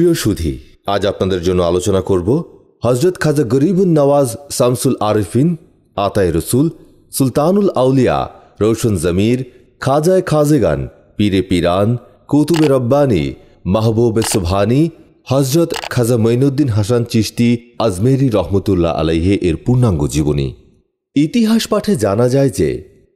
প্রিয় সুধী, আজ আপনাদের জন্য আলোচনা করব হজরত খাজা গরিবুন নওয়াজ শামসুল আরিফিন, আতায় রসুল, সুলতানুল আউলিয়া রৌশন জমির, খাজায় খাজেগান, পীরে পিরান, কৌতুবে রব্বানি, মাহবুবে সুবহানি হজরত খাজা মঈনুদ্দিন হাসান চিস্তি আজমেরি রহমতুল্লাহ আলাইহে এর পূর্ণাঙ্গ জীবনী। ইতিহাস পাঠে জানা যায় যে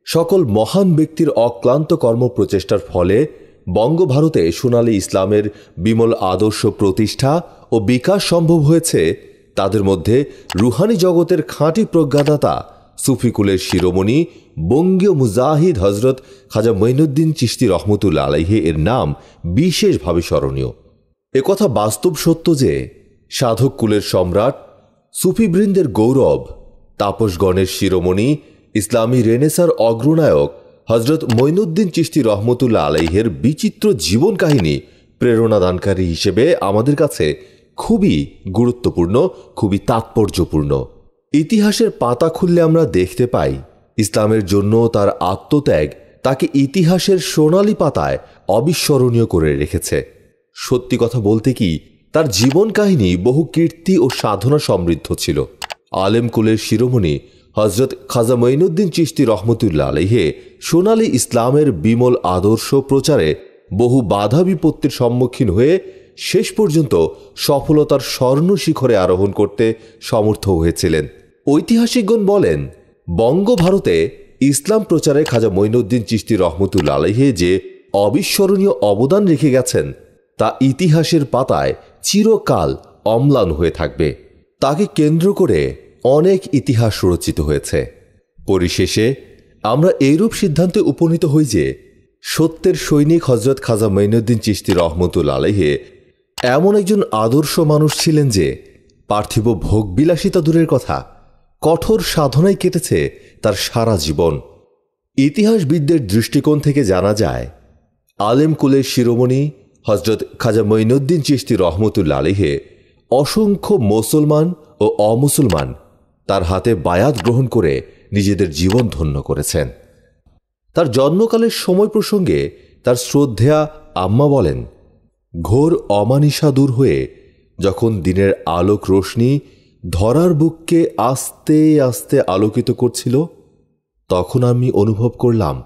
সকল মহান ব্যক্তির অক্লান্ত কর্মপ্রচেষ্টার ফলে বঙ্গভারতে সোনালী ইসলামের বিমল আদর্শ প্রতিষ্ঠা ও বিকাশ সম্ভব হয়েছে, তাদের মধ্যে রুহানি জগতের খাঁটি প্রজ্ঞাদাতা সুফিকুলের শিরোমণি বঙ্গীয় মুজাহিদ হজরত খাজা মঈনুদ্দিন চিস্তি রহমতুল্লা আলাইহে এর নাম বিশেষভাবে স্মরণীয়। একথা বাস্তব সত্য যে, সাধক কুলের সম্রাট সুফিবৃন্দের গৌরব তাপসগণের শিরোমণি, ইসলামী রেনেসার অগ্রনায়ক হজরত মঈনুদ্দিন চিস্তি রহমতুল্লাহ আলাইহের বিচিত্র জীবন কাহিনী প্রেরণাদানকারী হিসেবে আমাদের কাছে খুবই গুরুত্বপূর্ণ, খুবই তাৎপর্যপূর্ণ। ইতিহাসের পাতা খুললে আমরা দেখতে পাই, ইসলামের জন্য তার আত্মত্যাগ তাকে ইতিহাসের সোনালি পাতায় অবিস্মরণীয় করে রেখেছে। সত্যি কথা বলতে কি, তার জীবন কাহিনী বহু কীর্তি ও সাধনা সমৃদ্ধ ছিল। আলেম কুলের শিরোমণি হজরত খাজা মঈনুদ্দিন চিস্তি রহমতুল্লা আলহে সোনালী ইসলামের বিমল আদর্শ প্রচারে বহু বাধা বিপত্তির সম্মুখীন হয়ে শেষ পর্যন্ত সফলতার স্বর্ণ শিখরে আরোহণ করতে সমর্থ হয়েছিলেন। ঐতিহাসিকগণ বলেন, বঙ্গভারতে ইসলাম প্রচারে খাজা মঈনুদ্দিন চিস্তি রহমতুল্লা আলহে যে অবিস্মরণীয় অবদান রেখে গেছেন, তা ইতিহাসের পাতায় চিরকাল অম্লান হয়ে থাকবে। তাকে কেন্দ্র করে অনেক ইতিহাস রচিত হয়েছে। পরিশেষে, আমরা এইরূপ সিদ্ধান্তে উপনীত হই যে, সত্যের সৈনিক হজরত খাজা মঈনুদ্দিন চিস্তি রহমতুল আলহে এমন একজন আদর্শ মানুষ ছিলেন যে, পার্থিব ভোগবিলাসিতা দূরের কথা, কঠোর সাধনায় কেটেছে তার সারা জীবন। ইতিহাসবিদদের দৃষ্টিকোণ থেকে জানা যায়, আলেম কুলের শিরোমণি হজরত খাজা মঈনুদ্দিন চিস্তি রহমতুল্লা আলিহে অসংখ্য মুসলমান ও অমুসলমান তার হাতে বায়াত গ্রহণ করে নিজেদের জীবন ধন্য করেছেন। তার জন্মকালের সময় প্রসঙ্গে তার শ্রদ্ধেয়া আম্মা বলেন, ঘোর অমানিসা দূর হয়ে যখন দিনের আলোক রোশনি ধরার বুককে আস্তে আস্তে আলোকিত করছিল, তখন আমি অনুভব করলাম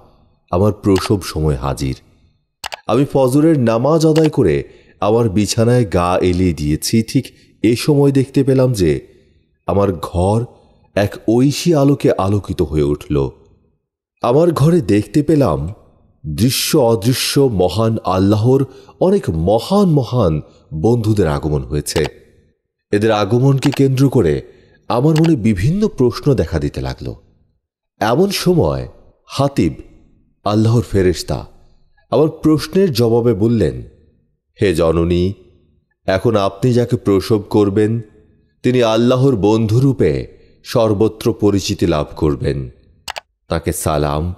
আমার প্রসব সময় হাজির। আমি ফজরের নামাজ আদায় করে আমার বিছানায় গা এলিয়ে দিয়েছি। ঠিক এ সময় দেখতে পেলাম যে আমার ঘর এক ঐশী আলোকে আলোকিত হয়ে উঠল। আমার ঘরে দেখতে পেলাম দৃশ্য অদৃশ্য মহান আল্লাহর অনেক মহান মহান বন্ধুদের আগমন হয়েছে। এদের আগমনকে কেন্দ্র করে আমার মনে বিভিন্ন প্রশ্ন দেখা দিতে লাগল। এমন সময় হাতিব, আল্লাহর ফেরেস্তা আমার প্রশ্নের জবাবে বললেন, হে জননী, এখন আপনি যাকে প্রসব করবেন তিনি আল্লাহর বন্ধুরূপে সর্বত্র পরিচিতি লাভ করবেন। তাকে সালাম,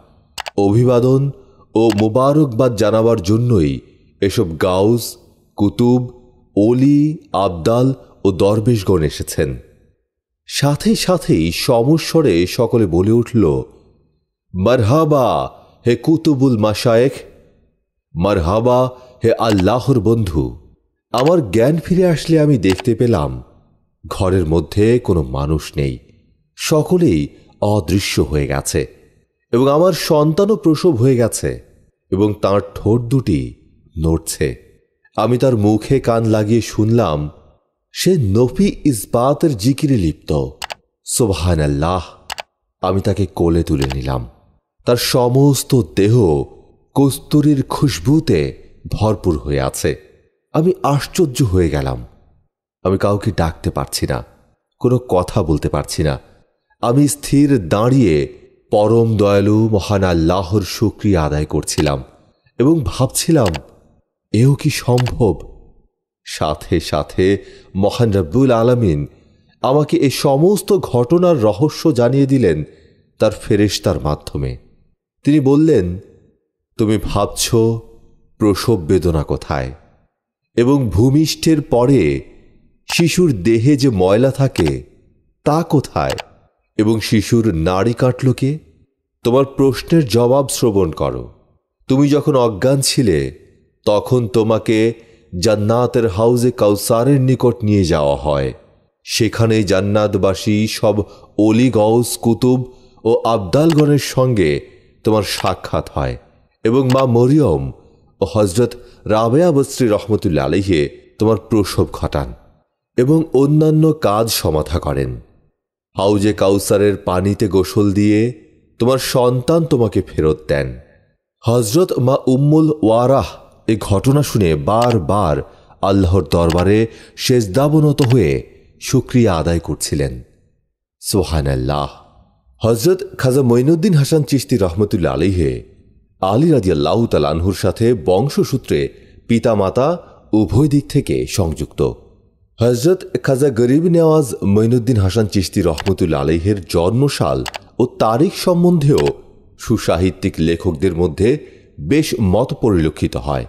অভিবাদন ও মুবারকবাদ জানাবার জন্যই এসব গাউস, কুতুব অলি আবদাল ও দরবেশগণ এসেছেন। সাথে সাথেই সমস্বরে সকলে বলে উঠল, মারহাবা, হে কুতুবুল মাসায়েক মারহাবা, হে আল্লাহর বন্ধু! আমার জ্ঞান ফিরে আসলে আমি দেখতে পেলাম। ঘরের মধ্যে কোনো মানুষ নেই। সকলেই অদৃশ্য হয়ে গেছে এবং আমার সন্তানও প্রসব হয়ে গেছে এবং তার ঠোঁট দুটি নড়ছে। আমি তার মুখে কান লাগিয়ে শুনলাম, সে নফি ইসবাতের জিকিরে লিপ্ত। সোভান আল্লাহ আমি তাকে কোলে তুলে নিলাম। তার সমস্ত দেহ কস্তুরীর খুশবুতে ভরপুর হয়ে আছে। আমি আশ্চর্য হয়ে গেলাম। আমি কাউকে ডাকতে পারছি না, কোনো কথা বলতে পারছি না। আমি স্থির দাঁড়িয়ে পরম দয়ালু মহান আল্লাহর শুক্রিয়া আদায় করছিলাম এবং ভাবছিলাম, এও কি সম্ভব? সাথে সাথে মহান রব্বুল আলমিন আমাকে এই সমস্ত ঘটনার রহস্য জানিয়ে দিলেন তার ফেরেস্তার মাধ্যমে। তিনি বললেন, তুমি ভাবছ প্রসব বেদনা কোথায় এবং ভূমিষ্ঠের পরে শিশুর দেহে যে ময়লা থাকে, তা কোথায়? এবং শিশুর নাড়ি কাটল কে? তোমার প্রশ্নের জবাব শ্রবণ করো। তুমি যখন অজ্ঞান ছিলে, তখন তোমাকে জান্নাতের হাউজে কাউসারের নিকট নিয়ে যাওয়া হয়। সেখানে জান্নাতবাসী সব অলি কুতুব ও আবদালগণের সঙ্গে তোমার সাক্ষাৎ হয় এবং মা মরিয়ম ও হজরত রাবেয়া বস্ত্রী রহমতুল্লা আলহে তোমার প্রসব ঘটান। এবং অন্যান্য কাজ সমাধা করেন। হাউজে কাউসারের পানিতে গোসল দিয়ে তোমার সন্তান তোমাকে ফেরত দেন। হজরত মা উম্মুল ওয়ারাহ এ ঘটনা শুনে বারবার আল্লাহর দরবারে শেষদাবনত হয়ে সুক্রিয়া আদায় করছিলেন। সোহান আল্লাহ হজরত খাজা মঈনুদ্দিন হাসান চিস্তি রহমতুল্লা আলিহে আলী রাজিয়াল্লাহ তালানহুর সাথে বংশসূত্রে পিতামাতা উভয় দিক থেকে সংযুক্ত। হজরত খাজা গরিব নেওয়াজ মঈনুদ্দিন হাসান চিস্তি রহমতুল্লা আলহের জন্মসাল ও তারিখ সম্বন্ধেও সুসাহিত্যিক লেখকদের মধ্যে বেশ মত পরিলক্ষিত হয়।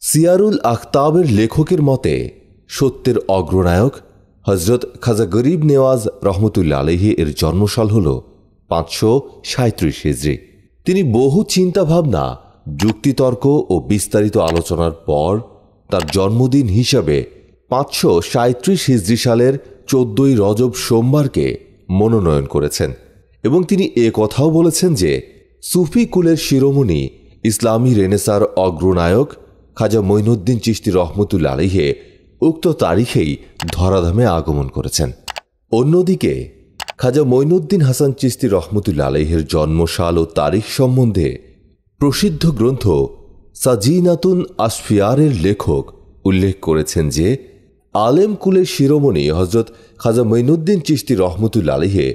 সিয়ারুল আখতাবের লেখকের মতে, সত্যের অগ্রনায়ক হজরত খাজা গরিব নেওয়াজ রহমতুল্লা আলহি এর জন্মসাল হল পাঁচশো সাঁত্রিশ হিজড়ি তিনি বহু চিন্তাভাবনা, যুক্তিতর্ক ও বিস্তারিত আলোচনার পর তার জন্মদিন হিসাবে পাঁচশো সাঁত্রিশ হিজড়ি সালের চোদ্দই রজব সোমবারকে মনোনয়ন করেছেন এবং তিনি এ কথাও বলেছেন যে, সুফি কুলের শিরোমণি ইসলামী রেনেসার অগ্রনায়ক খাজা মঈনুদ্দিন চিস্তি রহমতুল্লা আলিহে উক্ত তারিখেই ধরাধামে আগমন করেছেন। অন্যদিকে, খাজা মঈনুদ্দিন হাসান চিস্তি রহমতুল্লা আলহের জন্মসাল ও তারিখ সম্বন্ধে প্রসিদ্ধ গ্রন্থ সাজিনাতুন আসফিয়ারের লেখক উল্লেখ করেছেন যে আলেম কুলের শিরোমণি হজরত খাজা মঈনুদ্দিন চিস্তি রহমতুল্লা আলিহে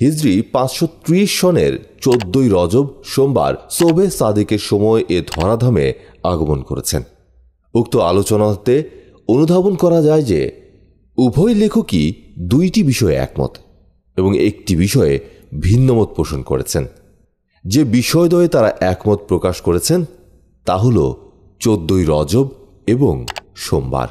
হিজড়ি পাঁচশো ত্রিশ সনের চোদ্দই রজব সোমবার সোবে সাদিকের সময় এ ধরাধামে আগমন করেছেন। উক্ত আলোচনাতে অনুধাবন করা যায় যে উভয় লেখকই দুইটি বিষয়ে একমত এবং একটি বিষয়ে ভিন্নমত পোষণ করেছেন। যে বিষয়দ্বয়ে তারা একমত প্রকাশ করেছেন তা হল চোদ্দই রজব এবং সোমবার।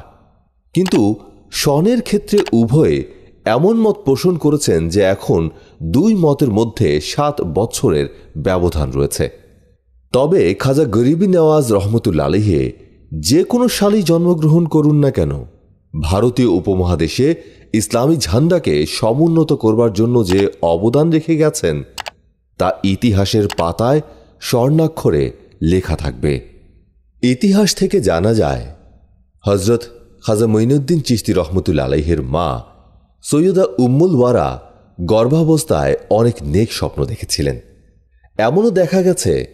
কিন্তু সনের ক্ষেত্রে উভয়ে এমন মত পোষণ করেছেন যে এখন দুই মতের মধ্যে সাত বছরের ব্যবধান রয়েছে। তবে খাজা গরিবি নেওয়াজ রহমতুল্লা আলহে যে কোনো সালেই জন্মগ্রহণ করুন না কেন। ভারতীয় উপমহাদেশে ইসলামী ঝান্ডাকে সমুন্নত করবার জন্য যে অবদান রেখে গেছেন, তা ইতিহাসের পাতায় স্বর্ণাক্ষরে লেখা থাকবে। ইতিহাস থেকে জানা যায় হজরত খাজা মঈনুদ্দিন চিস্তি রহমতুল্লা আলাইহের মা সৈয়দা উম্মুল ওয়ারা গর্ভাবস্থায় অনেক নেক স্বপ্ন দেখেছিলেন। এমনও দেখা গেছে,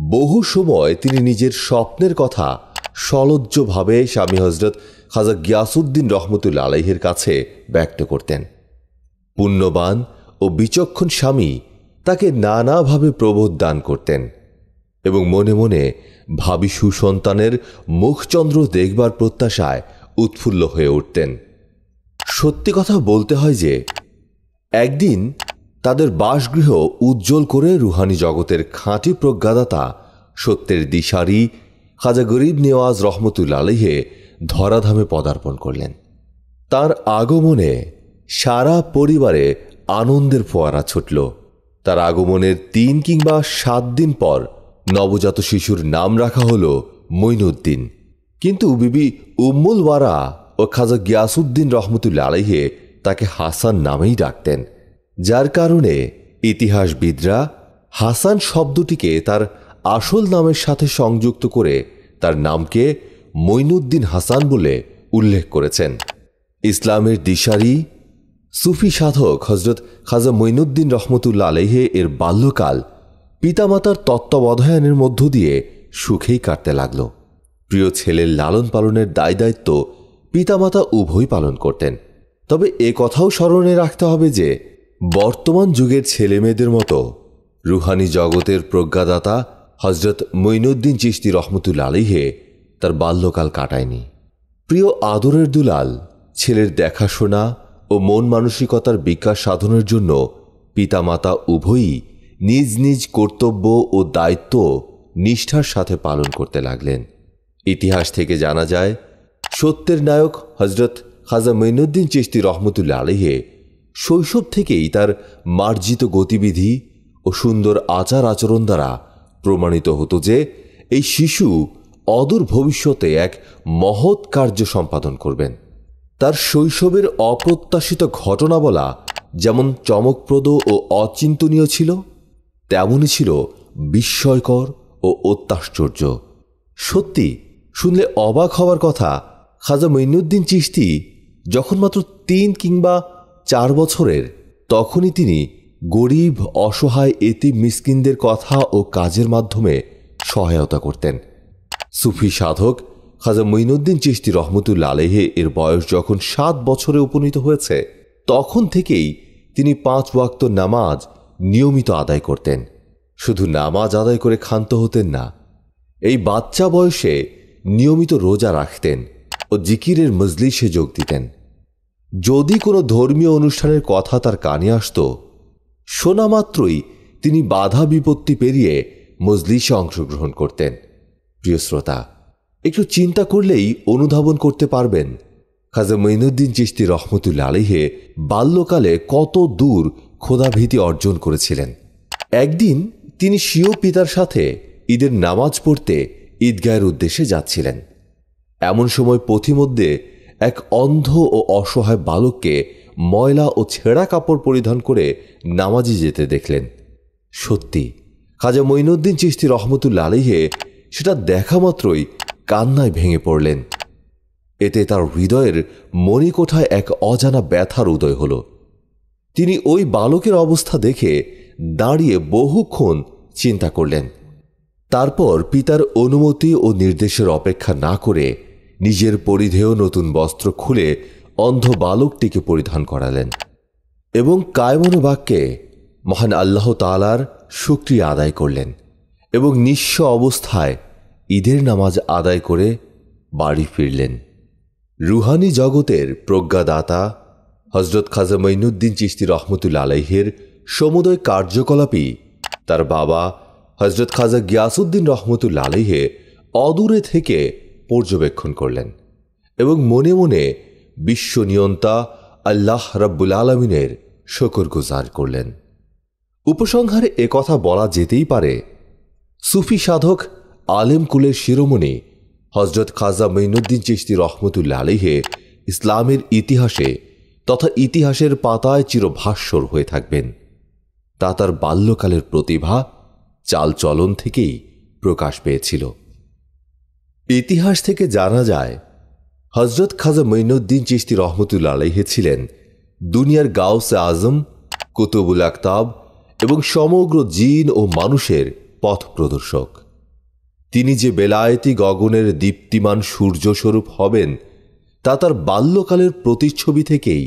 বহু সময় তিনি নিজের স্বপ্নের কথা সলজ্জভাবে স্বামী হজরত খাজা গিয়াসুদ্দিন রহমতুল্লা আলাইহের কাছে ব্যক্ত করতেন। পুণ্যবান ও বিচক্ষণ স্বামী তাকে নানাভাবে প্রবোধ দান করতেন এবং মনে মনে ভাবি সুসন্তানের মুখচন্দ্র দেখবার প্রত্যাশায় উৎফুল্ল হয়ে উঠতেন। সত্যি কথা বলতে হয় যে, একদিন তাদের বাসগৃহ উজ্জ্বল করে রুহানি জগতের খাঁটি প্রজ্ঞাদাতা সত্যের দিশারি খাজা গরিব নেওয়াজ রহমতুল্লা আলহে ধরাধামে পদার্পণ করলেন। তার আগমনে সারা পরিবারে আনন্দের ফোয়ারা ছুটল। তার আগমনের তিন কিংবা সাত দিন পর নবজাত শিশুর নাম রাখা হল মইনুদ্দিন কিন্তু বিবি উম্মুল ওয়ারা ও খাজা গিয়াসুদ্দিন রহমতুল্লা আলহে তাকে হাসান নামেই ডাকতেন, যার কারণে ইতিহাসবিদরা হাসান শব্দটিকে তার আসল নামের সাথে সংযুক্ত করে তার নামকে মইনুদ্দিন হাসান বলে উল্লেখ করেছেন। ইসলামের দিশারি সুফি সাধক হজরত খাজা মইনুদ্দিন রহমতুল্লা আলহে এর বাল্যকাল পিতামাতার তত্ত্বাবধায়নের মধ্য দিয়ে সুখেই কাটতে লাগল। প্রিয় ছেলের লালন পালনের দায় দায়িত্ব পিতামাতা উভয় পালন করতেন। তবে এ কথাও স্মরণে রাখতে হবে যে, বর্তমান যুগের ছেলেমেয়েদের মতো রুহানি জগতের প্রজ্ঞাদাতা হজরত মঈনুদ্দিন চিস্তি রহমতুল্লা আলিহে তার বাল্যকাল কাটায়নি। প্রিয় আদরের দুলাল, ছেলের দেখাশোনা ও মন মানসিকতার বিকাশ সাধনের জন্য পিতামাতা উভয়ই নিজ নিজ কর্তব্য ও দায়িত্ব নিষ্ঠার সাথে পালন করতে লাগলেন। ইতিহাস থেকে জানা যায়, সত্যের নায়ক হজরত খাজা মঈনুদ্দিন চিস্তি রহমতুল্লা আলহে শৈশব থেকেই তার মার্জিত গতিবিধি ও সুন্দর আচার আচরণ দ্বারা প্রমাণিত হতো যে এই শিশু অদূর ভবিষ্যতে এক মহৎ কার্য সম্পাদন করবেন। তার শৈশবের অপ্রত্যাশিত ঘটনা বলা যেমন চমকপ্রদ ও অচিন্তনীয় ছিল, তেমনই ছিল বিস্ময়কর ও অত্যাশ্চর্য। সত্যি শুনলে অবাক হওয়ার কথা, খাজা মঈনুদ্দিন চিস্তি যখন মাত্র তিন কিংবা চার বছরের, তখনই তিনি গরিব, অসহায় এতি মিসকিনদের কথা ও কাজের মাধ্যমে সহায়তা করতেন। সুফি সাধক খাজা মঈনুদ্দিন চিস্তি রহমতুল্লা আলেহে এর বয়স যখন সাত বছরে উপনীত হয়েছে, তখন থেকেই তিনি পাঁচ ওয়াক্ত নামাজ নিয়মিত আদায় করতেন। শুধু নামাজ আদায় করে ক্ষান্ত হতেন না, এই বাচ্চা বয়সে নিয়মিত রোজা রাখতেন ও জিকিরের মজলিসে যোগ দিতেন। যদি কোনো ধর্মীয় অনুষ্ঠানের কথা তার কানে আসত, শোনা মাত্রই তিনি বাধা বিপত্তি পেরিয়ে মজলিসে অংশগ্রহণ করতেন। প্রিয় শ্রোতা, একটু চিন্তা করলেই অনুধাবন করতে পারবেন খাজা মঈনুদ্দিন চিস্তি রহমতুল্লা আলিহে বাল্যকালে কত দূর খোদাভীতি অর্জন করেছিলেন। একদিন তিনি স্বীয় পিতার সাথে ঈদের নামাজ পড়তে ঈদগাহের উদ্দেশ্যে যাচ্ছিলেন। এমন সময় পথিমধ্যে এক অন্ধ ও অসহায় বালককে ময়লা ও ছেঁড়া কাপড় পরিধান করে নামাজি যেতে দেখলেন। সত্যি, খাজা মঈনুদ্দিন চিস্তি রহমতুল্লা আলিহে সেটা দেখা মাত্রই কান্নায় ভেঙে পড়লেন। এতে তার হৃদয়ের মণিকোঠায় এক অজানা ব্যথার উদয় হল। তিনি ওই বালকের অবস্থা দেখে দাঁড়িয়ে বহুক্ষণ চিন্তা করলেন। তারপর পিতার অনুমতি ও নির্দেশের অপেক্ষা না করে নিজের পরিধেয় নতুন বস্ত্র খুলে অন্ধ বালকটিকে পরিধান করালেন এবং কায়মনো বাক্যে মহান আল্লাহ তালার সুক্রিয়া আদায় করলেন এবং নিঃস্ব অবস্থায় ঈদের নামাজ আদায় করে বাড়ি ফিরলেন। রুহানি জগতের প্রজ্ঞাদাতা হজরত খাজা মঈনুদ্দিন চিস্তি রহমতুল্লা আলাইহের সমুদয় কার্যকলাপই তার বাবা হজরত খাজা গিয়াসুদ্দিন রহমতুল্লা আলাইহে অদূরে থেকে পর্যবেক্ষণ করলেন এবং মনে মনে বিশ্বনিয়ন্তা আল্লাহ রব্বুল আলমিনের শকর গুজার করলেন। উপসংহারে কথা বলা যেতেই পারে, সুফি সাধক আলেম কুলের শিরোমণি হজরত খাজা মঈনুদ্দিন চিস্তি রহমতুল্লা আলিহে ইসলামের ইতিহাসে তথা ইতিহাসের পাতায় চিরভাস্বর হয়ে থাকবেন। তা তার বাল্যকালের প্রতিভা চালচলন থেকেই প্রকাশ পেয়েছিল। ইতিহাস থেকে জানা যায় হজরত খাজা মঈনুদ্দিন চিস্তি রহমতুল্লা আলহে ছিলেন দুনিয়ার গাউসে আজম, কুতুবুল আক্তাব এবং সমগ্র জিন ও মানুষের পথ প্রদর্শক। তিনি যে বেলায়েতি গগনের দীপ্তিমান সূর্যস্বরূপ হবেন, তা তার বাল্যকালের প্রতিচ্ছবি থেকেই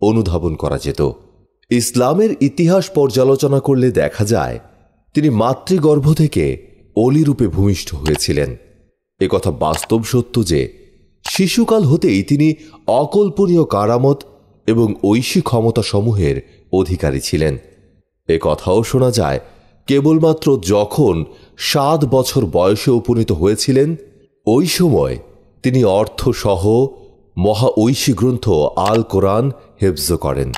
অনুধাবন করা যেত। ইসলামের ইতিহাস পর্যালোচনা করলে দেখা যায় তিনি মাতৃগর্ভ থেকে অলিরূপে ভূমিষ্ঠ হয়েছিলেন। একথা বাস্তব সত্য যে, শিশুকাল হতেই তিনি অকল্পনীয় কারামত এবং ঐশী ক্ষমতা সমূহের অধিকারী ছিলেন। এ কথাও শোনা যায়, কেবলমাত্র যখন সাত বছর বয়সে উপনীত হয়েছিলেন, ওই সময় তিনি অর্থসহ মহা ঐশী গ্রন্থ আল কোরআন হেফজ করেন।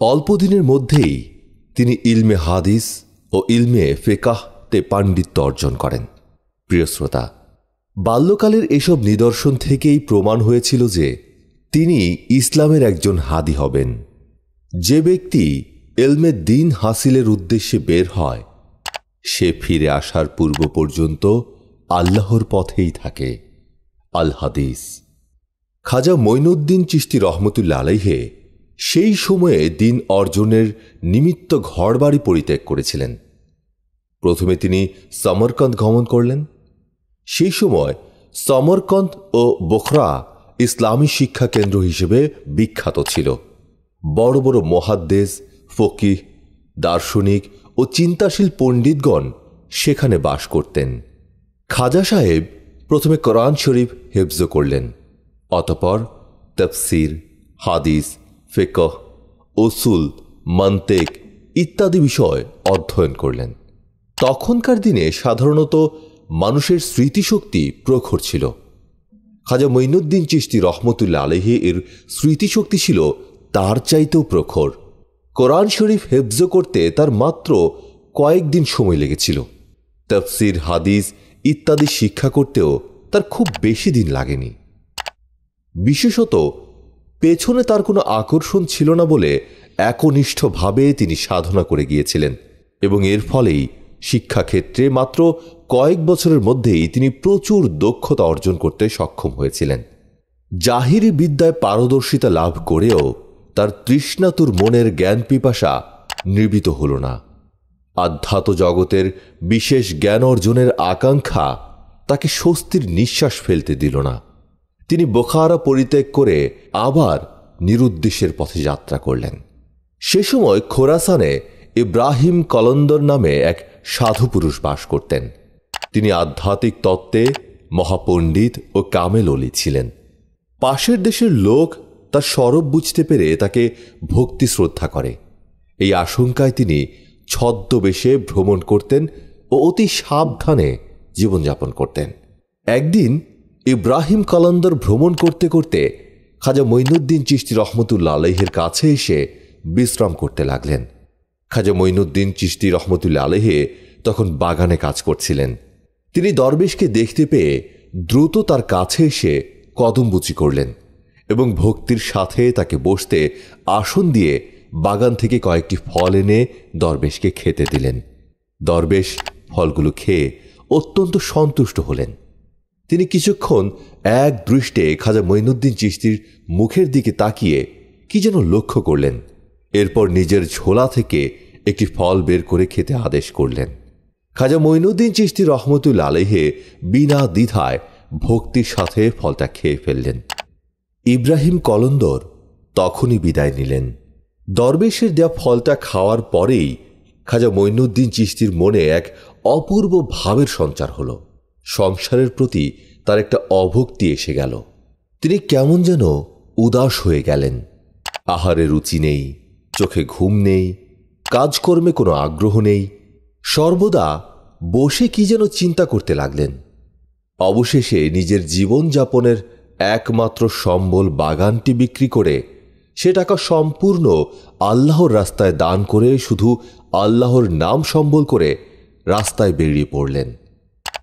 অল্পদিনের মধ্যেই তিনি ইলমে হাদিস ও ইলমে ফেকাহতে পাণ্ডিত্য অর্জন করেন। প্রিয় শ্রোতা, বাল্যকালের এসব নিদর্শন থেকেই প্রমাণ হয়েছিল যে তিনি ইসলামের একজন হাদি হবেন। যে ব্যক্তি এলমে দিন হাসিলের উদ্দেশ্যে বের হয়, সে ফিরে আসার পূর্ব পর্যন্ত আল্লাহর পথেই থাকে। আল হাদিস। খাজা মঈনুদ্দিন চিস্তি রহমতুল্লা আলাইহে সেই সময়ে দিন অর্জনের নিমিত্ত ঘরবাড়ি পরিত্যাগ করেছিলেন। প্রথমে তিনি সমরকন্দ গমন করলেন। সেই সময় সমরকন্দ ও বোখরা ইসলামী শিক্ষা কেন্দ্র হিসেবে বিখ্যাত ছিল। বড় বড় মহাদ্দেশ, ফকিহ, দার্শনিক ও চিন্তাশীল পণ্ডিতগণ সেখানে বাস করতেন। খাজা সাহেব প্রথমে কোরআন শরীফ হেফজ করলেন, অতপর তফসির, হাদিস, ফেকহ ওসুল মন্তেক ইত্যাদি বিষয় অধ্যয়ন করলেন। তখনকার দিনে সাধারণত মানুষের স্মৃতিশক্তি প্রখর ছিল। খাজা মঈনুদ্দিন চিস্তি রহমতুল্লা আলহে এর স্মৃতিশক্তি ছিল তার চাইতেও প্রখর। কোরআন শরীফ হেফজ করতে তার মাত্র কয়েকদিন সময় লেগেছিল। তফসির, হাদিস ইত্যাদি শিক্ষা করতেও তার খুব বেশি দিন লাগেনি। বিশেষত পেছনে তার কোনো আকর্ষণ ছিল না বলে একনিষ্ঠভাবে তিনি সাধনা করে গিয়েছিলেন এবং এর ফলেই শিক্ষাক্ষেত্রে মাত্র কয়েক বছরের মধ্যেই তিনি প্রচুর দক্ষতা অর্জন করতে সক্ষম হয়েছিলেন। জাহিরি বিদ্যায় পারদর্শিতা লাভ করেও তার তৃষ্ণাতুর মনের জ্ঞান পিপাসা নির্বিত হল না। আধ্যাত্ম জগতের বিশেষ জ্ঞান অর্জনের আকাঙ্ক্ষা তাকে স্বস্তির নিঃশ্বাস ফেলতে দিল না। তিনি বোখারা পরিত্যাগ করে আবার নিরুদ্দেশের পথে যাত্রা করলেন। সে সময় খোরাসানে ইব্রাহিম কলন্দর নামে এক সাধু পুরুষ বাস করতেন। তিনি আধ্যাত্মিক তত্ত্বে মহাপণ্ডিত ও কামেল অলি ছিলেন। পাশের দেশের লোক তার সরব বুঝতে পেরে তাকে ভক্তি শ্রদ্ধা করে। এই আশঙ্কায় তিনি ছদ্মবেশে ভ্রমণ করতেন ও অতি সাবধানে জীবনযাপন করতেন। একদিন ইব্রাহিম কলন্দর ভ্রমণ করতে করতে খাজা মঈনুদ্দিন চিস্তি রহমতুল্লা আলহের কাছে এসে বিশ্রাম করতে লাগলেন। খাজা মঈনুদ্দিন চিস্তি রহমতুল্লা আলহে তখন বাগানে কাজ করছিলেন। তিনি দরবেশকে দেখতে পেয়ে দ্রুত তার কাছে এসে কদমবুচি করলেন এবং ভক্তির সাথে তাকে বসতে আসন দিয়ে বাগান থেকে কয়েকটি ফল এনে দরবেশকে খেতে দিলেন। দরবেশ ফলগুলো খেয়ে অত্যন্ত সন্তুষ্ট হলেন। তিনি কিছুক্ষণ এক দৃষ্টে খাজা মঈনুদ্দিন চিস্তির মুখের দিকে তাকিয়ে কি যেন লক্ষ্য করলেন। এরপর নিজের ঝোলা থেকে একটি ফল বের করে খেতে আদেশ করলেন। খাজা মঈনুদ্দিন চিস্তি রহমতুল আলেহে বিনা দ্বিধায় ভক্তির সাথে ফলটা খেয়ে ফেললেন। ইব্রাহিম কলন্দর তখনই বিদায় নিলেন। দরবেশের দেওয়া ফলটা খাওয়ার পরেই খাজা মঈনুদ্দিন চিস্তির মনে এক অপূর্ব ভাবের সঞ্চার হল। সংসারের প্রতি তার একটা অভক্তি এসে গেল। তিনি কেমন যেন উদাস হয়ে গেলেন। আহারে রুচি নেই। চোখে ঘুম নেই, কাজকর্মে কোনো আগ্রহ নেই, সর্বদা বসে কি যেন চিন্তা করতে লাগলেন। অবশেষে নিজের জীবনযাপনের একমাত্র সম্বল বাগানটি বিক্রি করে সে টাকা সম্পূর্ণ আল্লাহর রাস্তায় দান করে শুধু আল্লাহর নাম সম্বল করে রাস্তায় বেরিয়ে পড়লেন।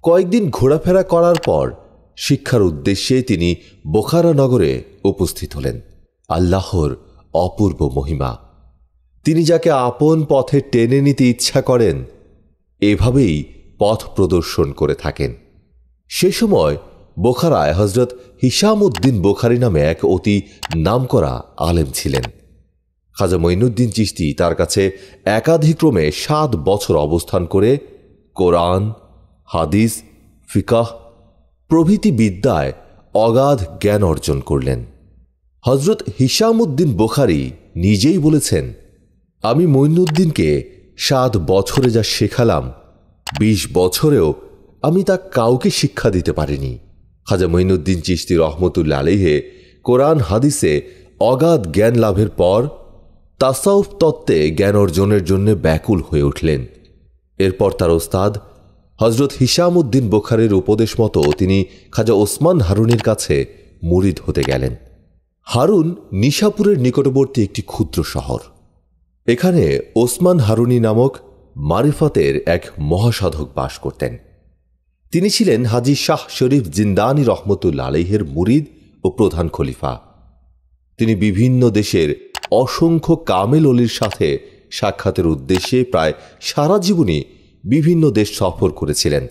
কয়েকদিন ঘোরাফেরা করার পর শিক্ষার উদ্দেশ্যে তিনি বোখারা নগরে উপস্থিত হলেন। আল্লাহর অপূর্ব মহিমা। তিনি যাকে আপন পথে টেনে নিতে ইচ্ছা করেন, এভাবেই পথ প্রদর্শন করে থাকেন। সে সময় বোখারায় হজরত হিসাম উদ্দিন বোখারি নামে এক অতি নামকরা আলেম ছিলেন। খাজা মঈনুদ্দিন চিস্তি তার কাছে একাধিক্রমে সাত বছর অবস্থান করে কোরআন, হাদিস, ফিকাহ প্রভৃতি বিদ্যায় অগাধ জ্ঞান অর্জন করলেন। হজরত হিসামুদ্দিন বোখারি নিজেই বলেছেন আমি মঈনুদ্দিনকে সাত বছরে যা শেখালাম, বিশ বছরেও আমি তা কাউকে শিক্ষা দিতে পারিনি। খাজা মঈনুদ্দিন চিস্তি রহমতুল্লা আলিহে কোরআন হাদিসে অগাধ জ্ঞান লাভের পর তাসাউফ তত্ত্বে জ্ঞান অর্জনের জন্য ব্যাকুল হয়ে উঠলেন। এরপর তার ওস্তাদ হজরত হিসাম উদ্দিন বোখারের উপদেশ মতো তিনি খাজা ওসমান হারুনের কাছে মুরিদ হতে গেলেন। হারুন নিশাপুরের নিকটবর্তী একটি ক্ষুদ্র শহর। এখানে ওসমান হারুনি নামক মারিফাতের এক মহাসাধক বাস করতেন। তিনি ছিলেন হাজি শাহ শরীফ জিন্দানি রহমতুল্লা আলহের মুরিদ ও প্রধান খলিফা। তিনি বিভিন্ন দেশের অসংখ্য কামেল অলির সাথে সাক্ষাতের উদ্দেশ্যে প্রায় সারা জীবনই বিভিন্ন দেশ সফর করেছিলেন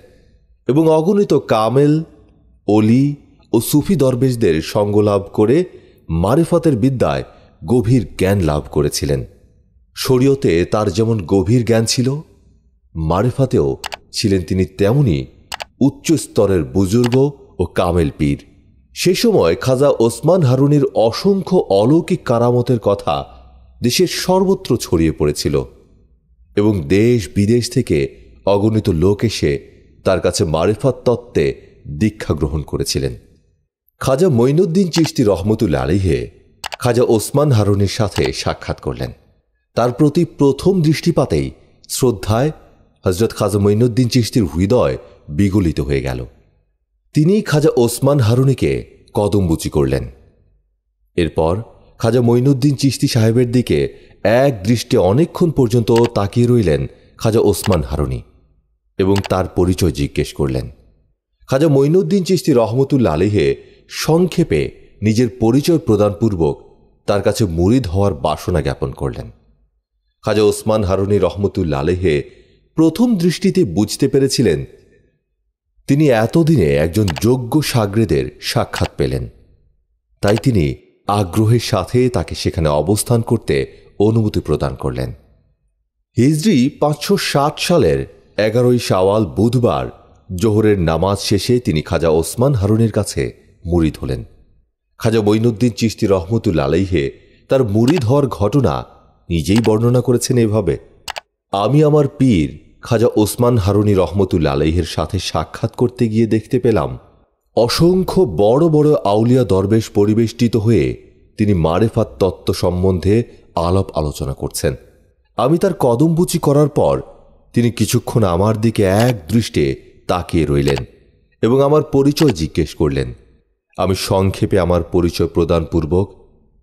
এবং অগণিত কামেল, অলি ও সুফি দরবেশদের সঙ্গ লাভ করে মারিফতের বিদ্যায় গভীর জ্ঞান লাভ করেছিলেন। শরীয়তে তার যেমন গভীর জ্ঞান ছিল, মারেফাতেও ছিলেন তিনি তেমনি উচ্চ স্তরের বুজুর্গ ও কামেল পীর। সে সময় খাজা ওসমান হারুনির অসংখ্য অলৌকিক কারামতের কথা দেশের সর্বত্র ছড়িয়ে পড়েছিল এবং দেশ বিদেশ থেকে অগণিত লোক এসে তার কাছে মারিফাত তত্ত্বে দীক্ষা গ্রহণ করেছিলেন। খাজা মঈনুদ্দিন চিস্তি রহমতুল্লা আলিহে খাজা ওসমান হারুনের সাথে সাক্ষাৎ করলেন। তার প্রতি প্রথম দৃষ্টিপাতেই শ্রদ্ধায় হজরত খাজা মঈনুদ্দিন চিস্তির হৃদয় বিগলিত হয়ে গেল। তিনি খাজা ওসমান হারুনিকে কদমবুচি করলেন। এরপর খাজা মঈনুদ্দিন চিস্তি সাহেবের দিকে এক দৃষ্টে অনেকক্ষণ পর্যন্ত তাকিয়ে রইলেন খাজা ওসমান হারুনি এবং তার পরিচয় জিজ্ঞেস করলেন। খাজা মঈনুদ্দিন চিস্তি রহমতুল্লা আলিহে সংক্ষেপে নিজের পরিচয় প্রদানপূর্বক তার কাছে মুরিদ হওয়ার বাসনা জ্ঞাপন করলেন। খাজা ওসমান হারুনি রহমতুল্লা আলিহে প্রথম দৃষ্টিতে বুঝতে পেরেছিলেন তিনি এতদিনে একজন যোগ্য সাগরেদের সাক্ষাৎ পেলেন। তাই তিনি আগ্রহের সাথে তাকে সেখানে অবস্থান করতে অনুমতি প্রদান করলেন। হিজড়ি পাঁচশো ষাট সালের এগারোই শাওয়াল বুধবার জোহরের নামাজ শেষে তিনি খাজা ওসমান হারুনের কাছে মুরিদ হলেন। খাজা বৈনুদ্দিন চিস্তি রহমতুল আলাইহে তার মুরিদ হওয়ার ঘটনা নিজেই বর্ণনা করেছেন এভাবে, আমি আমার পীর খাজা ওসমান হারুনি রহমতুল আলাইহের সাথে সাক্ষাৎ করতে গিয়ে দেখতে পেলাম, অসংখ্য বড় বড় আউলিয়া দরবেশ পরিবেষ্টিত হয়ে তিনি মারেফাত তত্ত্ব সম্বন্ধে আলাপ আলোচনা করছেন। আমি তার কদমবুচি করার পর তিনি কিছুক্ষণ আমার দিকে এক দৃষ্টে তাকিয়ে রইলেন এবং আমার পরিচয় জিজ্ঞেস করলেন। আমি সংক্ষেপে আমার পরিচয় প্রদানপূর্বক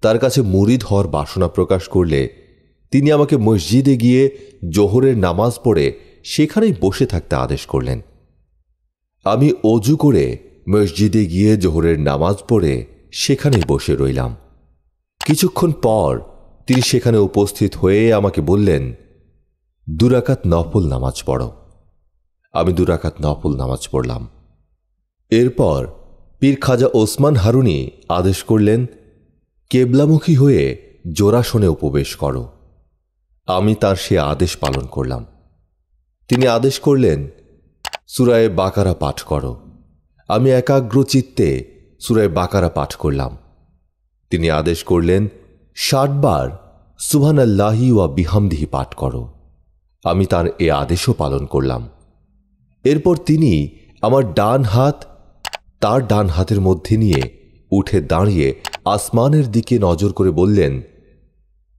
তার কাছে মুরিদ হওয়ার বাসনা প্রকাশ করলে তিনি আমাকে মসজিদে গিয়ে জোহরের নামাজ পড়ে সেখানেই বসে থাকতে আদেশ করলেন। আমি অজু করে মসজিদে গিয়ে জোহরের নামাজ পড়ে সেখানেই বসে রইলাম। কিছুক্ষণ পর তিনি সেখানে উপস্থিত হয়ে আমাকে বললেন, দুরাকাত নফল নামাজ পড়ো। আমি দুরাকাত নফল নামাজ পড়লাম। এরপর পীর খাজা ওসমান হারুনি আদেশ করলেন, কেবলামুখী হয়ে জোড়াসনে উপবেশ করো। আমি তার সে আদেশ পালন করলাম। তিনি আদেশ করলেন, সুরায় বাকারা পাঠ করো। আমি একাগ্র চিত্তে সুরায় বাকারা পাঠ করলাম। তিনি আদেশ করলেন ষাটবার সুহান আল্লাহি ওয়া বিহামদিহি পাঠ করো। আমি তার এ আদেশও পালন করলাম। এরপর তিনি আমার ডান হাত, তার ডান হাতের মধ্যে নিয়ে উঠে দাঁড়িয়ে আসমানের দিকে নজর করে বললেন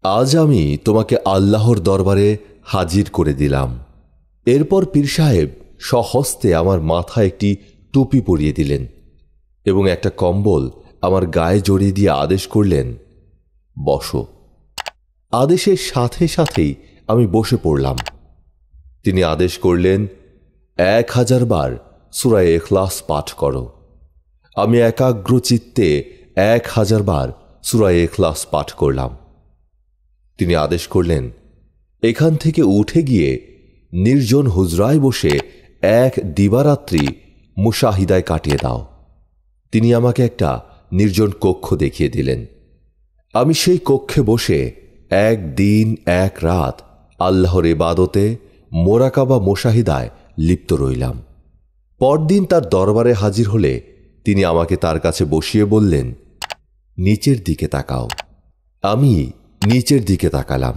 আজ আমি তোমাকে আল্লাহর দরবারে হাজির করে দিলাম। এরপর পীর সাহেব সহস্তে আমার মাথায় একটি টুপি পরিয়ে দিলেন এবং একটা কম্বল আমার গায়ে জড়িয়ে দিয়ে আদেশ করলেন, বসো। আদেশের সাথে সাথেই আমি বসে পড়লাম। তিনি আদেশ করলেন, এক হাজার বার সুরায় এখলাস পাঠ করো। আমি একাগ্র চিত্তে এক হাজার বার সুরায় এখলাস পাঠ করলাম। তিনি আদেশ করলেন, এখান থেকে উঠে গিয়ে নির্জন হুজরায় বসে এক দিবারাত্রি মুশাহিদায় কাটিয়ে দাও। তিনি আমাকে একটা নির্জন কক্ষ দেখিয়ে দিলেন। আমি সেই কক্ষে বসে এক দিন এক রাত আল্লাহর ইবাদতে মোরাকাবা মোশাহিদায় লিপ্ত রইলাম। পরদিন তার দরবারে হাজির হলে তিনি আমাকে তার কাছে বসিয়ে বললেন, নিচের দিকে তাকাও। আমি নিচের দিকে তাকালাম।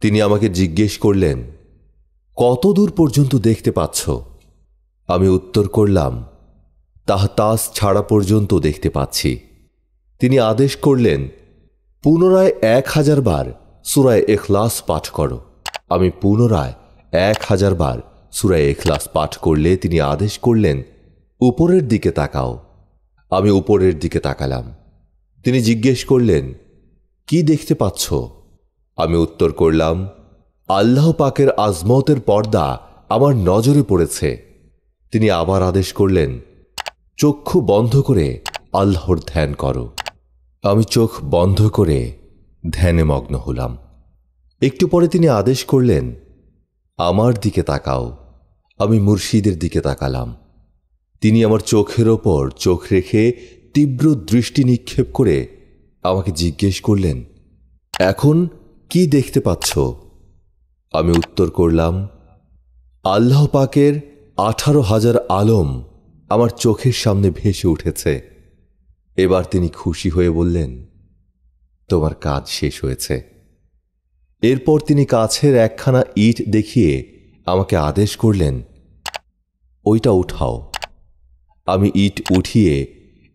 তিনি আমাকে জিজ্ঞেস করলেন, কত দূর পর্যন্ত দেখতে পাচ্ছ? আমি উত্তর করলাম, তাহতাস ছাড়া পর্যন্ত দেখতে পাচ্ছি। তিনি আদেশ করলেন, পুনরায় এক হাজার বার সুরায় এখলাস পাঠ করো। আমি পুনরায় এক হাজার বার সুরায় এখলাস পাঠ করলে তিনি আদেশ করলেন, উপরের দিকে তাকাও। আমি উপরের দিকে তাকালাম। তিনি জিজ্ঞেস করলেন কি দেখতে পাচ্ছ? আমি উত্তর করলাম, আল্লাহ পাকের আজমতের পর্দা আমার নজরে পড়েছে। তিনি আবার আদেশ করলেন, চক্ষু বন্ধ করে আল্লাহর ধ্যান করো। আমি চোখ বন্ধ করে ধ্যানে মগ্ন হলাম। একটু পরে তিনি আদেশ করলেন, আমার দিকে তাকাও। আমি মুর্শিদের দিকে তাকালাম। তিনি আমার চোখের ওপর চোখ রেখে তীব্র দৃষ্টি নিক্ষেপ করে আমাকে জিজ্ঞেস করলেন, এখন কি দেখতে পাচ্ছ? আমি উত্তর করলাম, আল্লাহ পাকের আঠারো হাজার আলম আমার চোখের সামনে ভেসে উঠেছে। এবার তিনি খুশি হয়ে বললেন, তোমার কাজ শেষ হয়েছে। এরপর তিনি কাছের একখানা ইট দেখিয়ে আমাকে আদেশ করলেন, ওইটা উঠাও। আমি ইট উঠিয়ে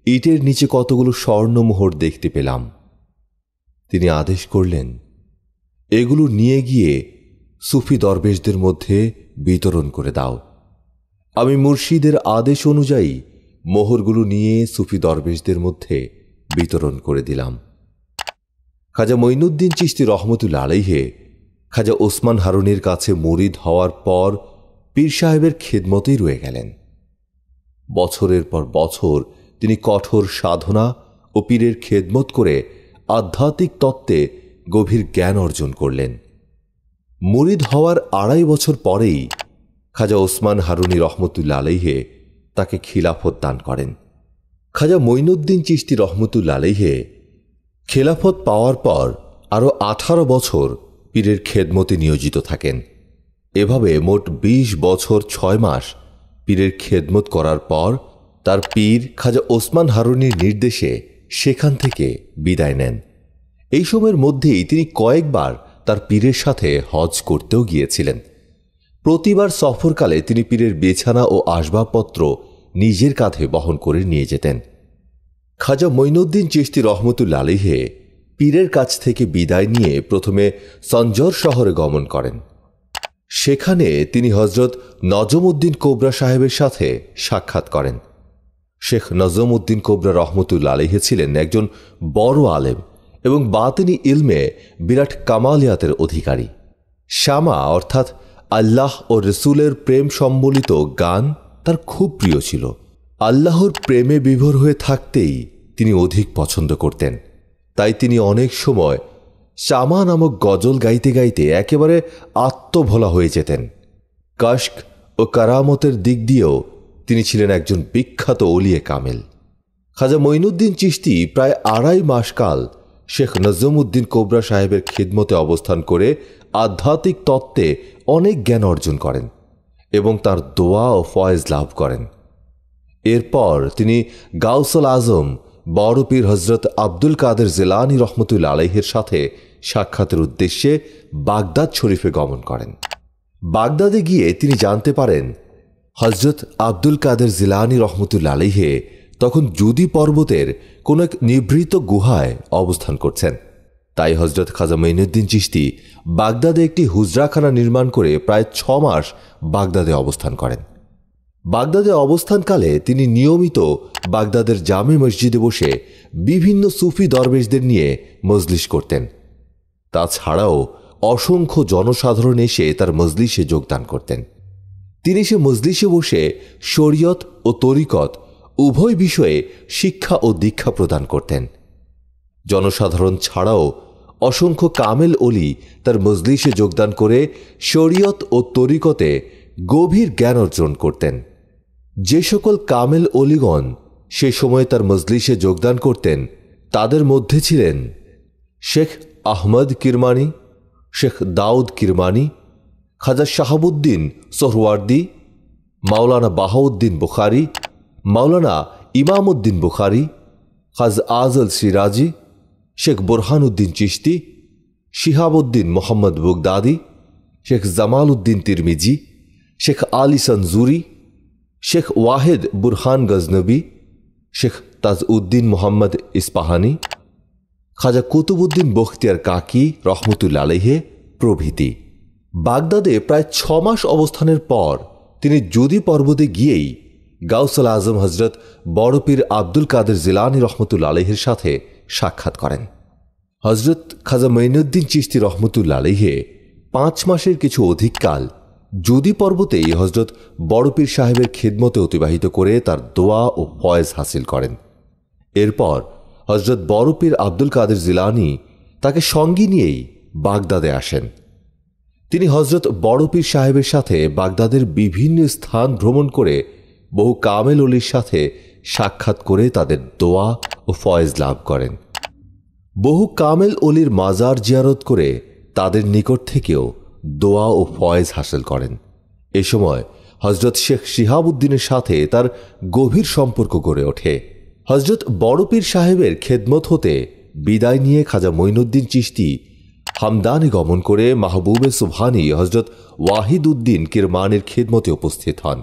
ইটের নিচে কতগুলো স্বর্ণমোহর দেখতে পেলাম। তিনি আদেশ করলেন, এগুলো নিয়ে গিয়ে সুফি দরবেশদের মধ্যে বিতরণ করে দাও। আমি মুর্শিদের আদেশ অনুযায়ী মোহরগুলো নিয়ে সুফি দরবেশদের মধ্যে বিতরণ করে দিলাম। খাজা মঈনুদ্দিন চিস্তি রহমতুল আলাইহে খাজা ওসমান হারুনের কাছে মরিদ হওয়ার পর পীর সাহেবের খেদমতেই রয়ে গেলেন। বছরের পর বছর তিনি কঠোর সাধনা ও পীরের খেদমত করে আধ্যাত্মিক তত্ত্বে গভীর জ্ঞান অর্জন করলেন। মুরিদ হওয়ার আড়াই বছর পরেই খাজা ওসমান হারুনি রহমতুল্লা আলহে তাকে খিলাফত দান করেন। খাজা মঈনুদ্দিন চিস্তি রহমতুল্লা আলহে খেলাফত পাওয়ার পর আরও আঠারো বছর পীরের খেদমতে নিয়োজিত থাকেন। এভাবে মোট ২০ বছর ছয় মাস পীরের খেদমত করার পর তার পীর খাজা ওসমান হারুনির নির্দেশে সেখান থেকে বিদায় নেন। এই সময়ের মধ্যেই তিনি কয়েকবার তার পীরের সাথে হজ করতেও গিয়েছিলেন। প্রতিবার সফরকালে তিনি পীরের বেছানা ও আসবাবপত্র নিজের কাঁধে বহন করে নিয়ে যেতেন। খাজা মঈনুদ্দিন চিস্তি রহমতুল্লা আলিহে পীরের কাছ থেকে বিদায় নিয়ে প্রথমে সঞ্জর শহরে গমন করেন। সেখানে তিনি হজরত নজমউদ্দিন কোবরা সাহেবের সাথে সাক্ষাৎ করেন। শেখ নজমউদ্দিন কোবরা রহমতুল্লা আলহে ছিলেন একজন বড় আলেম এবং বাতিনি ইলমে বিরাট কামালিয়াতের অধিকারী। শ্যামা অর্থাৎ আল্লাহ ও রসুলের প্রেম সম্বলিত গান তার খুব প্রিয় ছিল। আল্লাহর প্রেমে বিভোর হয়ে থাকতেই তিনি অধিক পছন্দ করতেন। তাই তিনি অনেক সময় শ্যামা নামক গজল গাইতে গাইতে একেবারে আত্মভোলা হয়ে যেতেন। কাশক ও কারামতের দিক দিয়েও তিনি ছিলেন একজন বিখ্যাত অলিয়ে কামেল। খাজা মঈনুদ্দিন চিস্তি প্রায় আড়াই মাস কাল শেখ নজমুদ্দিন কোবরা সাহেবের খিদমতে অবস্থান করে আধ্যাত্মিক তত্ত্বে অনেক জ্ঞান অর্জন করেন এবং তার দোয়া ও ফয়েজ লাভ করেন। এরপর তিনি গাউসল আজম বড়পীর হজরত আব্দুল কাদের জেলানি রহমতুল আলাইহের সাথে সাক্ষাতের উদ্দেশ্যে বাগদাদ শরীফে গমন করেন। বাগদাদে গিয়ে তিনি জানতে পারেন হজরত আব্দুল কাদের জিলানি রহমতুল্লা আলিহে তখন জুদি পর্বতের কোন এক নিভৃত গুহায় অবস্থান করছেন। তাই হজরত খাজা মঈনুদ্দিন চিস্তি বাগদাদে একটি হুজরাখানা নির্মাণ করে প্রায় ছ মাস বাগদাদে অবস্থান করেন। বাগদাদে অবস্থানকালে তিনি নিয়মিত বাগদাদের জামে মসজিদে বসে বিভিন্ন সুফি দরবেশদের নিয়ে মজলিস করতেন। তাছাড়াও অসংখ্য জনসাধারণ এসে তার মজলিসে যোগদান করতেন। তিনি সে মজলিসে বসে শরীয়ত ও তরিকত উভয় বিষয়ে শিক্ষা ও দীক্ষা প্রদান করতেন। জনসাধারণ ছাড়াও অসংখ্য কামেল অলি তার মজলিসে যোগদান করে শরীয়ত ও তরিকতে গভীর জ্ঞান অর্জন করতেন। যে সকল কামেল অলিগণ সে সময় তার মজলিসে যোগদান করতেন, তাদের মধ্যে ছিলেন শেখ আহমদ কিরমানি, শেখ দাউদ কিরমানি খাজা শাহাবুদ্দিন সোহরওয়ার্দি, মাওলানা বাহাউদ্দিন বুখারি, মাওলানা ইমামউদ্দিন বুখারি, খাজ আজল সিরাজি, শেখ বোরহানুদ্দিন চিস্তি শিহাবুদ্দিন মোহাম্মদ বুগদাদি, শেখ জামাল উদ্দিন তিরমিজি, শেখ আলী সনজুরি, শেখ ওয়াহেদ বুরহান গজনবী, শেখ তাজ উদ্দিন মোহাম্মদ ইস্পাহানি, খাজা কুতুবুদ্দিন বখতিয়ার কাকি রহমতুল্লা আলহে প্রভৃতি। বাগদাদে প্রায় ছ মাস অবস্থানের পর তিনি যদি পর্বতে গিয়েই গাউসাল আজম হজরত বড়পীর আব্দুল কাদের জিলানি রহমতুল্লা আলহের সাথে সাক্ষাৎ করেন। হজরত খাজা মঈনুদ্দিন চিস্তি রহমতুল্লা আলহে পাঁচ মাসের কিছু অধিককাল যদি পর্বতেই হজরত বড়পীর সাহেবের খেদমতে অতিবাহিত করে তার দোয়া ও ফয়েজ হাসিল করেন। এরপর হজরত বড়পীর আব্দুল কাদের জিলানি তাকে সঙ্গী নিয়েই বাগদাদে আসেন। তিনি হজরত বড়পীর সাহেবের সাথে বাগদাদের বিভিন্ন স্থান ভ্রমণ করে বহু কামেল অলির সাথে সাক্ষাৎ করে তাদের দোয়া ও ফয়েজ লাভ করেন। বহু কামেল অলির মাজার জিয়ারত করে তাদের নিকট থেকেও দোয়া ও ফয়েজ হাসিল করেন। এ সময় হজরত শেখ শিহাবুদ্দিনের সাথে তার গভীর সম্পর্ক গড়ে ওঠে। হজরত বড়পীর সাহেবের খেদমত হতে বিদায় নিয়ে খাজা মঈনুদ্দিন চিস্তি হামদানি গমন করে মাহবুবে সুবহানি হজরত ওয়াহিদ উদ্দিন কিরমানের খিদমতে উপস্থিত হন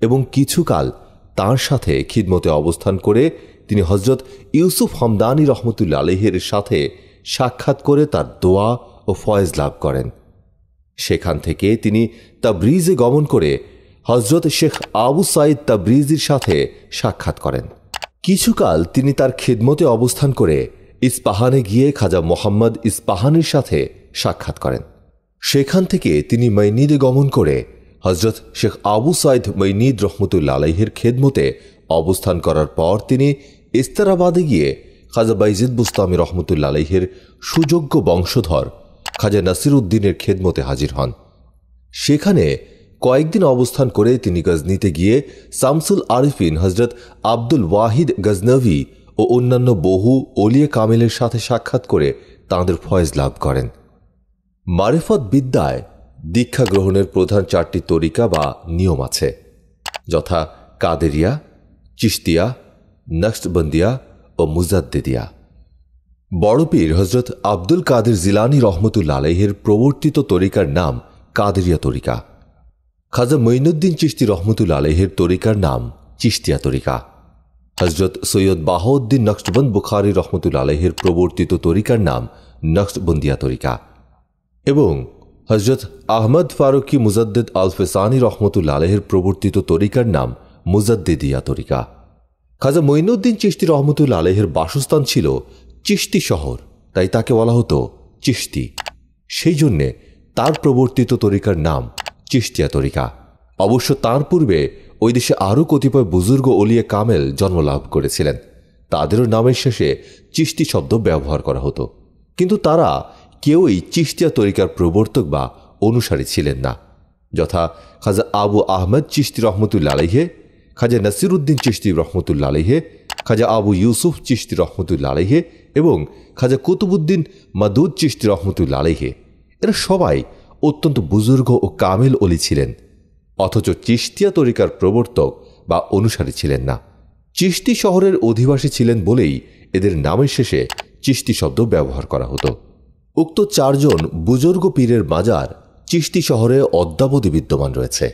এবং কিছুকাল তার সাথে খিদমতে অবস্থান করে তিনি হজরত ইউসুফ হামদানি রহমতুল্লা আলহের সাথে সাক্ষাৎ করে তার দোয়া ও ফয়েজ লাভ করেন। সেখান থেকে তিনি তাব্রিজে গমন করে হজরত শেখ আবু সাইদ তাব্রিজির সাথে সাক্ষাৎ করেন। কিছুকাল তিনি তার খিদমতে অবস্থান করে ইস্পাহানে গিয়ে খাজা মোহাম্মদ ইস্পাহানের সাথে সাক্ষাৎ করেন। সেখান থেকে তিনি মৈনিদে গমন করে হজরত শেখ আবু সাইদ মৈনিদ রহমতুল্লা আলহের খেদমতে অবস্থান করার পর তিনি ইস্তারাবাদে গিয়ে খাজা বাইজিদ বুস্তামি রহমতুল্লা আলহের সুযোগ্য বংশধর খাজা নাসির উদ্দিনের খেদমতে হাজির হন। সেখানে কয়েকদিন অবস্থান করে তিনি গজনিতে গিয়ে সামসুল আরিফিন হজরত আব্দুল ওয়াহিদ গজনভি ও অন্যান্য বহু অলিয়ে কামিলের সাথে সাক্ষাৎ করে তাঁদের ফয়েজ লাভ করেন। মারেফত বিদ্যায় দীক্ষা গ্রহণের প্রধান চারটি তরিকা বা নিয়ম আছে। যথা কাদেরিয়া চিস্তিয়া নকশবন্দিয়া ও মুজাদ্দিদিয়া। বড় পীর হজরত আব্দুল কাদের জিলানি রহমতুল্লা আলহের প্রবর্তিত তরিকার নাম কাদেরিয়া তরিকা। খাজা মঈনুদ্দিন চিস্তি রহমতুল আলহের তরিকার নাম চিস্তিয়া তরিকা। হজরত সৈয়দ বাহাউদ্দিন নকশবন্দ বুখারি রহমতুল আলহের প্রবর্তিত তরিকার নাম নকশবন্দিয়া তরিকা এবং হজরত আহমদ ফারুকি মুজাদ্দিদ আলফেসানি রহমতুল আলহের প্রবর্তিত তরিকার নাম মুজাদ্দিদিয়া তরিকা। খাজা মঈনুদ্দিন চিস্তি রহমতুল আলহের বাসস্থান ছিল চিস্তি শহর, তাই তাকে বলা হতো চিস্তি সেই জন্যে তার প্রবর্তিত তরিকার নাম চিস্তিয়া তরিকা। অবশ্য তার পূর্বে ওই দেশে আরও কতিপয় বুজুর্গ অলিয়ে কামেল জন্মলাভ করেছিলেন। তাদেরও নামের শেষে চিস্তি শব্দ ব্যবহার করা হতো। কিন্তু তারা কেউই চিস্তিয়া তরিকার প্রবর্তক বা অনুসারী ছিলেন না। যথা খাজা আবু আহমেদ চিস্তি রহমতুল্লা আলহে খাজা নাসির উদ্দিন চিস্তি রহমতুল্লা আলহে খাজা আবু ইউসুফ চিস্তি রহমতুল্লা আলহে এবং খাজা কুতুবুদ্দিন মাদুদ চিস্তি রহমতুল্লা আলহে এরা সবাই অত্যন্ত বুজুর্গ ও কামেল অলি ছিলেন। অথচ চিস্তিয়া তরিকার প্রবর্তক বা অনুসারী ছিলেন না। চিস্তি শহরের অধিবাসী ছিলেন বলেই এদের নামের শেষে চিস্তি শব্দ ব্যবহার করা হতো। উক্ত চারজন বুজুর্গ পীরের মাজার চিস্তি শহরে অদ্যাবধি বিদ্যমান রয়েছে।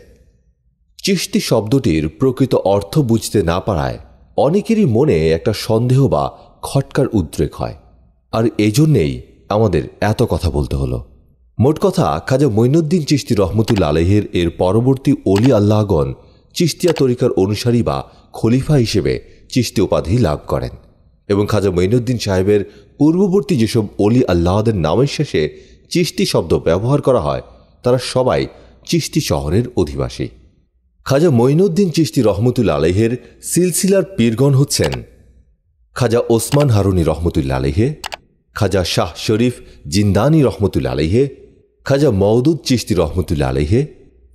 চিস্তি শব্দটির প্রকৃত অর্থ বুঝতে না পারায় অনেকেরই মনে একটা সন্দেহ বা খটকার উদ্রেক হয়। আর এজন্যেই আমাদের এত কথা বলতে হলো। মোট কথা, খাজা মঈনুদ্দিন চিস্তি রহমতুল্লা আলহের এর পরবর্তী অলি আল্লাহগণ চিস্তিয়া তরিকার অনুসারী বা খলিফা হিসেবে চিস্তি উপাধি লাভ করেন এবং খাজা মঈনুদ্দিন সাহেবের পূর্ববর্তী যেসব অলি আল্লাহদের নামের শেষে চিস্তি শব্দ ব্যবহার করা হয়, তারা সবাই চিস্তি শহরের অধিবাসী। খাজা মঈনুদ্দিন চিস্তি রহমতুল্লা আলহের সিলসিলার পীরগণ হচ্ছেন খাজা ওসমান হারুনি রহমতুল্লা আলহে খাজা শাহ শরীফ জিন্দানি রহমতুল্লা আলহে খাজা মওদুদ চিস্তি রহমতুল্লা আলহে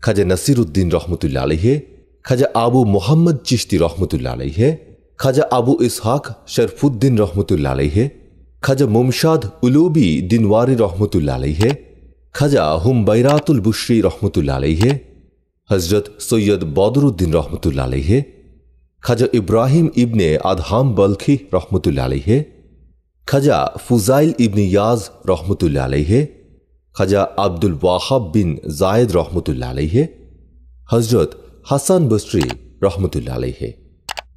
খাজা নাসির উদ্দিন রহমতুল্লা আলহে খাজা আবু মোহাম্মদ চিস্তি রহমতুল্লা আলহে খাজা আবু ইসহাক শরফুদ্দিন রহমতুল্লা আলহে খাজা মুমশাদ উলুবি দিনওয়ারি রহমতুল্লা আলহে খাজা হুম বাইরাতুল বুশ্রি রহমতুল্লা আলহে হজরত সৈয়দ বদরুদ্দিন রহমতুল্লা আলহে খাজা ইব্রাহিম ইবনে আদহাম বলখি রহমতুল্লা আলহে খাজা ফুজাইল ইবনে ইয়াজ রহমতুল্লা আলহে খাজা আব্দুল ওয়াহাব বিন জায়েদ রহমতুল্লা আলহে হজরত হাসান বসরি রহমতুল্লা আলহে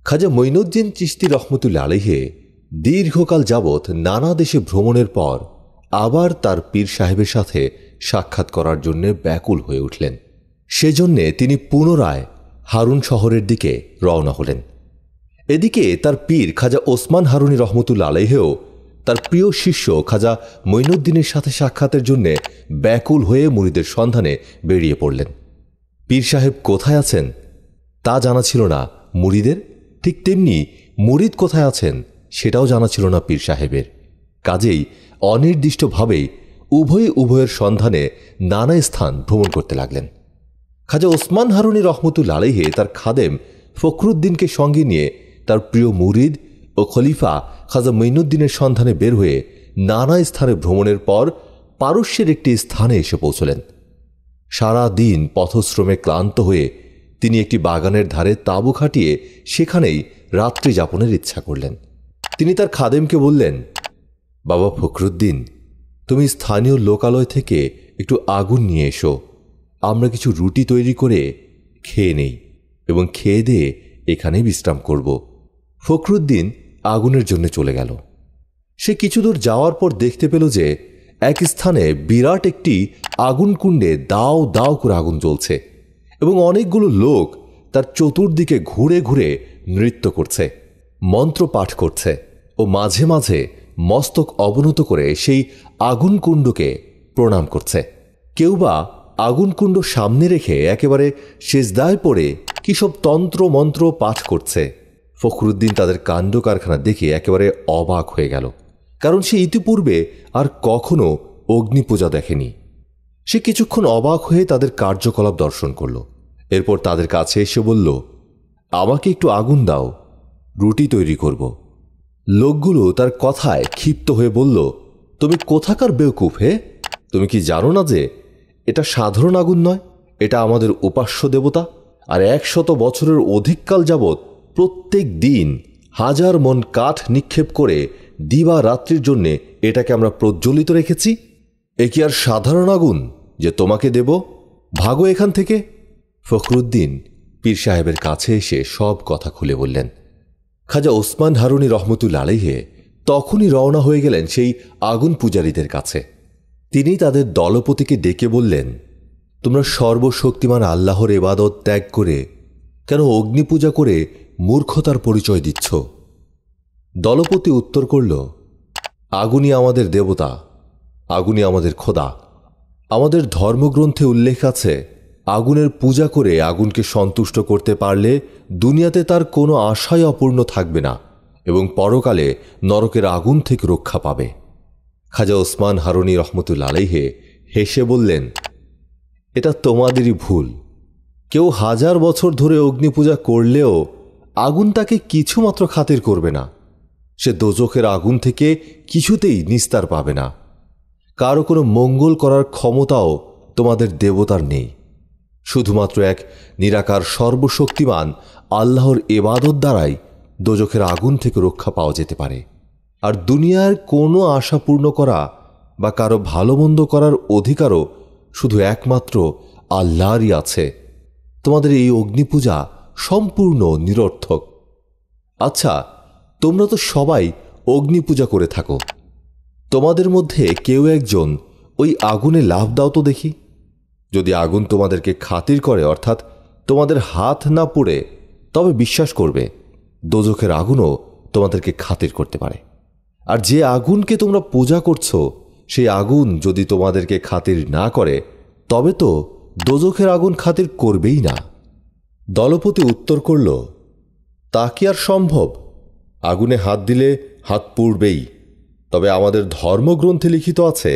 খাজা মঈনুদ্দিন চিস্তি রহমতুল্লা আলহে দীর্ঘকাল যাবৎ নানা দেশে ভ্রমণের পর আবার তার পীর সাহেবের সাথে সাক্ষাৎ করার জন্য ব্যাকুল হয়ে উঠলেন। সেজন্যে তিনি পুনরায় হারুন শহরের দিকে রওনা হলেন। এদিকে তার পীর খাজা ওসমান হারুনি রহমতুল্লা আলহেও তার প্রিয় শিষ্য খাজা মঈনুদ্দিনের সাথে সাক্ষাতের জন্য ব্যাকুল হয়ে মুরিদের সন্ধানে বেরিয়ে পড়লেন। পীর সাহেব কোথায় আছেন তা জানা ছিল না মুরিদের ঠিক তেমনি মুরিদ কোথায় আছেন সেটাও জানা ছিল না পীর সাহেবের। কাজেই অনির্দিষ্টভাবেই উভয়ে উভয়ের সন্ধানে নানা স্থান ভ্রমণ করতে লাগলেন। খাজা ওসমান হারুনি রহমতুল আলহে তার খাদেম ফখরুদ্দিনকে সঙ্গে নিয়ে তার প্রিয় মুরিদ ও খলিফা খাজা মঈনুদ্দিনের সন্ধানে বের হয়ে নানা স্থানে ভ্রমণের পর পারস্যের একটি স্থানে এসে পৌঁছলেন। সারা দিন পথশ্রমে ক্লান্ত হয়ে তিনি একটি বাগানের ধারে তাঁবু খাটিয়ে সেখানেই রাত্রি যাপনের ইচ্ছা করলেন। তিনি তার খাদেমকে বললেন, বাবা ফখরুদ্দিন, তুমি স্থানীয় লোকালয় থেকে একটু আগুন নিয়ে এসো। আমরা কিছু রুটি তৈরি করে খেয়ে নেই এবং খেয়ে দিয়ে এখানে বিশ্রাম করব। ফখরুদ্দিন আগুনের জন্য চলে গেল। সে কিছু দূর যাওয়ার পর দেখতে পেল যে এক স্থানে বিরাট একটি আগুন কুণ্ডে দাও দাও করে আগুন জ্বলছে এবং অনেকগুলো লোক তার চতুর্দিকে ঘুরে ঘুরে নৃত্য করছে, মন্ত্র পাঠ করছে ও মাঝে মাঝে মস্তক অবনত করে সেই আগুন কুণ্ডকে প্রণাম করছে। কেউ বা আগুনকুণ্ড সামনে রেখে একেবারে সেজদায় পড়ে কি সব তন্ত্র মন্ত্র পাঠ করছে। ফখরুদ্দিন তাদের কাণ্ড কারখানা দেখে একেবারে অবাক হয়ে গেল। কারণ সে ইতিপূর্বে আর কখনো অগ্নিপূজা দেখেনি। সে কিছুক্ষণ অবাক হয়ে তাদের কার্যকলাপ দর্শন করল। এরপর তাদের কাছে এসে বলল, আমাকে একটু আগুন দাও, রুটি তৈরি করব। লোকগুলো তার কথায় ক্ষিপ্ত হয়ে বলল, তুমি কোথাকার বেউকুফ হে? তুমি কি জানো না যে এটা সাধারণ আগুন নয়? এটা আমাদের উপাস্য দেবতা, আর একশত বছরের অধিককাল যাবৎ প্রত্যেক দিন হাজার মন কাঠ নিক্ষেপ করে দিবা রাত্রির জন্যে এটাকে আমরা প্রজ্বলিত রেখেছি? এ কি আর সাধারণ আগুন যে তোমাকে দেব? ভাগো এখান থেকে। ফখরুদ্দিন পীর সাহেবের কাছে এসে সব কথা খুলে বললেন। খাজা ওসমান হারুনি রহমতুল আলাইহে তখনই রওনা হয়ে গেলেন সেই আগুন পূজারীদের কাছে। তিনি তাদের দলপতিকে ডেকে বললেন, তোমরা সর্বশক্তিমান আল্লাহর এবাদত ত্যাগ করে, কেন অগ্নিপূজা করে মূর্খতার পরিচয় দিচ্ছ। দলপতি উত্তর করল, আগুনই আমাদের দেবতা, আগুনই আমাদের খোদা। আমাদের ধর্মগ্রন্থে উল্লেখ আছে, আগুনের পূজা করে আগুনকে সন্তুষ্ট করতে পারলে দুনিয়াতে তার কোনো আশাই অপূর্ণ থাকবে না এবং পরকালে নরকের আগুন থেকে রক্ষা পাবে। খাজা ওসমান হারুনি রহমতুল আলাইহে হেসে বললেন, এটা তোমাদেরই ভুল। কেউ হাজার বছর ধরে অগ্নিপূজা করলেও আগুন তাকে কিছুমাত্র খাতির করবে না। সে দোজখের আগুন থেকে কিছুতেই নিস্তার পাবে না। কারও কোনো মঙ্গল করার ক্ষমতাও তোমাদের দেবতার নেই। শুধুমাত্র এক নিরাকার সর্বশক্তিমান আল্লাহর এবাদত দ্বারাই দোজখের আগুন থেকে রক্ষা পাওয়া যেতে পারে। আর দুনিয়ার কোনো আশা পূর্ণ করা বা কারও ভালো মন্দ করার অধিকারও শুধু একমাত্র আল্লাহরই আছে। তোমাদের এই অগ্নিপূজা সম্পূর্ণ নিরর্থক। আচ্ছা তোমরা তো সবাই অগ্নিপূজা করে থাকো। তোমাদের মধ্যে কেউ একজন ওই আগুনে লাভ দাও তো দেখি। যদি আগুন তোমাদেরকে খাতির করে, অর্থাৎ তোমাদের হাত না পুড়ে, তবে বিশ্বাস করবে, দোজখের আগুনও তোমাদেরকে খাতির করতে পারে। আর যে আগুনকে তোমরা পূজা করছ, সেই আগুন যদি তোমাদেরকে খাতির না করে, তবে তো দোজখের আগুন খাতির করবেই না। দলপতি উত্তর করল, তা কি আর সম্ভব? আগুনে হাত দিলে হাত পুড়বেই। তবে আমাদের ধর্মগ্রন্থে লিখিত আছে,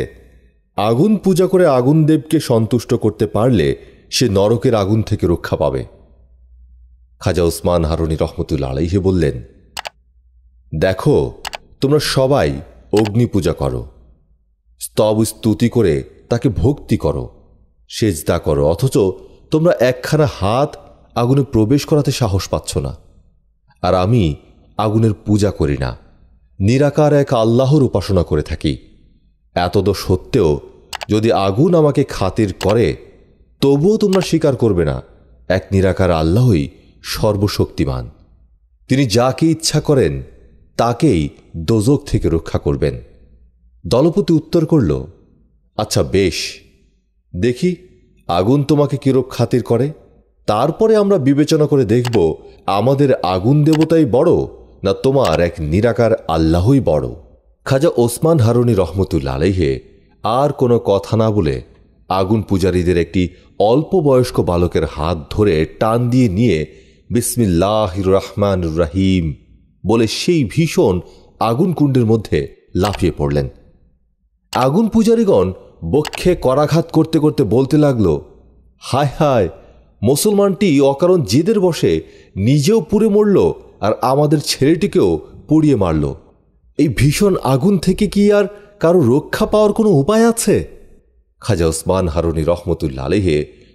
আগুন পূজা করে আগুন দেবকে সন্তুষ্ট করতে পারলে সে নরকের আগুন থেকে রক্ষা পাবে। খাজা ওসমান হারুনি রহমতুল্লা আলাইহে বললেন, দেখো, তোমরা সবাই অগ্নি পূজা করো, স্তব স্তুতি করে তাকে ভক্তি করো, সেজদা করো, অথচ তোমরা একখানা হাত আগুনে প্রবেশ করাতে সাহস পাচ্ছ না। আর আমি আগুনের পূজা করি না। নিরাকার এক আল্লাহর উপাসনা করে থাকি। এতদ সত্ত্বেও যদি আগুন আমাকে খাতির করে, তবুও তোমরা স্বীকার করবে না, এক নিরাকার আল্লাহই সর্বশক্তিমান। তিনি যাকে ইচ্ছা করেন, তাকেই দোজক থেকে রক্ষা করবেন। দলপতি উত্তর করল আচ্ছা বেশ। দেখি, আগুন তোমাকে কিরূপ খাতির করে? তারপরে আমরা বিবেচনা করে দেখব, আমাদের আগুন দেবতাই বড় না তোমার এক নিরাকার আল্লাহই বড়। খাজা ওসমান হারুনি রহমতুল্লা আলাইহে আর কোনো কথা না বলে আগুন পূজারীদের একটি অল্প বয়স্ক বালকের হাত ধরে টান দিয়ে নিয়ে বিসমিল্লাহ রহমান রাহিম বলে সেই ভীষণ আগুন কুণ্ডের মধ্যে লাফিয়ে পড়লেন। আগুন পূজারীগণ বক্ষে করাঘাত করতে করতে বলতে লাগল, হায় হায় মুসলমানটি অকারণ জেদের বসে নিজেও পুড়ে মরল আর আমাদের ছেলেটিকেও পুড়িয়ে মারল। এই ভীষণ আগুন থেকে কি আর কারও রক্ষা পাওয়ার কোনো উপায় আছে? খাজা ওসমান হারুনি রহমতুল্লা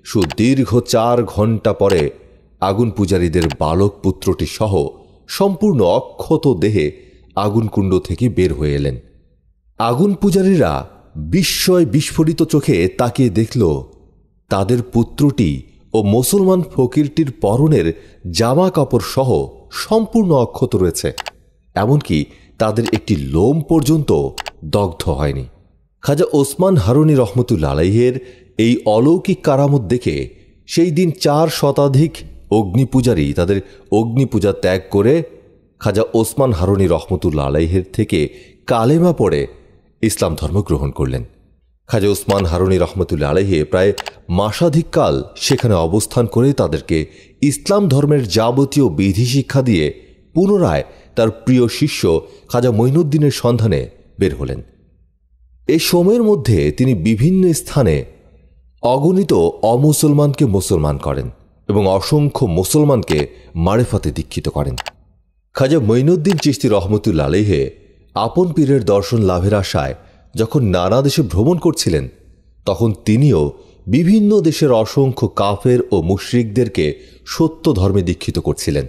সুদীর্ঘ চার ঘণ্টা পরে আগুন পূজারীদের বালক পুত্রটি সহ সম্পূর্ণ অক্ষত দেহে আগুন কুণ্ড থেকে বের হয়ে এলেন। আগুন পূজারীরা বিস্ময় বিস্ফোরিত চোখে তাকিয়ে দেখল, তাদের পুত্রটি ও মুসলমান ফকিরটির পরনের জামা কাপড় সহ সম্পূর্ণ অক্ষত রয়েছে। এমনকি তাদের একটি লোম পর্যন্ত দগ্ধ হয়নি। খাজা ওসমান হারুনি রহমতুল্লা আলাইহের এই অলৌকিক কারামত দেখে সেই দিন চার শতাধিক অগ্নিপূজারী তাদের অগ্নিপূজা ত্যাগ করে খাজা ওসমান হারুনি রহমতুল্লা আলাইহের থেকে কালেমা পড়ে ইসলাম ধর্ম গ্রহণ করলেন। খাজা উসমান হারুনি রহমতুল্লা আলহে প্রায় মাসাধিককাল সেখানে অবস্থান করে তাদেরকে ইসলাম ধর্মের যাবতীয় বিধি শিক্ষা দিয়ে পুনরায় তার প্রিয় শিষ্য খাজা মঈনুদ্দিনের সন্ধানে বের হলেন। এ সময়ের মধ্যে তিনি বিভিন্ন স্থানে অগণিত অমুসলমানকে মুসলমান করেন এবং অসংখ্য মুসলমানকে মারেফাতে দীক্ষিত করেন। খাজা মঈনুদ্দিন চিস্তি রহমতুল্লা আলহে আপন পীরের দর্শন লাভের আশায় যখন নানা দেশে ভ্রমণ করছিলেন, তখন তিনিও বিভিন্ন দেশের অসংখ্য কাফের ও মুশরিকদেরকে সত্য ধর্মে দীক্ষিত করছিলেন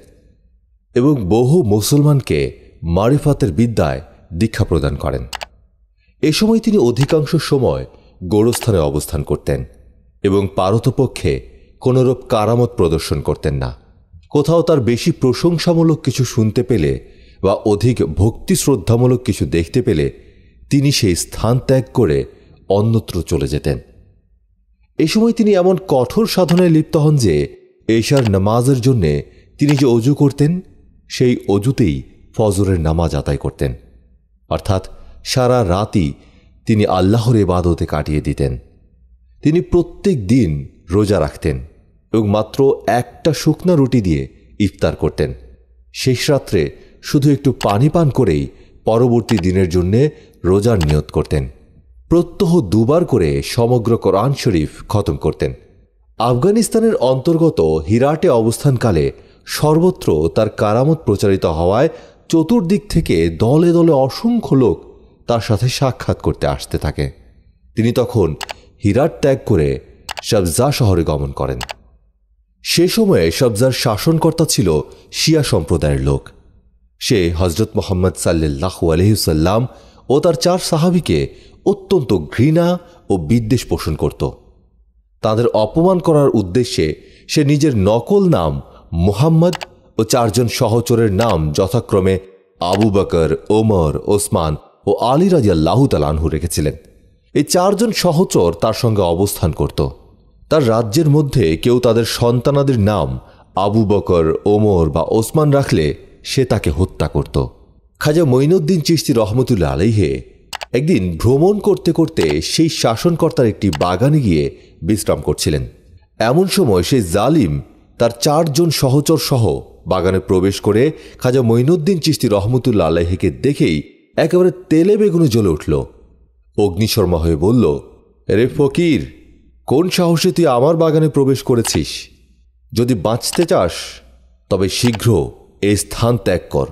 এবং বহু মুসলমানকে মারিফাতের বিদ্যায় দীক্ষা প্রদান করেন। এ সময় তিনি অধিকাংশ সময় গোরস্থানে অবস্থান করতেন এবং পারতপক্ষে কোনোরূপ কারামত প্রদর্শন করতেন না। কোথাও তার বেশি প্রশংসামূলক কিছু শুনতে পেলে বা অধিক ভক্তি শ্রদ্ধামূলক কিছু দেখতে পেলে তিনি সেই স্থান ত্যাগ করে অন্যত্র চলে যেতেন। এ সময় তিনি এমন কঠোর সাধনায় লিপ্ত হন যে, এশার নামাজের জন্যে তিনি যে অজু করতেন, সেই অজুতেই ফজরের নামাজ আদায় করতেন। অর্থাৎ সারা রাতই তিনি আল্লাহর এবাদতে কাটিয়ে দিতেন। তিনি প্রত্যেক দিন রোজা রাখতেন এবং মাত্র একটা শুকনা রুটি দিয়ে ইফতার করতেন। শেষ রাত্রে শুধু একটু পানি পান করেই পরবর্তী দিনের জন্যে রোজার নিয়ত করতেন। প্রত্যহ দুবার করে সমগ্র কোরআন শরীফ খতম করতেন। আফগানিস্তানের অন্তর্গত হিরাটে অবস্থানকালে সর্বত্র তার কারামত প্রচারিত হওয়ায় চতুর্দিক থেকে দলে দলে অসংখ্য লোক তার সাথে সাক্ষাৎ করতে আসতে থাকে। তিনি তখন হিরাট ত্যাগ করে সবজা শহরে গমন করেন। সে সময়ে সবজার শাসনকর্তা ছিল শিয়া সম্প্রদায়ের লোক। সে হজরত মোহাম্মদ সাল্লাহ আলহিসাল্লাম ও তার চার সাহাবিকে অত্যন্ত ঘৃণা ও বিদ্বেষ পোষণ করত। তাদের অপমান করার উদ্দেশ্যে সে নিজের নকল নাম মুহাম্মদ ও চারজন সহচরের নাম যথাক্রমে আবু বকর, ওমর, ওসমান ও আলী রাজিয়াল্লাহ তালানহু রেখেছিলেন। এই চারজন সহচর তার সঙ্গে অবস্থান করত। তার রাজ্যের মধ্যে কেউ তাদের সন্তানাদের নাম আবু বকর, ওমর বা ওসমান রাখলে সে তাকে হত্যা করত। খাজা মঈনুদ্দিন চিস্তি রহমতুল্লা আলাইহে একদিন ভ্রমণ করতে করতে সেই শাসনকর্তার একটি বাগানে গিয়ে বিশ্রাম করছিলেন। এমন সময় সেই জালিম তার চারজন সহচর সহ বাগানে প্রবেশ করে খাজা মঈনুদ্দিন চিস্তি রহমতুল্লা আলাইহিকে দেখেই একেবারে তেলে বেগুনে জ্বলে উঠল। অগ্নিশর্মা হয়ে বলল, রে ফকির, কোন সাহসে তুই আমার বাগানে প্রবেশ করেছিস? যদি বাঁচতে চাস, তবে শীঘ্র এই স্থান ত্যাগ কর।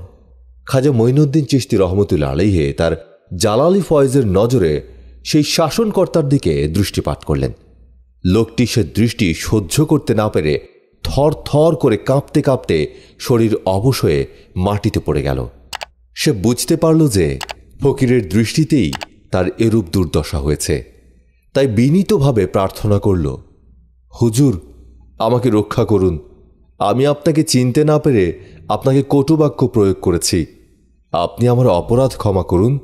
খাজা মঈনুদ্দিন চিস্তি রহমতুল্লা আলিহে তার জালালি ফয়েজের নজরে সেই শাসনকর্তার দিকে দৃষ্টিপাত করলেন। লোকটি সে দৃষ্টি সহ্য করতে না পেরে থর থর করে কাঁপতে কাঁপতে শরীর অবশয়ে মাটিতে পড়ে গেল। সে বুঝতে পারল যে ফকিরের দৃষ্টিতেই তার এরূপ দুর্দশা হয়েছে। তাই বিনীতভাবে প্রার্থনা করল, হুজুর, আমাকে রক্ষা করুন। আমি আপনাকে চিনতে না পেরে আপনাকে কটুবাক্য প্রয়োগ করেছি। আপনি আমার অপরাধ ক্ষমা করুন।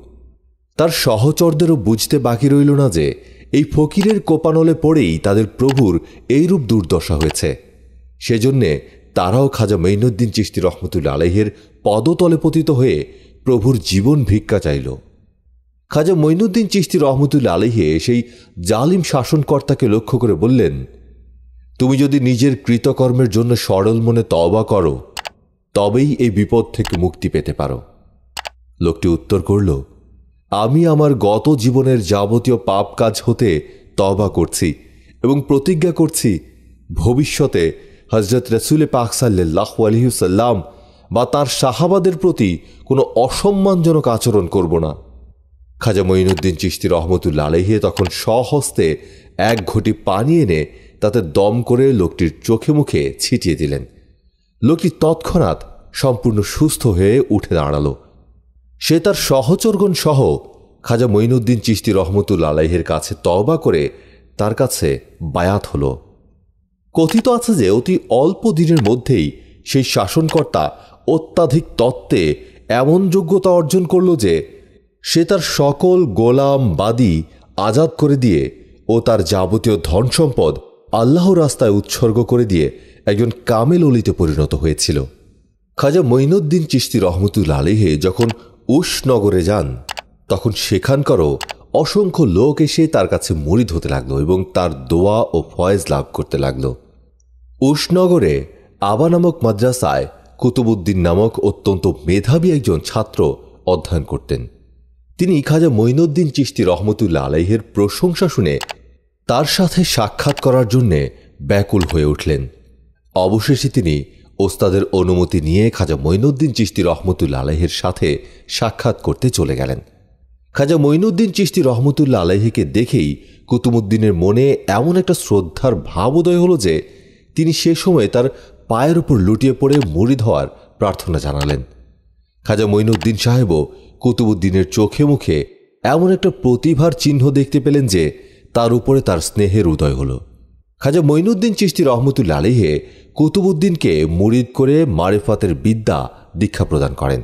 তার সহচরদেরও বুঝতে বাকি রইল না যে, এই ফকিরের কোপানলে পড়েই তাদের প্রভুর এইরূপ দুর্দশা হয়েছে। সেজন্যে তারাও খাজা মঈনুদ্দিন চিস্তি রহমতুল্লা আলহের পদতলে পতিত হয়ে প্রভুর জীবন ভিক্ষা চাইল। খাজা মঈনুদ্দিন চিস্তি রহমতুল্লা আলহে সেই জালিম শাসনকর্তাকে লক্ষ্য করে বললেন, তুমি যদি নিজের কৃতকর্মের জন্য সরল মনে তবা করো তবেই এই বিপদ থেকে মুক্তি পেতে পারো। লোকটি উত্তর করল, আমি আমার গত জীবনের যাবতীয় পাপ কাজ হতে তবা করছি এবং প্রতিজ্ঞা করছি, ভবিষ্যতে হজরত রসুল পাক সাল্লাহ আলহিউসাল্লাম বা তার সাহাবাদের প্রতি কোনো অসম্মানজনক আচরণ করব না। খাজা মঈনুদ্দিন চিস্তি রহমতুল্লা আলহে তখন স্বহস্তে এক ঘটি পানি এনে তাতে দম করে লোকটির চোখে মুখে ছিটিয়ে দিলেন। লোকটি তৎক্ষণাৎ সম্পূর্ণ সুস্থ হয়ে উঠে দাঁড়াল। সে তার সহচরগণ সহ খাজা মঈনুদ্দিন চিস্তি রহমতুল্লা আলাইহের কাছে তবা করে তার কাছে বায়াত হল। কথিত আছে যে অতি অল্প দিনের মধ্যেই সেই শাসনকর্তা অত্যাধিক তত্ত্বে এমন যোগ্যতা অর্জন করল যে সে তার সকল গোলাম বাদী আজাদ করে দিয়ে ও তার যাবতীয় ধন সম্পদ আল্লাহ রাস্তায় উৎসর্গ করে দিয়ে একজন কামেল অলিতে পরিণত হয়েছিল। খাজা মঈনুদ্দিন চিস্তি রহমতুল আলিহে যখন উস নগরে যান, তখন সেখানকারও অসংখ্য লোক এসে তার কাছে মরিদ হতে লাগল এবং তার দোয়া ও ফয়েজ লাভ করতে লাগল। উশনগরে আবা নামক মাদ্রাসায় কুতুবুদ্দিন নামক অত্যন্ত মেধাবী একজন ছাত্র অধ্যয়ন করতেন। তিনি খাজা মঈনুদ্দিন চিস্তি রহমতুল্লা আলাইহের প্রশংসা শুনে তার সাথে সাক্ষাৎ করার জন্যে ব্যাকুল হয়ে উঠলেন। অবশেষে তিনি ওস্তাদের অনুমতি নিয়ে খাজা মঈনুদ্দিন চিস্তি রহমতুল্লা আলাইহের সাথে সাক্ষাৎ করতে চলে গেলেন। খাজা মঈনুদ্দিন চিস্তি রহমতুল্লা আলাইহিকে দেখেই কুতুমুদ্দিনের মনে এমন একটা শ্রদ্ধার ভাব উদয় হল যে তিনি সে সময় তার পায়ের উপর লুটিয়ে পড়ে মরিদ হওয়ার প্রার্থনা জানালেন। খাজা মঈনুদ্দিন সাহেবও কুতুবুদ্দিনের চোখে মুখে এমন একটা প্রতিভার চিহ্ন দেখতে পেলেন যে তার উপরে তার স্নেহের উদয় হল। খাজা মঈনুদ্দিন চিস্তি রহমতুল্লা আলিহে কুতুবুদ্দিনকে মুরিদ করে মারেফাতের বিদ্যা দীক্ষা প্রদান করেন।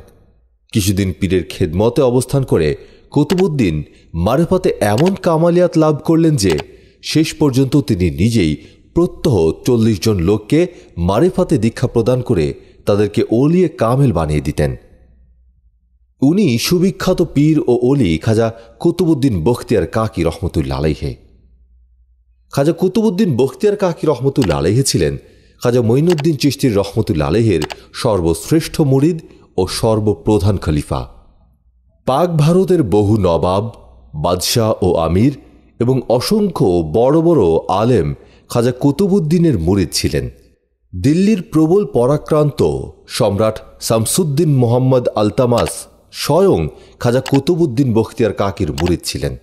কিছুদিন পীরের খেদমতে অবস্থান করে কুতুবুদ্দিন মারেফাতে এমন কামালিয়াত লাভ করলেন যে, শেষ পর্যন্ত তিনি নিজেই প্রত্যহ চল্লিশ জন লোককে মারেফাতে দীক্ষা প্রদান করে তাদেরকে ওলিয়ে কামেল বানিয়ে দিতেন। উনি সুবিখ্যাত পীর ও অলি খাজা কুতুবুদ্দিন বখতিয়ার কাকি রহমতুল্লা আলাইহে। খাজা কুতুবুদ্দিন বখতিয়ার কাকি রহমতুল্লা আলাইহে ছিলেন খাজা মঈনুদ্দিন চিস্তির রহমতুল্লা আলাইহের সর্বশ্রেষ্ঠ মুরিদ ও সর্বপ্রধান খলিফা। পাক ভারতের বহু নবাব, বাদশাহ ও আমির এবং অসংখ্য বড় বড় আলেম খাজা কুতুবুদ্দিনের মুরিদ ছিলেন। দিল্লির প্রবল পরাক্রান্ত সম্রাট শামসুদ্দিন মোহাম্মদ আলতামাস স্বয়ং খাজা কুতুবুদ্দিন বখতিয়ার কাকির মুরিদ ছিলেন।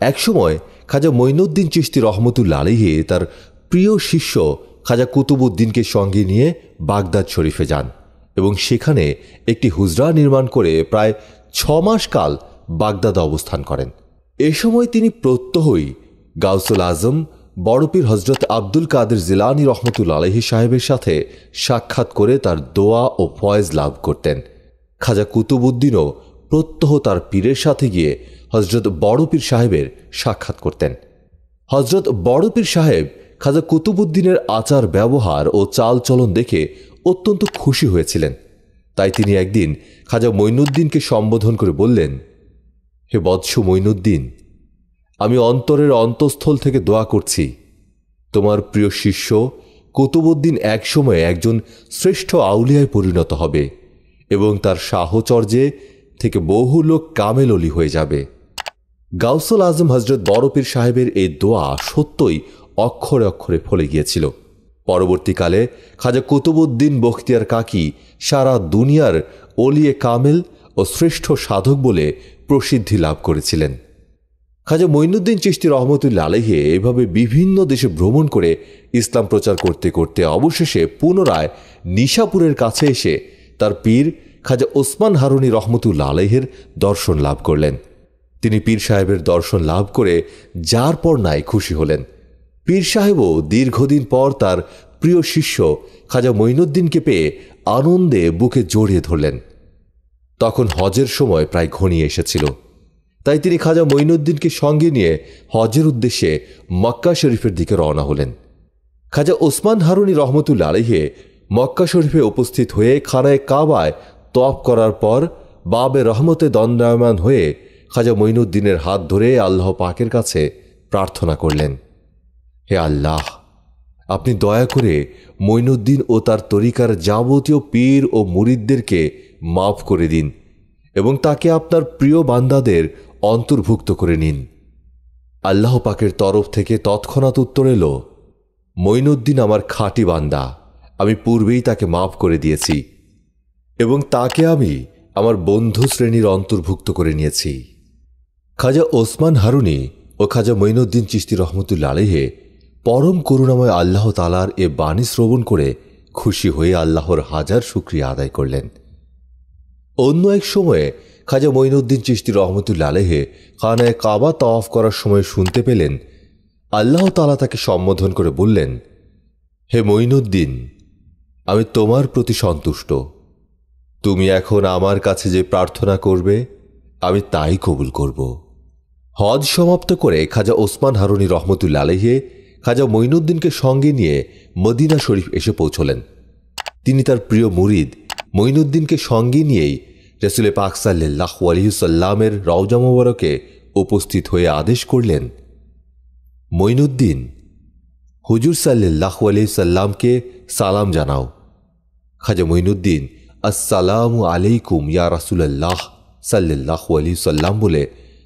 একসময় খাজা মঈনুদ্দিন চিস্তি রহমতুল্লা আলিহে তার প্রিয় শিষ্য খাজা কুতুবুদ্দিনকে সঙ্গে নিয়ে বাগদাদ শরীফে যান এবং সেখানে একটি হুজরা নির্মাণ করে প্রায় ছ মাস কাল বাগদাদ অবস্থান করেন। এ সময় তিনি প্রত্যহই গাউসুল আজম বড়পীর হজরত আব্দুল কাদের জিলানি রহমতুল আলহি সাহেবের সাথে সাক্ষাৎ করে তার দোয়া ও ফয়েজ লাভ করতেন। খাজা কুতুবুদ্দিনও প্রত্যহ তার পীরের সাথে গিয়ে হজরত বড়পীর সাহেবের সাক্ষাৎ করতেন। হজরত বড়পীর সাহেব খাজা কুতুবুদ্দিনের আচার, ব্যবহার ও চালচলন দেখে অত্যন্ত খুশি হয়েছিলেন। তাই তিনি একদিন খাজা মঈনুদ্দিনকে সম্বোধন করে বললেন, হে বৎস মঈনুদ্দিন, আমি অন্তরের অন্তঃস্থল থেকে দোয়া করছি। তোমার প্রিয় শিষ্য কুতুবুদ্দিন একসময় একজন শ্রেষ্ঠ আউলিয়ায় পরিণত হবে এবং তার সাহচর্যে থেকে বহু লোক কামেললি হয়ে যাবে। গাউসুল আজম হজরত বরপীর সাহেবের এই দোয়া সত্যই অক্ষরে অক্ষরে ফলে গিয়েছিল। পরবর্তীকালে খাজা কুতুবুদ্দিন বখতিয়ার কাকি সারা দুনিয়ার অলিয়ে কামেল ও শ্রেষ্ঠ সাধক বলে প্রসিদ্ধি লাভ করেছিলেন। খাজা মঈনুদ্দিন চিস্তি রহমতুল্লা আলহে এভাবে বিভিন্ন দেশে ভ্রমণ করে ইসলাম প্রচার করতে করতে অবশেষে পুনরায় নিশাপুরের কাছে এসে তার পীর খাজা ওসমান হারুনি রহমতুল্লা আলহের দর্শন লাভ করলেন। তিনি পীর সাহেবের দর্শন লাভ করে যার পর নাই খুশি হলেন। পীর সাহেবও দীর্ঘদিন পর তার প্রিয় শিষ্য খাজা মঈনুদ্দিনকে পেয়ে আনন্দে বুকে জড়িয়ে ধরলেন। তখন হজের সময় প্রায় ঘনিয়ে এসেছিল। তাই তিনি খাজা মঈনুদ্দিনকে সঙ্গে নিয়ে হজের উদ্দেশ্যে মক্কা শরীফের দিকে রওনা হলেন। খাজা ওসমান হারুনি রহমতুল্লা আলহে মক্কা শরীফে উপস্থিত হয়ে খানায় কাবায় তপ করার পর বাবে রহমতে দণ্ডায়মান হয়ে খাজা মঈনুদ্দিনের হাত ধরে আল্লাহ পাকের কাছে প্রার্থনা করলেন। হে আল্লাহ, আপনি দয়া করে মঈনুদ্দিন ও তার তরিকার যাবতীয় পীর ও মুরিদদেরকে মাফ করে দিন এবং তাকে আপনার প্রিয় বান্দাদের অন্তর্ভুক্ত করে নিন। আল্লাহ পাকের তরফ থেকে তৎক্ষণাৎ উত্তর এলো, মঈনুদ্দিন আমার খাঁটি বান্দা, আমি পূর্বেই তাকে মাফ করে দিয়েছি এবং তাকে আমি আমার বন্ধু শ্রেণির অন্তর্ভুক্ত করে নিয়েছি। খাজা ওসমান হারুনি ও খাজা মঈনুদ্দিন চিস্তি রহমতুল্লা আলহে পরম করুণাময় আল্লাহ তালার এ বাণী শ্রবণ করে খুশি হয়ে আল্লাহর হাজার শুক্রিয়া আদায় করলেন। অন্য এক সময়ে খাজা মঈনুদ্দিন চিস্তি রহমতুল্লা আলহে খানায় কাবা তওয়াফ করার সময় শুনতে পেলেন, আল্লাহ তালা তাকে সম্বোধন করে বললেন, হে মঈনুদ্দিন, আমি তোমার প্রতি সন্তুষ্ট। তুমি এখন আমার কাছে যে প্রার্থনা করবে, আমি তাই কবুল করব। হজ সমাপ্ত করে খাজা ওসমান হারুনি রহমতুল্লা আলহে খাজা মঈনুদ্দিনকে সঙ্গে নিয়ে মদিনা শরীফ এসে পৌঁছলেন। তিনি তার প্রিয় মুরিদ মঈনুদ্দিনকে সঙ্গে নিয়েই রসুলে পাক সাল্লাহ আলহিসাল্লামের রওজা মোবারকে উপস্থিত হয়ে আদেশ করলেন, মঈনুদ্দিন, হুজুর সাল্লাহ আলি সাল্লামকে সালাম জানাও। খাজা মঈনুদ্দিন, আসসালাম আলাইকুম ইয়া রাসুলাল্লাহ সাল্লাহ আলি সাল্লাম বলে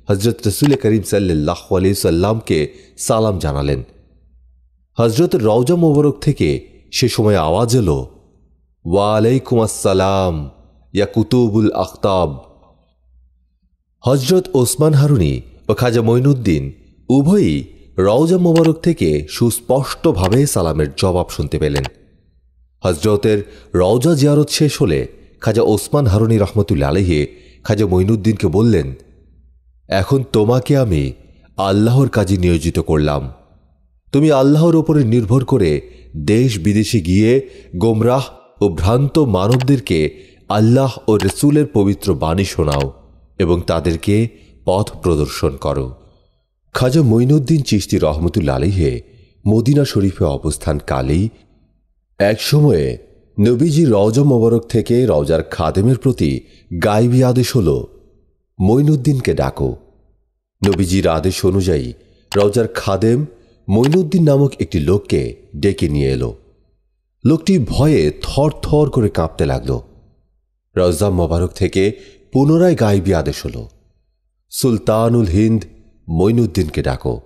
হজরত রসুল করিম সাল্লাহ আলি সাল্লামকে সালাম জানালেন। হজরত রওজা মোবারক থেকে সে সময় আওয়াজ এলো, ওয়ালাইকুম আসসালাম, ইয়া কুতুবুল আখতাব। হজরত ওসমান হারুনি ও খাজা মঈনুদ্দিন উভয়ই রওজা মোবারক থেকে সুস্পষ্টভাবে সালামের জবাব শুনতে পেলেন। হজরতের রওজা জিয়ারত শেষ হলে খাজা ওসমান হারুনি রহমতুল্লা আলহে খাজা মঈনুদ্দিনকে বললেন, এখন তোমাকে আমি আল্লাহর কাজে নিয়োজিত করলাম। তুমি আল্লাহর ওপরে নির্ভর করে দেশ বিদেশে গিয়ে গোমরাহ ও ভ্রান্ত মানবদেরকে আল্লাহ ও রসুলের পবিত্র বাণী শোনাও এবং তাদেরকে পথ প্রদর্শন করো। খাজা মঈনুদ্দিন চিস্তি রহমতুল্লা আলিহে মদিনা শরীফে অবস্থান কালেই এক সময়ে নবীজি রওজা মোবারক থেকে রওজার খাদেমের প্রতি গাইবি আদেশ হল, মঈনুদ্দিনকে ডাকো। নবীজির আদেশ অনুযায়ী রওজার খাদেম মঈনুদ্দিন নামক একটি লোককে ডেকে নিয়ে এলো। লোকটি ভয়ে থর থর করে কাঁপতে লাগল। রওজা মোবারক থেকে পুনরায় গাইবি আদেশ হল। সুলতানুল হিন্দ মইনুদ্দিনকে ডাকো।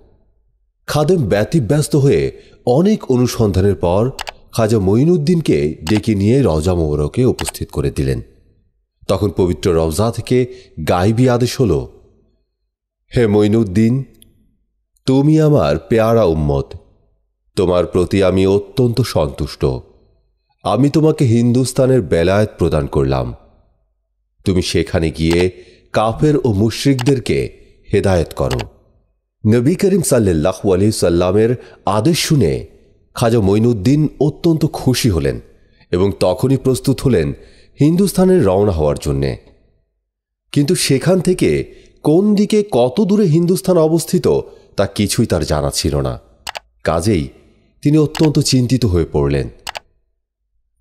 খাদেম ব্যতিব্যস্ত হয়ে অনেক অনুসন্ধানের পর খাজা মঈনুদ্দিনকে ডেকে নিয়ে রওজা মোবারকে উপস্থিত করে দিলেন। তখন পবিত্র রওজা থেকে গাইবি আদেশ হল, হে মঈনুদ্দিন তুমি আমার পেয়ারা উম্মত। তোমার প্রতি আমি অত্যন্ত সন্তুষ্ট। আমি তোমাকে হিন্দুস্তানের বেলায়েত প্রদান করলাম। তুমি সেখানে গিয়ে কাফের ও মুশ্রিকদেরকে হেদায়েত করো। নবী করিম সাল্লাহ আলি সাল্লামের আদেশ শুনে খাজা মঈনুদ্দিন অত্যন্ত খুশি হলেন এবং তখনই প্রস্তুত হলেন হিন্দুস্থানের রওনা হওয়ার জন্যে। কিন্তু সেখান থেকে কোন দিকে কত দূরে হিন্দুস্থান অবস্থিত তা কিছুই তার জানা ছিল না। কাজেই তিনি অত্যন্ত চিন্তিত হয়ে পড়লেন।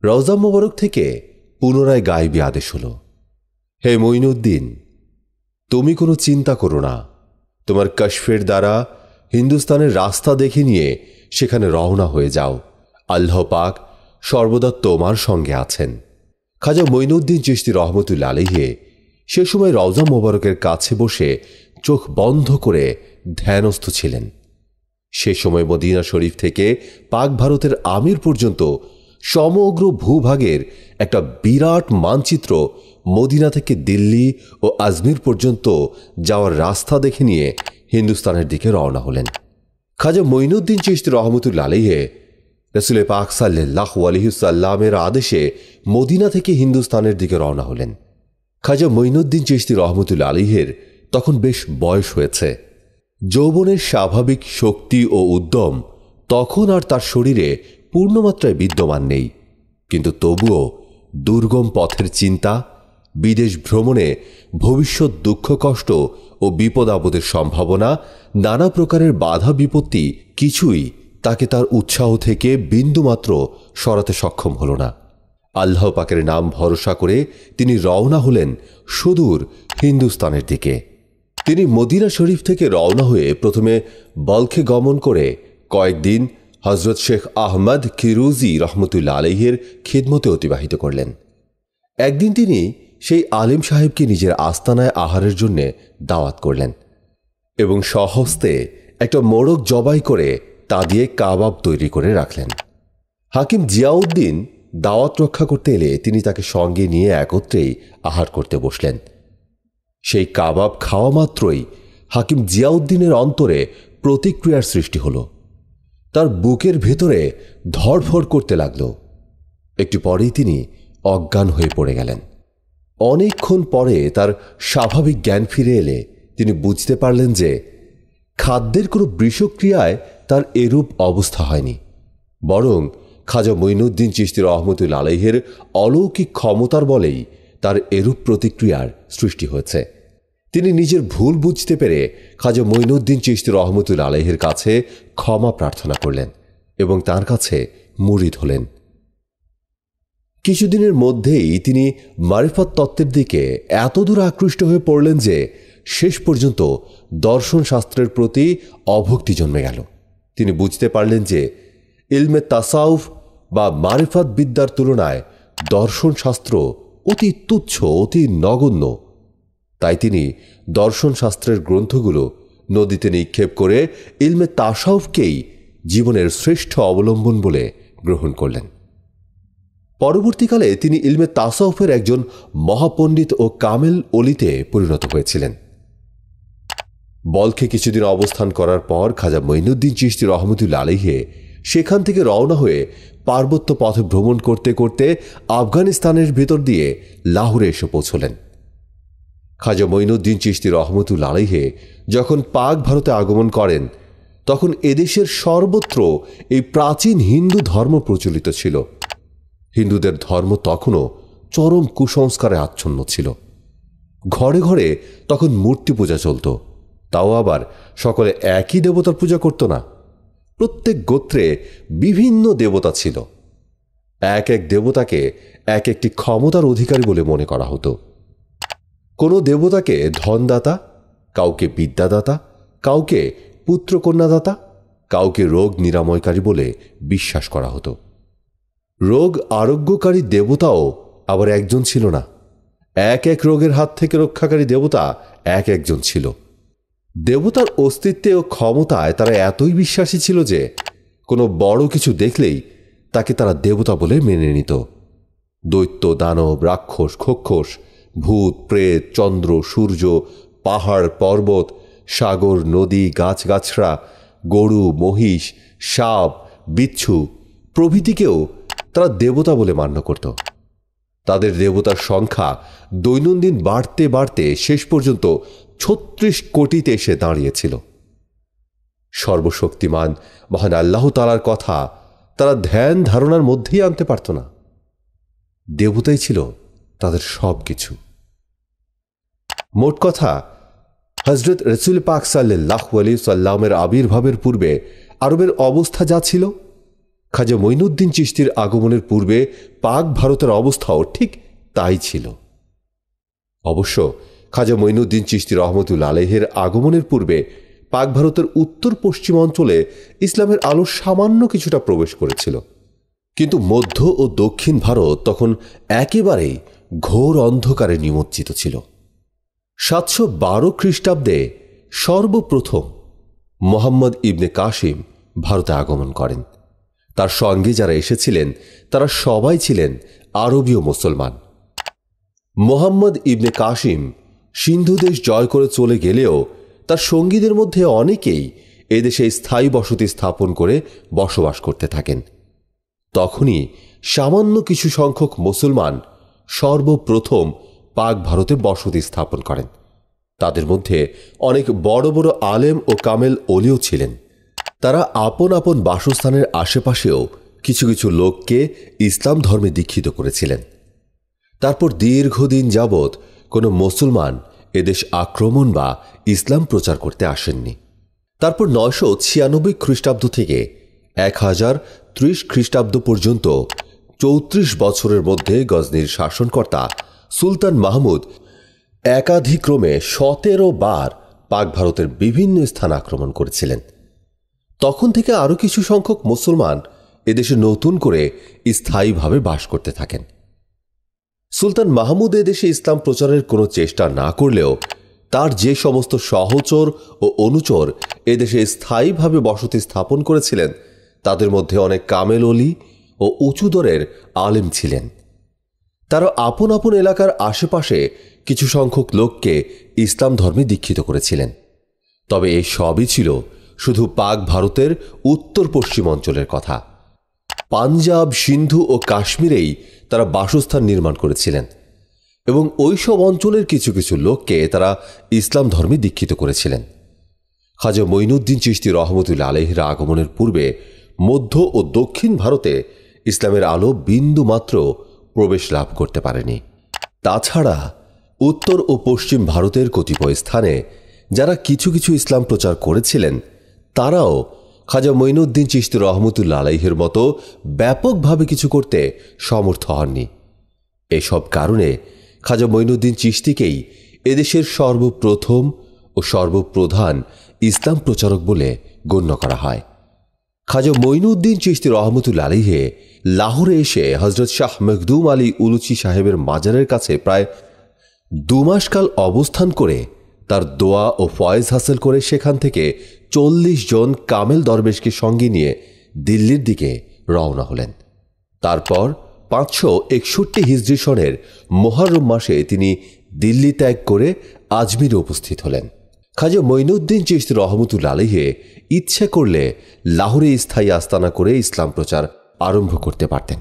রওজা মোবারক থেকে পুনরায় গাইবি আদেশ হল, হে মঈনুদ্দিন, তুমি কোনো চিন্তা করো না। তোমার কশফের দ্বারা হিন্দুস্তানের রাস্তা দেখে নিয়ে সেখানে রওনা হয়ে যাও। আল্লাহ পাক সর্বদা তোমার সঙ্গে আছেন। খাজা মঈনুদ্দিন চিস্তি রহমতুল্লা আলিহে সে সময় রওজা মোবারকের কাছে বসে চোখ বন্ধ করে ধ্যানস্থ ছিলেন। সে সময় মদিনা শরীফ থেকে পাক ভারতের আমির পর্যন্ত সমগ্র ভূভাগের একটা বিরাট মানচিত্র মদিনা থেকে দিল্লি ও আজমির পর্যন্ত যাওয়ার রাস্তা দেখে নিয়ে হিন্দুস্তানের দিকে রওনা হলেন। খাজা মঈনুদ্দিন চিস্তি রহমতুল্লা আলিহে রসুলে পাক সাল্লাহ আলহিসাল্লামের আদেশে মদিনা থেকে হিন্দুস্তানের দিকে রওনা হলেন। খাজা মঈনুদ্দিন চিস্তি রহমতুল্লা আলিহের তখন বেশ বয়স হয়েছে। যৌবনের স্বাভাবিক শক্তি ও উদ্যম তখন আর তার শরীরে পূর্ণমাত্রায় বিদ্যমান নেই। কিন্তু তবুও দুর্গম পথের চিন্তা, বিদেশ ভ্রমণে ভবিষ্যৎ দুঃখ, কষ্ট ও বিপদ আপদের সম্ভাবনা, নানা প্রকারের বাধা, বিপত্তি কিছুই তাকে তার উৎসাহ থেকে বিন্দুমাত্র সরাতে সক্ষম হল না। আল্লাহ পাকের নাম ভরসা করে তিনি রওনা হলেন সুদূর হিন্দুস্তানের দিকে। তিনি মদিনা শরীফ থেকে রওনা হয়ে প্রথমে বলখে গমন করে কয়েকদিন হজরত শেখ আহমদ কিরুজি রহমতুল্লা আলহের খিদমতে অতিবাহিত করলেন। একদিন তিনি সেই আলিম সাহেবকে নিজের আস্তানায় আহারের জন্যে দাওয়াত করলেন এবং সহস্তে একটা মোড়ক জবাই করে তা দিয়ে কাবাব তৈরি করে রাখলেন। হাকিম জিয়াউদ্দিন দাওয়াত রক্ষা করতে এলে তিনি তাকে সঙ্গে নিয়ে একত্রেই আহার করতে বসলেন। সেই কাবাব খাওয়া মাত্রই হাকিম জিয়াউদ্দিনের অন্তরে প্রতিক্রিয়ার সৃষ্টি হল। তার বুকের ভেতরে ধড়ফড় করতে লাগল। একটু পরেই তিনি অজ্ঞান হয়ে পড়ে গেলেন। অনেকক্ষণ পরে তার স্বাভাবিক জ্ঞান ফিরে এলে তিনি বুঝতে পারলেন যে খাদ্যের কোনো বৃষক্রিয়ায় তার এরূপ অবস্থা হয়নি। বরং খাজা মঈনুদ্দিন চিস্তির রহমতুল আলহের অলৌকিক ক্ষমতার বলেই তার এরূপ প্রতিক্রিয়ার সৃষ্টি হয়েছে। তিনি নিজের ভুল বুঝতে পেরে খাজা মঈনুদ্দিন চিস্তির রহমতুল আলহের কাছে ক্ষমা প্রার্থনা করলেন এবং তার কাছে মুরিদ হলেন। কিছুদিনের মধ্যেই তিনি মারিফত তত্ত্বের দিকে এত দূর আকৃষ্ট হয়ে পড়লেন যে শেষ পর্যন্ত দর্শন শাস্ত্রের প্রতি অভক্তি জন্মে গেল। তিনি বুঝতে পারলেন যে ইলমে তাসাউফ বা মারিফাত বিদ্যার তুলনায় দর্শন শাস্ত্র অতি তুচ্ছ, অতি নগণ্য। তাই তিনি দর্শনশাস্ত্রের গ্রন্থগুলো নদীতে নিক্ষেপ করে ইলমে তাসাউফকেই জীবনের শ্রেষ্ঠ অবলম্বন বলে গ্রহণ করলেন। পরবর্তীকালে তিনি ইলমে তাসাউফের একজন মহাপণ্ডিত ও কামেল অলিতে পরিণত হয়েছিলেন। বলকে কিছুদিন অবস্থান করার পর খাজা মঈনুদ্দিন চিস্তি রহমতুল্লা আলিহে সেখান থেকে রওনা হয়ে পার্বত্য পথে ভ্রমণ করতে করতে আফগানিস্তানের ভেতর দিয়ে লাহোরে এসে পৌঁছলেন। খাজা মঈনুদ্দিন চিস্তি রহমতুল আলিহে যখন পাক ভারতে আগমন করেন, তখন এদেশের সর্বত্র এই প্রাচীন হিন্দু ধর্ম প্রচলিত ছিল। হিন্দুদের ধর্ম তখনও চরম কুসংস্কারে আচ্ছন্ন ছিল। ঘরে ঘরে তখন মূর্তি পূজা চলত, তাও আবার সকলে একই দেবতার পূজা করত না। প্রত্যেক গোত্রে বিভিন্ন দেবতা ছিল। এক এক দেবতাকে এক একটি ক্ষমতার অধিকারী বলে মনে করা হতো। কোনো দেবতাকে ধনদাতা, কাউকে বিদ্যাদাতা, কাউকে পুত্রকন্যাদাতা, কাউকে রোগ নিরাময়কারী বলে বিশ্বাস করা হতো। রোগ আরোগ্যকারী দেবতাও আবার একজন ছিল না। এক এক রোগের হাত থেকে রক্ষাকারী দেবতা এক একজন ছিল। দেবতার অস্তিত্বে ও ক্ষমতায় তারা এতই বিশ্বাসী ছিল যে কোনো বড় কিছু দেখলেই তাকে তারা দেবতা বলে মেনে নিত। দৈত্য, দানব, রাক্ষস, খক্ষস, ভূত, প্রেত, চন্দ্র, সূর্য, পাহাড়, পর্বত, সাগর, নদী, গাছগাছড়া, গরু, মহিষ, সাপ, বিচ্ছু প্রভৃতিকেও তারা দেবতা বলে মান্য করত। তাদের দেবতার সংখ্যা দৈনন্দিন বাড়তে বাড়তে শেষ পর্যন্ত ছত্রিশ কোটিতে এসে দাঁড়িয়েছিল। সর্বশক্তিমান, মহান আল্লাহ তালার কথা তারা ধ্যান ধারণার মধ্যেই আনতে পারত না। দেবতাই ছিল তাদের সব কিছু মোট কথা হজরত রসুল পাক সাল্লাহ আলী সাল্লামের আবির্ভাবের পূর্বে আরবের অবস্থা যা ছিল, খাজা মঈনুদ্দিন চিস্তির আগমনের পূর্বে পাক ভারতের অবস্থাও ঠিক তাই ছিল। অবশ্য খাজা মঈনুদ্দিন চিস্তি রহমতুল আলেহের আগমনের পূর্বে পাক ভারতের উত্তর পশ্চিম অঞ্চলে ইসলামের আলো সামান্য কিছুটা প্রবেশ করেছিল। কিন্তু মধ্য ও দক্ষিণ ভারত তখন একেবারেই ঘোর অন্ধকারে নিমজ্জিত ছিল। সাতশো বারো খ্রিস্টাব্দে সর্বপ্রথম মোহাম্মদ ইবনে কাশিম ভারতে আগমন করেন। তার সঙ্গে যারা এসেছিলেন, তারা সবাই ছিলেন আরবীয় মুসলমান। মোহাম্মদ ইবনে কাশিম সিন্ধু দেশ জয় করে চলে গেলেও তার সঙ্গীদের মধ্যে অনেকেই এদেশে স্থায়ী বসতি স্থাপন করে বসবাস করতে থাকেন। তখনই সামান্য কিছু সংখ্যক মুসলমান সর্বপ্রথম পাক ভারতে বসতি স্থাপন করেন। তাদের মধ্যে অনেক বড় বড় আলেম ও কামেল অলিও ছিলেন। তারা আপন আপন বাসস্থানের আশেপাশেও কিছু কিছু লোককে ইসলাম ধর্মে দীক্ষিত করেছিলেন। তারপর দীর্ঘদিন যাবৎ কোনো মুসলমান এদেশ আক্রমণ বা ইসলাম প্রচার করতে আসেননি। তারপর নয়শো ছিয়ানব্বই খ্রিস্টাব্দ থেকে এক হাজার ত্রিশ খ্রিস্টাব্দ পর্যন্ত চৌত্রিশ বছরের মধ্যে গজনির শাসনকর্তা সুলতান মাহমুদ একাধিক্রমে সতেরো বার পাক ভারতের বিভিন্ন স্থান আক্রমণ করেছিলেন। তখন থেকে আরও কিছু সংখ্যক মুসলমান এদেশে নতুন করে স্থায়ীভাবে বাস করতে থাকেন। সুলতান মাহমুদ এদেশে ইসলাম প্রচারের কোনো চেষ্টা না করলেও তার যে সমস্ত সহচর ও অনুচর এদেশে স্থায়ীভাবে বসতি স্থাপন করেছিলেন, তাদের মধ্যে অনেক কামেল অলি ও উঁচু দরের আলেম ছিলেন। তারা আপন আপন এলাকার আশেপাশে কিছু সংখ্যক লোককে ইসলাম ধর্মে দীক্ষিত করেছিলেন। তবে এই সবই ছিল শুধু পাক ভারতের উত্তর পশ্চিম অঞ্চলের কথা। পাঞ্জাব, সিন্ধু ও কাশ্মীরেই তারা বাসস্থান নির্মাণ করেছিলেন। এবং ওইসব অঞ্চলের কিছু কিছু লোককে তারা ইসলাম ধর্মে দীক্ষিত করেছিলেন। খাজা মঈনুদ্দিন চিস্তি রহমতুল্লা আলহের আগমনের পূর্বে মধ্য ও দক্ষিণ ভারতে ইসলামের আলো বিন্দু মাত্র প্রবেশ লাভ করতে পারেনি। তাছাড়া উত্তর ও পশ্চিম ভারতের কতিপয় স্থানে যারা কিছু কিছু ইসলাম প্রচার করেছিলেন, তারাও খাজা মঈনুদ্দিন চিস্তি রহমতুল্লা আলাইহের মতো ব্যাপকভাবে কিছু করতে সমর্থ হননি। এসব কারণে খাজা মঈনুদ্দিন চিস্তিকেই এদেশের সর্বপ্রথম ও সর্বপ্রধান ইসলাম প্রচারক বলে গণ্য করা হয়। খাজা মঈনুদ্দিন চিস্তি রহমতুল আলীহে লাহোরে এসে হজরত শাহ মখদুম আলী উলুচি সাহেবের মাজারের কাছে প্রায় দুমাসকাল অবস্থান করে তার দোয়া ও ফয়েজ হাসিল করে সেখান থেকে চল্লিশ জন কামেল দরবেশকে সঙ্গে নিয়ে দিল্লির দিকে রওনা হলেন। তারপর পাঁচশো একষট্টি হিজড়ি সনের মোহরম মাসে তিনি দিল্লি ত্যাগ করে আজমিরে উপস্থিত হলেন। খাজা মঈনুদ্দিন চিস্তি রহমতুল আলিহে ইচ্ছে করলে লাহোরে স্থায়ী আস্তানা করে ইসলাম প্রচার আরম্ভ করতে পারতেন।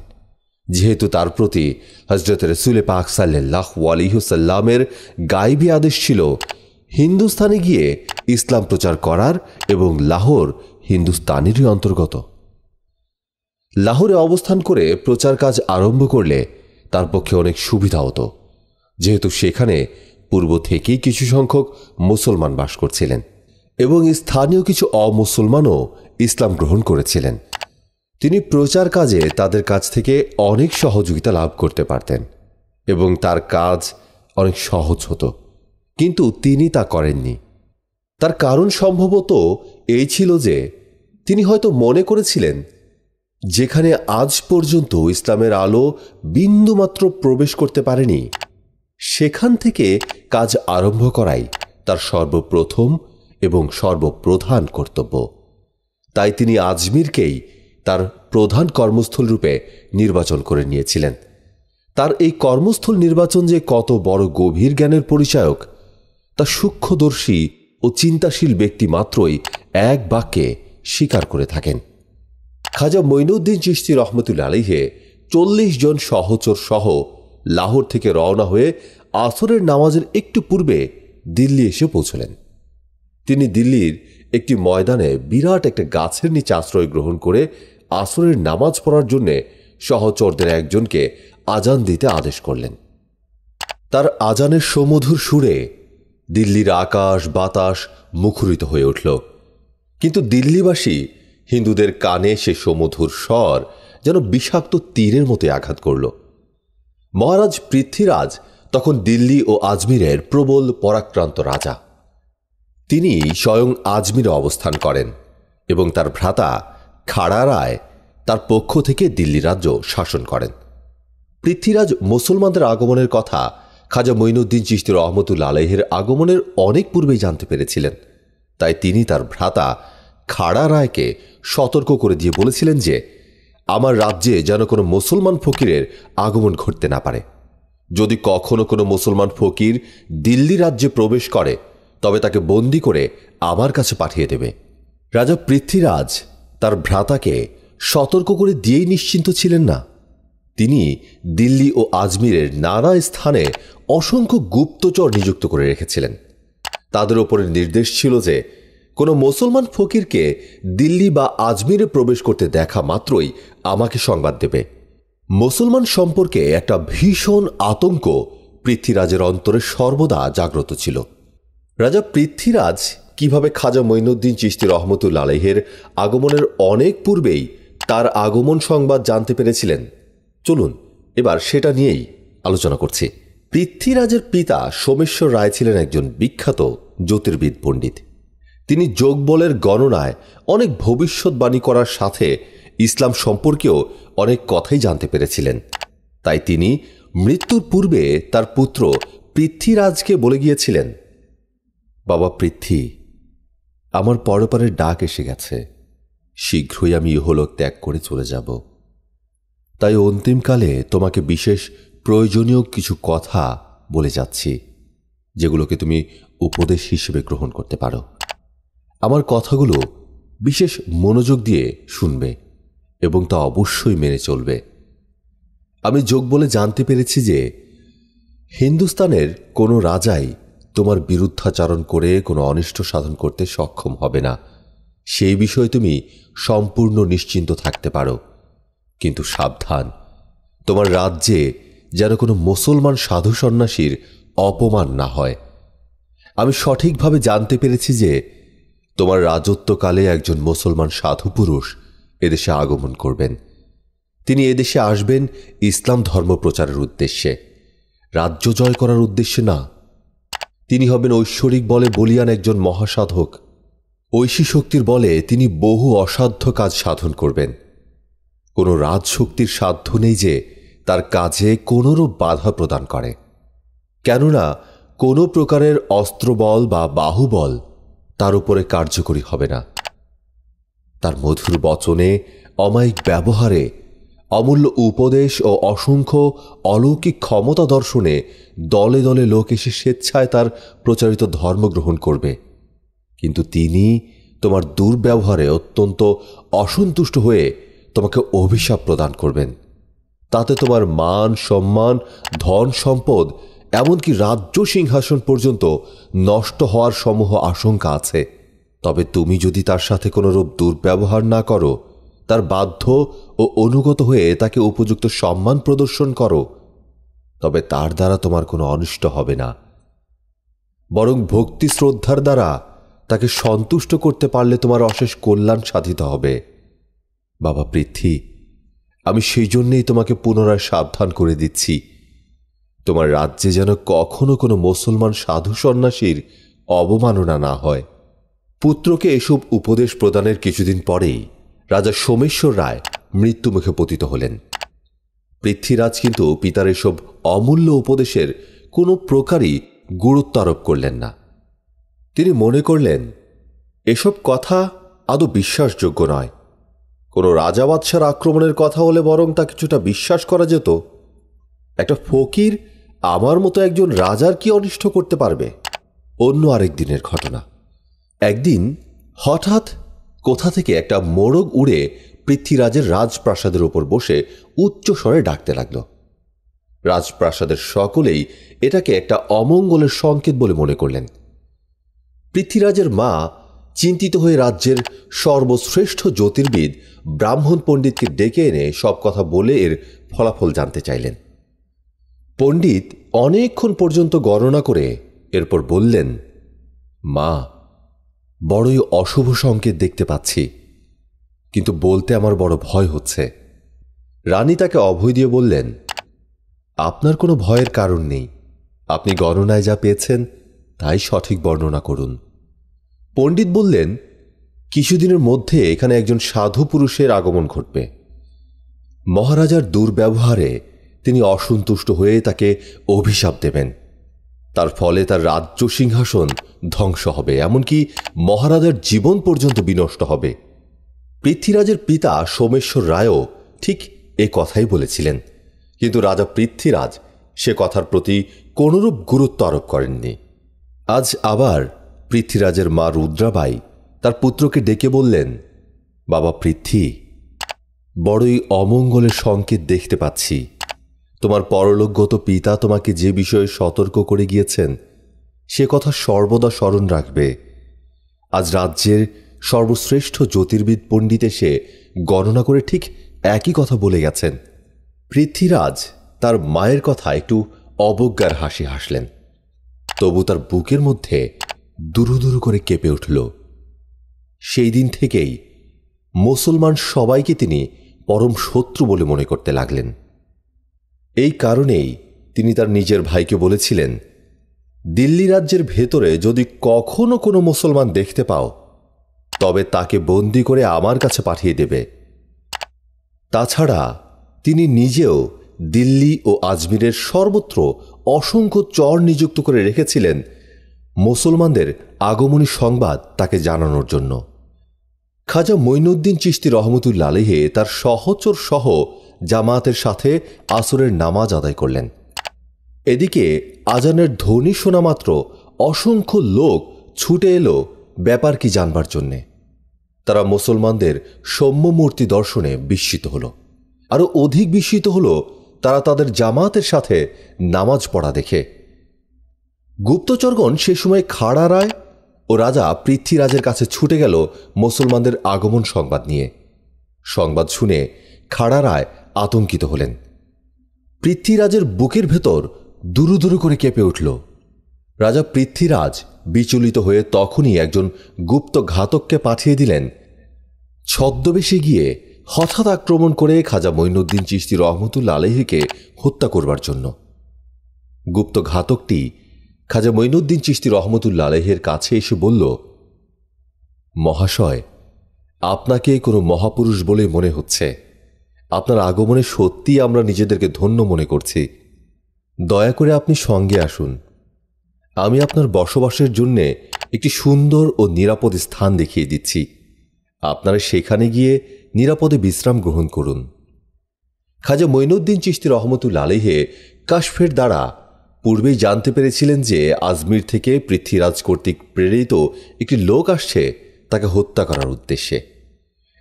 যেহেতু তার প্রতি হজরত রসুলে পাক সাল্লাহ আলিহসাল্লামের গাইবি আদেশ ছিল হিন্দুস্তানে গিয়ে ইসলাম প্রচার করার এবং লাহোর হিন্দুস্তানেরই অন্তর্গত। লাহোরে অবস্থান করে প্রচার কাজ আরম্ভ করলে তার পক্ষে অনেক সুবিধা হতো। যেহেতু সেখানে পূর্ব থেকেই কিছু সংখ্যক মুসলমান বাস করছিলেন এবং স্থানীয় কিছু অমুসলমানও ইসলাম গ্রহণ করেছিলেন। তিনি প্রচার কাজে তাদের কাছ থেকে অনেক সহযোগিতা লাভ করতে পারতেন এবং তার কাজ অনেক সহজ হতো। কিন্তু তিনি তা করেননি। তার কারণ সম্ভবত এই ছিল যে, তিনি হয়তো মনে করেছিলেন, যেখানে আজ পর্যন্ত ইসলামের আলো বিন্দুমাত্র প্রবেশ করতে পারেনি, সেখান থেকে কাজ আরম্ভ করাই তার সর্বপ্রথম এবং সর্বপ্রধান কর্তব্য। তাই তিনি আজমিরকেই তার প্রধান কর্মস্থল রূপে নির্বাচন করে নিয়েছিলেন। তার এই কর্মস্থল নির্বাচন যে কত বড় গভীর জ্ঞানের পরিচায়ক তা সূক্ষ্মদর্শী ও চিন্তাশীল ব্যক্তি মাত্রই এক বাক্যে স্বীকার করে থাকেন। খাজা মঈনুদ্দিন চিস্তি রহমতুল্লা আলিহে চল্লিশ জন সহচর সহ লাহোর থেকে রওনা হয়ে আসরের নামাজের একটু পূর্বে দিল্লি এসে পৌঁছলেন। তিনি দিল্লির একটি ময়দানে বিরাট একটা গাছের নিচে আশ্রয় গ্রহণ করে আসরের নামাজ পড়ার জন্যে সহচরদের একজনকে আজান দিতে আদেশ করলেন। তার আজানের সমধুর সুরে দিল্লির আকাশ, বাতাস মুখরিত হয়ে উঠল। কিন্তু দিল্লিবাসী হিন্দুদের কানে সে সমধুর স্বর যেন বিষাক্ত তীরের মতো আঘাত করল। মহারাজ পৃথ্বীরাজ তখন দিল্লি ও আজমিরের প্রবল পরাক্রান্ত রাজা। তিনি স্বয়ং আজমিরে অবস্থান করেন এবং তার ভ্রাতা খাড়া রায় তার পক্ষ থেকে দিল্লি রাজ্য শাসন করেন। পৃথ্বীরাজ মুসলমানদের আগমনের কথা খাজা মঈনুদ্দিন চিস্তির রহমতুল আলহের আগমনের অনেক পূর্বেই জানতে পেরেছিলেন। তাই তিনি তার ভ্রাতা খাড়া রায়কে সতর্ক করে দিয়ে বলেছিলেন যে, আমার রাজ্যে যেন কোনো মুসলমান ফকিরের আগমন ঘটতে না পারে। যদি কখনো কোনো মুসলমান ফকির দিল্লি রাজ্যে প্রবেশ করে, তবে তাকে বন্দি করে আমার কাছে পাঠিয়ে দেবে। রাজা পৃথ্বীরাজ তার ভ্রাতাকে সতর্ক করে দিয়েই নিশ্চিন্ত ছিলেন না। তিনি দিল্লি ও আজমিরের নানা স্থানে অসংখ্য গুপ্তচর নিযুক্ত করে রেখেছিলেন। তাদের ওপরে নির্দেশ ছিল যে, কোনো মুসলমান ফকিরকে দিল্লি বা আজমিরে প্রবেশ করতে দেখা মাত্রই আমাকে সংবাদ দেবে। মুসলমান সম্পর্কে একটা ভীষণ আতঙ্ক পৃথ্বীরাজের অন্তরে সর্বদা জাগ্রত ছিল। রাজা পৃথ্বীরাজ কীভাবে খাজা মঈনুদ্দিন চিস্তি রহমতুল আলহের আগমনের অনেক পূর্বেই তার আগমন সংবাদ জানতে পেরেছিলেন? চলুন, এবার সেটা নিয়েই আলোচনা করছি। পৃথ্বীরাজের পিতা সোমেশ্বর রায় ছিলেন একজন বিখ্যাত জ্যোতির্বিদ পণ্ডিত। তিনি যোগবলের গণনায় অনেক ভবিষ্যৎবাণী করার সাথে ইসলাম সম্পর্কেও অনেক কথাই জানতে পেরেছিলেন। তাই তিনি মৃত্যুর পূর্বে তার পুত্র পৃথ্বীরাজকে বলে গিয়েছিলেন, বাবা পৃথ্বী, আমার পরপারের ডাক এসে গেছে। শীঘ্রই আমি ইহলোক ত্যাগ করে চলে যাব। তাই অন্তিমকালে তোমাকে বিশেষ প্রয়োজনীয় কিছু কথা বলে যাচ্ছি, যেগুলোকে তুমি উপদেশ হিসেবে গ্রহণ করতে পারো। আমার কথাগুলো বিশেষ মনোযোগ দিয়ে শুনবে এবং তা অবশ্যই মেনে চলবে। আমি যোগ বলে জানতে পেরেছি যে হিন্দুস্তানের কোনো রাজাই তোমার বিরুদ্ধাচারণ করে কোনো অনিষ্ট সাধন করতে সক্ষম হবে না। সেই বিষয়ে তুমি সম্পূর্ণ নিশ্চিন্ত থাকতে পারো। কিন্তু সাবধান, তোমার রাজ্যে যেন কোনো মুসলমান সাধু সন্ন্যাসীর অপমান না হয়। আমি সঠিকভাবে জানতে পেরেছি যে তোমার রাজত্বকালে একজন মুসলমান সাধু পুরুষ এদেশে আগমন করবেন। তিনি এদেশে আসবেন ইসলাম ধর্ম প্রচারের উদ্দেশ্যে। রাজ্য জয় করার উদ্দেশ্যে না। তিনি হবেন ঐশ্বরিক বলে বলিয়ান একজন মহাসাধক। ঐশী শক্তির বলে তিনি বহু অসাধ্য কাজ সাধন করবেন। কোনো রাজশক্তির সাধ্য নেই যে তার কাজে কোনোরূপ বাধা প্রদান করে। কেননা কোনো প্রকারের অস্ত্রবল বা বাহুবল তার উপরে কার্যকরী হবে না। তার মধুর বচনে, অমায়িক ব্যবহারে, অমূল্য উপদেশ ও অসংখ্য অলৌকিক ক্ষমতা দর্শনে দলে দলে লোক এসে স্বেচ্ছায় তার প্রচারিত ধর্ম গ্রহণ করবে। কিন্তু তিনি তোমার দুর্ব্যবহারে অত্যন্ত অসন্তুষ্ট হয়ে তোমাকে অভিশাপ প্রদান করবেন। তাতে তোমার মান, সম্মান, ধন, সম্পদ, এমনকি রাজ্য সিংহাসন পর্যন্ত নষ্ট হওয়ার সমূহ আশঙ্কা আছে। তবে তুমি যদি তার সাথে কোনো রূপ দুর্ব্যবহার না করো, তার বাধ্য ও অনুগত হয়ে তাকে উপযুক্ত সম্মান প্রদর্শন করো, তবে তার দ্বারা তোমার কোনো অনিষ্ট হবে না। বরং ভক্তি শ্রদ্ধার দ্বারা তাকে সন্তুষ্ট করতে পারলে তোমার অশেষ কল্যাণ সাধিত হবে। বাবা পৃথ্বী আমি সেই জন্যেই তোমাকে পুনরায় সাবধান করে দিচ্ছি। তোমার রাজ্যে যেন কখনো কোনো মুসলমান সাধু সন্ন্যাসীর অবমাননা না হয়। পুত্রকে এসব উপদেশ প্রদানের কিছুদিন পরেই রাজা সোমেশ্বর রায় মৃত্যুমুখে পতিত হলেন। পৃথ্বীরাজ কিন্তু পিতার এসব অমূল্য উপদেশের কোনো প্রকারই গুরুত্ব আরোপ করলেন না। তিনি মনে করলেন, এসব কথা আদৌ বিশ্বাসযোগ্য নয়। কোনো রাজা বাদশার আক্রমণের কথা হলে বরং তা কিছুটা বিশ্বাস করা যেত। একটা ফকির আমার মতো একজন রাজার কি অনিষ্ট করতে পারবে? অন্য আরেক দিনের ঘটনা। একদিন হঠাৎ কোথা থেকে একটা মোরগ উড়ে পৃথ্বীরাজের রাজপ্রাসাদের ওপর বসে উচ্চ স্বরে ডাকতে লাগল। রাজপ্রাসাদের সকলেই এটাকে একটা অমঙ্গলের সংকেত বলে মনে করলেন। পৃথ্বীরাজের মা চিন্তিত হয়ে রাজ্যের সর্বশ্রেষ্ঠ জ্যোতির্বিদ ব্রাহ্মণ পণ্ডিতকে ডেকে এনে সব কথা বলে এর ফলাফল জানতে চাইলেন। পণ্ডিত অনেকক্ষণ পর্যন্ত গণনা করে এরপর বললেন, মা, বড়ই অশুভ সংকেত দেখতে পাচ্ছি, কিন্তু বলতে আমার বড় ভয় হচ্ছে। রানী তাকে অভয় দিয়ে বললেন, আপনার কোনো ভয়ের কারণ নেই। আপনি গণনায় যা পেয়েছেন, তাই সঠিক বর্ণনা করুন। পণ্ডিত বললেন, কিছুদিনের মধ্যে এখানে একজন সাধু পুরুষের আগমন ঘটবে। মহারাজার দুর্ব্যবহারে তিনি অসন্তুষ্ট হয়ে তাকে অভিশাপ দেবেন। তার ফলে তার রাজ্য সিংহাসন ধ্বংস হবে, এমনকি মহারাজার জীবন পর্যন্ত বিনষ্ট হবে। পৃথ্বীরাজের পিতা সোমেশ্বর রায়ও ঠিক এ কথাই বলেছিলেন। কিন্তু রাজা পৃথ্বীরাজ সে কথার প্রতি কোনরূপ গুরুত্ব আরোপ করেননি। আজ আবার পৃথ্বীরাজের মা রুদ্রাবাই তার পুত্রকে ডেকে বললেন, বাবা পৃথ্বী, বড়ই অমঙ্গলের সংকেত দেখতে পাচ্ছি। তোমার পরলোকগত পিতা তোমাকে যে বিষয়ে সতর্ক করে গিয়েছেন, সে কথা সর্বদা স্মরণ রাখবে। আজ রাজ্যের সর্বশ্রেষ্ঠ জ্যোতির্বিদ পণ্ডিত এসে গণনা করে ঠিক একই কথা বলে গেছেন। পৃথ্বীরাজ তার মায়ের কথা একটু অবজ্ঞার হাসি হাসলেন। তবু তার বুকের মধ্যে দুরু দুরু করে কেঁপে উঠল। সেই দিন থেকেই মুসলমান সবাইকে তিনি পরম শত্রু বলে মনে করতে লাগলেন। এই কারণেই তিনি তার নিজের ভাইকে বলেছিলেন, দিল্লি রাজ্যের ভেতরে যদি কখনো কোনো মুসলমান দেখতে পাও, তবে তাকে বন্দি করে আমার কাছে পাঠিয়ে দেবে। তাছাড়া তিনি নিজেও দিল্লি ও আজমিরের সর্বত্র অসংখ্য চর নিযুক্ত করে রেখেছিলেন মুসলমানদের আগমনী সংবাদ তাকে জানানোর জন্য। খাজা মঈনুদ্দিন চিস্তি রহমতুল্লা আলিহে তার সহচর সহ জামায়াতের সাথে আসরের নামাজ আদায় করলেন। এদিকে আজানের ধ্বনি শোনা মাত্র অসংখ্য লোক ছুটে এলো ব্যাপার কি জানবার জন্যে। তারা মুসলমানদের সৌম্য মূর্তি দর্শনে বিস্মিত হল। আরও অধিক বিস্মিত হল তারা তাদের জামাতের সাথে নামাজ পড়া দেখে। গুপ্তচরগণ সে সময় খাড়া রায় ও রাজা পৃথ্বীরাজের কাছে ছুটে গেল মুসলমানদের আগমন সংবাদ নিয়ে। সংবাদ শুনে খাড়া রায় আতঙ্কিত হলেন। পৃথ্বীরাজের বুকের ভেতর দুরু দুরু করে কেঁপে উঠল। রাজা পৃথ্বীরাজ বিচলিত হয়ে তখনই একজন গুপ্ত ঘাতককে পাঠিয়ে দিলেন। ছদ্মবেশে গিয়ে হঠাৎ আক্রমণ করে খাজা মঈনুদ্দিন চিস্তি রহমতুল্লা আলহিকে হত্যা করবার জন্য। গুপ্ত ঘাতকটি খাজা মঈনুদ্দিন চিস্তি রহমতুল্লা আলহের কাছে এসে বলল, মহাশয়, আপনাকে কোনো মহাপুরুষ বলে মনে হচ্ছে। আপনার আগমনে সত্যি আমরা নিজেদেরকে ধন্য মনে করছি। দয়া করে আপনি সঙ্গে আসুন। আমি আপনার বসবাসের জন্যে একটি সুন্দর ও নিরাপদ স্থান দেখিয়ে দিচ্ছি। আপনারা সেখানে গিয়ে নিরাপদে বিশ্রাম গ্রহণ করুন। খাজা মঈনুদ্দিন চিস্তি রহমতুল আলেহে কাশফের দ্বারা পূর্বেই জানতে পেরেছিলেন যে আজমির থেকে পৃথ্বীরাজ কর্তৃক প্রেরিত একটি লোক আসছে তাকে হত্যা করার উদ্দেশ্যে।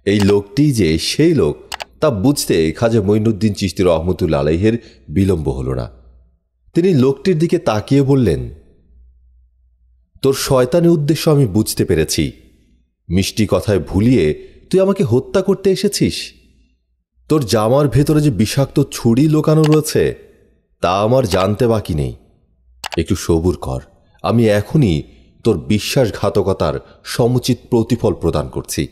এই লোকটি যে সেই লোক, তা বুঝতে খাজা মঈনুদ্দিন চিস্তি রহমতুল আলাইহের বিলম্ব হল না। তিনি লোকটির দিকে তাকিয়ে বললেন, তোর শয়তানের উদ্দেশ্য আমি বুঝতে পেরেছি। মিষ্টি কথায় ভুলিয়ে তুই আমাকে হত্যা করতে এসেছিস? তোর জামার ভেতরে যে বিষাক্ত ছুরি লোকানো রয়েছে তা আমার জানতে বাকি নেই। একটু সবুর কর। আমি এখনই তোর বিশ্বাসঘাতকতার সমুচিত প্রতিফল প্রদান করছি।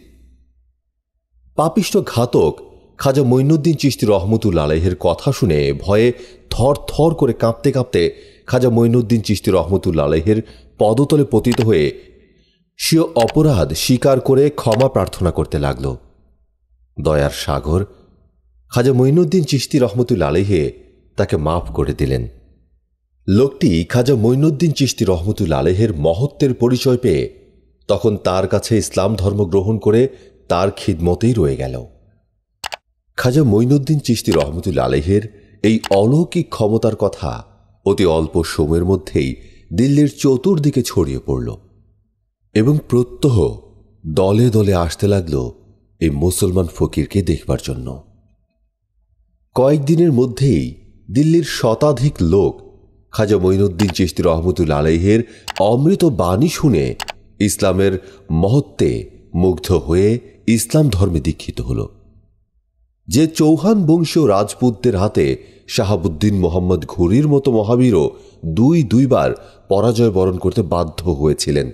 পাপিষ্ট ঘাতক খাজা মঈনুদ্দিন চিস্তি রহমতুল আলহের কথা শুনে ভয়ে থর থর করে কাঁপতে কাঁপতে খাজা মঈনুদ্দিন চিস্তি রহমতুল আলহের পদতলে পতিত হয়ে সে অপরাধ স্বীকার করে ক্ষমা প্রার্থনা করতে লাগল। দয়ার সাগর, খাজা মঈনুদ্দিন চিস্তি রহমতুল আলহে তাকে মাফ করে দিলেন। লোকটি খাজা মঈনুদ্দিন চিস্তি রহমতুল আলেহের মহত্বের পরিচয় পেয়ে তখন তার কাছে ইসলাম ধর্ম গ্রহণ করে তার খিদমতেই রয়ে গেল। খাজা মঈনুদ্দিন চিস্তি রহমতুল আলেহের এই অলৌকিক ক্ষমতার কথা অতি অল্প সময়ের মধ্যেই দিল্লির চতুর্দিকে ছড়িয়ে পড়ল এবং প্রত্যহ দলে দলে আসতে লাগল এই মুসলমান ফকিরকে দেখবার জন্য। কয়েকদিনের মধ্যেই দিল্লির শতাধিক লোক খাজা মঈনুদ্দিন চিস্তি রহমতুল আলাইহের অমৃত বাণী শুনে ইসলামের মহত্বে মুগ্ধ হয়ে ইসলাম ধর্মে দীক্ষিত হল। যে চৌহান বংশীয় রাজপুতদের হাতে শাহাবুদ্দিন মোহাম্মদ ঘুরির মতো মহাবীরও দুই দুইবার পরাজয় বরণ করতে বাধ্য হয়েছিলেন।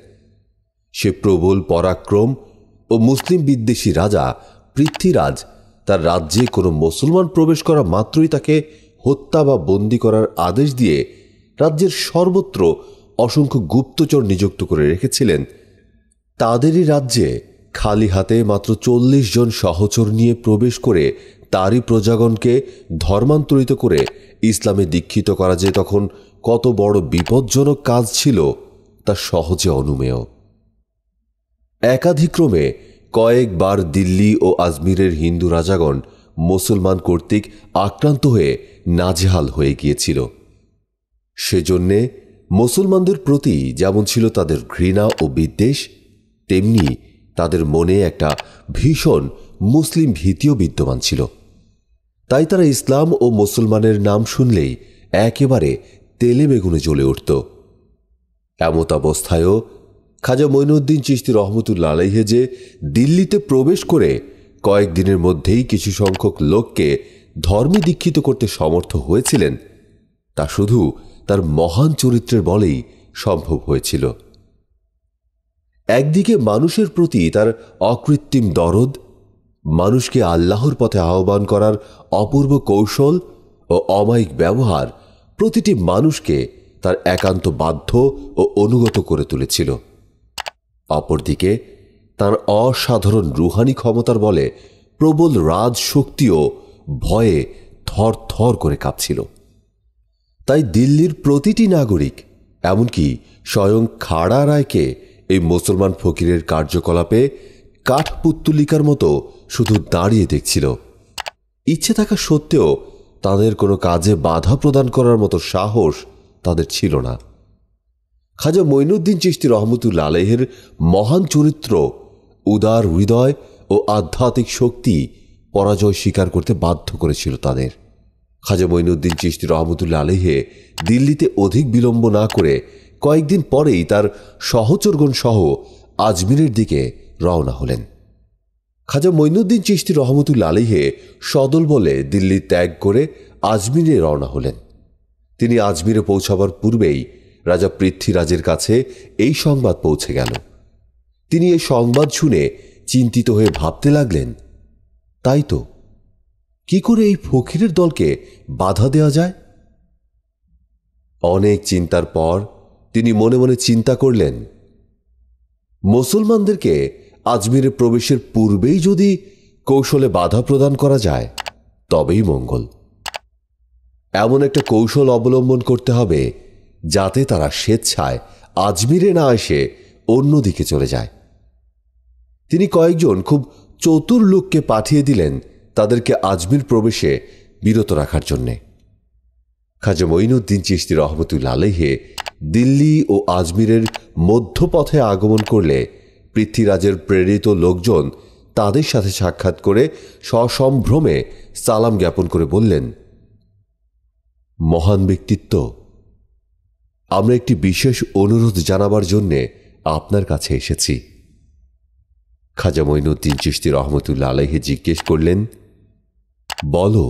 সে প্রবল পরাক্রম ও মুসলিম বিদ্বেষী রাজা পৃথ্বীরাজ তার রাজ্যে কোনো মুসলমান প্রবেশ করা মাত্রই তাকে হত্যা বা বন্দি করার আদেশ দিয়ে রাজ্যের সর্বত্র অসংখ্য গুপ্তচর নিযুক্ত করে রেখেছিলেন। তাদেরই রাজ্যে খালি হাতে মাত্র চল্লিশ জন সহচর নিয়ে প্রবেশ করে তারই প্রজাগণকে ধর্মান্তরিত করে ইসলামে দীক্ষিত করা যে তখন কত বড় বিপজ্জনক কাজ ছিল, তা সহজে অনুমেয়। একাধিক্রমে কয়েকবার দিল্লি ও আজমিরের হিন্দু রাজাগণ মুসলমান কর্তৃক আক্রান্ত হয়ে নাজেহাল হয়ে গিয়েছিল। সেজন্যে মুসলমানদের প্রতি যেমন ছিল তাদের ঘৃণা ও বিদ্বেষ, তেমনি তাদের মনে একটা ভীষণ মুসলিম ভীতিও বিদ্যমান ছিল। তাই তারা ইসলাম ও মুসলমানের নাম শুনলেই একেবারে তেলে বেগুনে জ্বলে উঠত। এমত অবস্থায়ও খাজা মঈনুদ্দিন চিস্তি রহমতুল্লা আলাইহে যে দিল্লিতে প্রবেশ করে কয়েকদিনের মধ্যেই কিছু সংখ্যক লোককে ধর্মে দীক্ষিত করতে সমর্থ হয়েছিলেন, তা শুধু তার মহান চরিত্রের বলেই সম্ভব হয়েছিল। একদিকে মানুষের প্রতি তার অকৃত্রিম দরদ, মানুষকে আল্লাহর পথে আহ্বান করার অপূর্ব কৌশল ও অমায়িক ব্যবহার প্রতিটি মানুষকে তার একান্ত বাধ্য ও অনুগত করে তুলেছিল। অপরদিকে তার অসাধারণ রুহানি ক্ষমতার বলে প্রবল রাজশক্তিও ভয়ে থর থর করে কাঁপছিল। তাই দিল্লির প্রতিটি নাগরিক, এমনকি স্বয়ং খাড়া রায়কে এই মুসলমান ফকিরের কার্যকলাপে কাঠপুত্তুলিকার মতো শুধু দাঁড়িয়ে দেখছিল। ইচ্ছে থাকা সত্ত্বেও তাদের কোনো কাজে বাধা প্রদান করার মতো সাহস তাদের ছিল না। খাজা মঈনুদ্দিন চিস্তি রহমতুল্লা আলহের মহান চরিত্র, উদার হৃদয় ও আধ্যাত্মিক শক্তি পরাজয় স্বীকার করতে বাধ্য করেছিল তাদের। খাজা মঈনুদ্দিন চিস্তি রহমতুল্লা আলহে দিল্লিতে অধিক বিলম্ব না করে কয়েকদিন পরেই তার সহচরগণ সহ আজমিরের দিকে রওনা হলেন। খাজা মঈনুদ্দিন চিস্তি রহমতুল্লা আলিহে সদল বলে দিল্লি ত্যাগ করে আজমিরে রওনা হলেন। তিনি আজমিরে পৌঁছাবার পূর্বেই রাজা পৃথ্বীরাজের কাছে এই সংবাদ পৌঁছে গেল। তিনি এই সংবাদ শুনে চিন্তিত হয়ে ভাবতে লাগলেন তাই তো। কি করে এই ফকিরের দলকে বাধা দেওয়া যায়? অনেক চিন্তার পর তিনি মনে মনে চিন্তা করলেন, মুসলমানদেরকে আজমিরে প্রবেশের পূর্বেই যদি কৌশলে বাধা প্রদান করা যায়, তবেই মঙ্গল। এমন একটা কৌশল অবলম্বন করতে হবে যাতে তারা স্বেচ্ছায় আজমিরে না এসে অন্যদিকে চলে যায়। তিনি কয়েকজন খুব চতুর লোককে পাঠিয়ে দিলেন তাদেরকে আজমির প্রবেশে বিরত রাখার জন্যে। খাজা মঈনুদ্দিন চিস্তি রহমতুল্লা আলহে দিল্লি ও আজমিরের মধ্যপথে আগমন করলে পৃথ্বীরাজের প্রেরিত লোকজন তাদের সাথে সাক্ষাৎ করে সসম্ভ্রমে সালাম জ্ঞাপন করে বললেন, মহান ব্যক্তিত্ব, আমরা একটি বিশেষ অনুরোধ জানাবার জন্যে আপনার কাছে এসেছি। খাজা মঈনুদ্দিন চিস্তি রহমতুল্লা আলহে জিজ্ঞেস করলেন, বলো,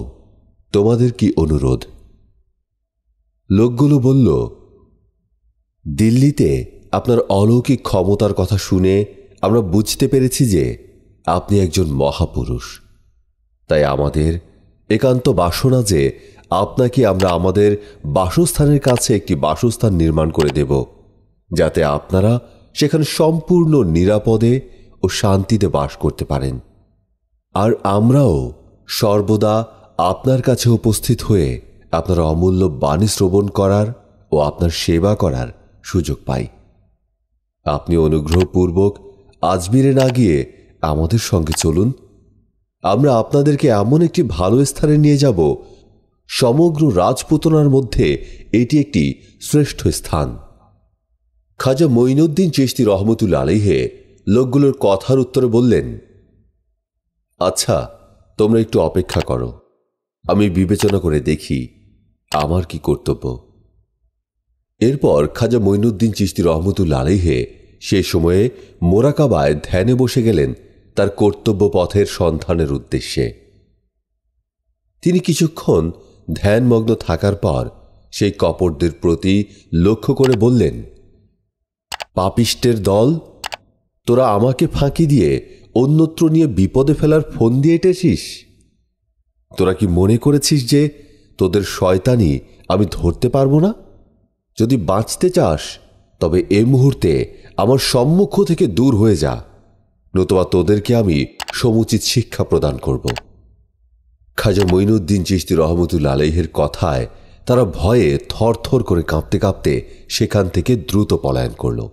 তোমাদের কি অনুরোধ? লোকগুলো বলল, দিল্লিতে আপনার অলৌকিক ক্ষমতার কথা শুনে আমরা বুঝতে পেরেছি যে আপনি একজন মহাপুরুষ। তাই আমাদের একান্ত বাসনা যে আপনাকে আমরা আমাদের বাসস্থানের কাছে একটি বাসস্থান নির্মাণ করে দেব, যাতে আপনারা সেখানে সম্পূর্ণ নিরাপদে ও শান্তিতে বাস করতে পারেন। আর আমরাও সর্বদা আপনার কাছে উপস্থিত হয়ে আপনার অমূল্য বাণী শ্রবণ করার ও আপনার সেবা করার সুযোগ পাই। আপনি অনুগ্রহপূর্বক আজমিরে না গিয়ে আমাদের সঙ্গে চলুন। আমরা আপনাদেরকে এমন একটি ভালো স্থানে নিয়ে যাব, সমগ্র রাজপুতনার মধ্যে এটি একটি শ্রেষ্ঠ স্থান। খাজা মঈনুদ্দিন চেস্তি রহমতুল আলিহে লোকগুলোর কথার উত্তরে বললেন আচ্ছা তোমরা একটু অপেক্ষা করো। আমি বিবেচনা করে দেখি আমার কি কর্তব্য। এরপর খাজা মঈনুদ্দিন চিস্তি রহমতুল্লা আলিহে সে সময়ে মোরাকাবায় ধ্যানে বসে গেলেন তার কর্তব্য পথের সন্ধানের উদ্দেশ্যে। তিনি কিছুক্ষণ ধ্যানমগ্ন থাকার পর সেই কপটদের প্রতি লক্ষ্য করে বললেন, পাপিষ্টের দল তোরা আমাকে ফাঁকি দিয়ে অন্যত্র নিয়ে বিপদে ফেলার ফোন দিয়ে এটেছিস? তোরা কি মনে করেছিস যে তোদের শয়তানি আমি ধরতে পারব না? যদি বাঁচতে চাস, তবে এ মুহূর্তে আমার সম্মুখ থেকে দূর হয়ে যা, নতুবা তোদেরকে আমি সমুচিত শিক্ষা প্রদান করব। খাজা মঈনুদ্দিন চিস্তি রহমতুল আলহের কথায় তারা ভয়ে থরথর করে কাঁপতে কাঁপতে সেখান থেকে দ্রুত পলায়ন করল।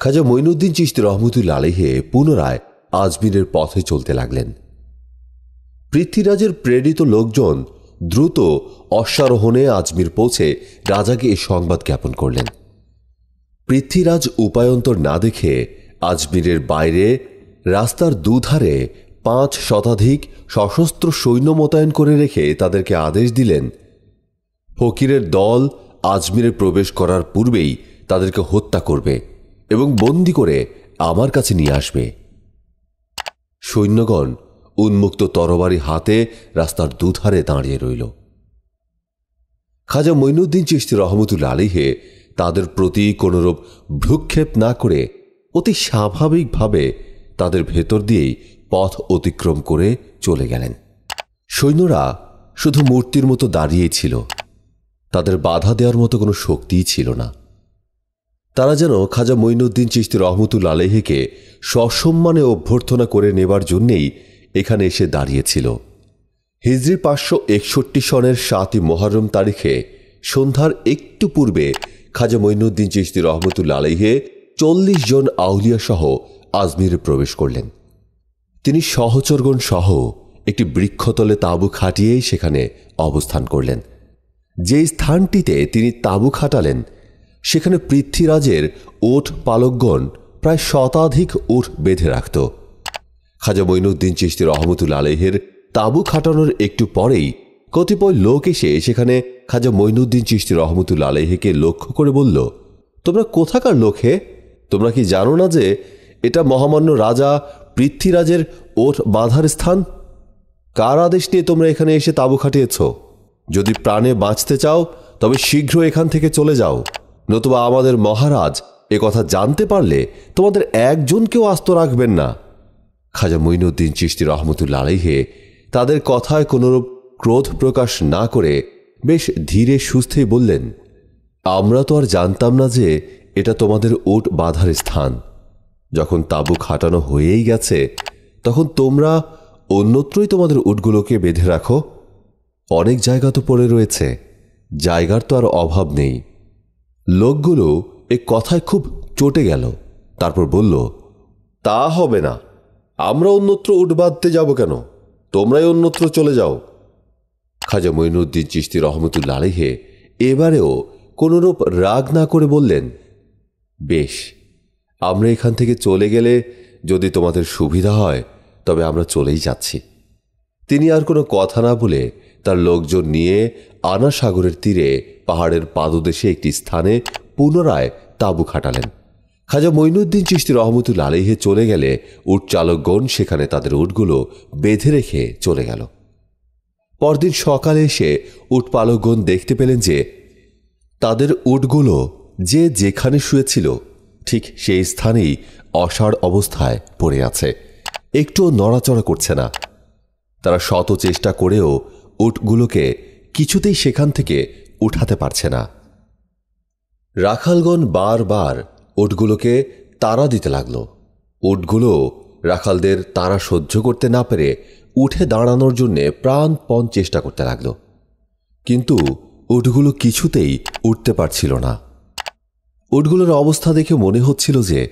খাজা মঈনুদ্দিন চিস্তি রহমতুল আলহে পুনরায় আজমিরের পথে চলতে লাগলেন। পৃথ্বীরাজের প্রেরিত লোকজন দ্রুত অশ্বারোহণে আজমির পৌঁছে রাজাকে এই সংবাদ জ্ঞাপন করলেন। পৃথ্বীরাজ উপায়ন্তর না দেখে আজমিরের বাইরে রাস্তার দুধারে পাঁচ শতাধিক সশস্ত্র সৈন্য মোতায়েন করে রেখে তাদেরকে আদেশ দিলেন, ফকিরের দল আজমিরে প্রবেশ করার পূর্বেই তাদেরকে হত্যা করবে। এবং বন্দি করে আমার কাছে নিয়ে আসবে। সৈন্যগণ উন্মুক্ত তরবারি হাতে রাস্তার দুধারে দাঁড়িয়ে রইল। খাজা মঈনুদ্দিন চিস্তি রহমতুল আলিহে তাদের প্রতি কোনরূপ ভ্রুক্ষেপ না করে অতি স্বাভাবিকভাবে তাদের ভেতর দিয়েই পথ অতিক্রম করে চলে গেলেন। সৈন্যরা শুধু মূর্তির মতো দাঁড়িয়েছিল তাদের বাধা দেওয়ার মতো কোনো শক্তিই ছিল না। তারা যেন খাজা মঈনুদ্দিন চিস্তি রহমতুল আলেহিকে সসম্মানে অভ্যর্থনা করে নেবার জন্যেই এখানে এসে দাঁড়িয়েছিল। হিজরি পাঁচশো একষট্টি সনের সাতই মহরম তারিখে সন্ধ্যার একটু পূর্বে খাজা মঈনুদ্দিন চিস্তি রহমতুল্লা আলহে চল্লিশ জন আউলিয়া সহ আজমিরে প্রবেশ করলেন। তিনি সহচরগণ সহ একটি বৃক্ষতলে তাঁবু খাটিয়েই সেখানে অবস্থান করলেন। যে স্থানটিতে তিনি তাঁবু খাটালেন সেখানে পৃথ্বীরাজের ওঠ পালকগণ প্রায় শতাধিক ওঠ বেঁধে রাখত। খাজা মঈনুদ্দিন চিস্তি রহমতুল আলহের তাঁবু খাটানোর একটু পরেই কতিপয় লোক এসে সেখানে খাজা মঈনুদ্দিন চিস্তি রহমতুল আলহেকে লক্ষ্য করে বলল, তোমরা কোথাকার লোক তোমরা কি জানো না যে এটা মহামান্য রাজা পৃথ্বীরাজের ওঠ বাঁধার স্থান? কার আদেশ নিয়ে তোমরা এখানে এসে তাঁবু খাটিয়েছ? যদি প্রাণে বাঁচতে চাও, তবে শীঘ্র এখান থেকে চলে যাও। নতুবা আমাদের মহারাজ এ কথা জানতে পারলে তোমাদের একজনকেও আস্ত রাখবেন না। খাজা মঈনুদ্দিন চিস্তি রহমতুল্লা আলাইহে তাদের কথায় কোনরূপ ক্রোধ প্রকাশ না করে বেশ ধীরে সুস্থেই বললেন, আমরা তো আর জানতাম না যে এটা তোমাদের উট বাঁধার স্থান। যখন তাঁবু খাটানো হয়েই গেছে, তখন তোমরা অন্যত্রই তোমাদের উটগুলোকে বেঁধে রাখো। অনেক জায়গা তো পড়ে রয়েছে, জায়গার তো আর অভাব নেই। লোকগুলো এ কথায় খুব চটে গেল। তারপর বলল, তা হবে না। আমরা অন্যত্র উঠ বাঁধতে যাব কেন? তোমরাই অন্যত্র চলে যাও। খাজা মঈনুদ্দিন চিস্তি রহমতুল্লা আলিহে এবারেও কোনোরূপ রাগ না করে বললেন, বেশ, আমরা এখান থেকে চলে গেলে যদি তোমাদের সুবিধা হয়, তবে আমরা চলেই যাচ্ছি। তিনি আর কোনো কথা না বলে তার লোকজন নিয়ে আনা সাগরের তীরে পাহাড়ের পাদদেশে একটি স্থানে পুনরায় তাঁবু খাটালেন। খাজা মঈনুদ্দিন চিস্তি রহমতুল আলিহে চলে গেলে উট চালকগণ সেখানে তাদের উটগুলো বেঁধে রেখে চলে গেল। পরদিন সকালে এসে উটপালকগণ দেখতে পেলেন যে তাদের উটগুলো যে যেখানে শুয়েছিল ঠিক সেই স্থানেই অসাড় অবস্থায় পড়ে আছে। একটুও নড়াচড়া করছে না। তারা শত চেষ্টা করেও উটগুলোকে কিছুতেই সেখান থেকে উঠাতে পারছে না। রাখালগণ বারবার উটগুলোকে তাড়া দিতে লাগল। উটগুলো রাখালদের তারা সহ্য করতে না পেরে উঠে দাঁড়ানোর জন্যে প্রাণপণ চেষ্টা করতে লাগল। কিন্তু উটগুলো কিছুতেই উঠতে পারছিল না। উটগুলোর অবস্থা দেখে মনে হচ্ছিল যে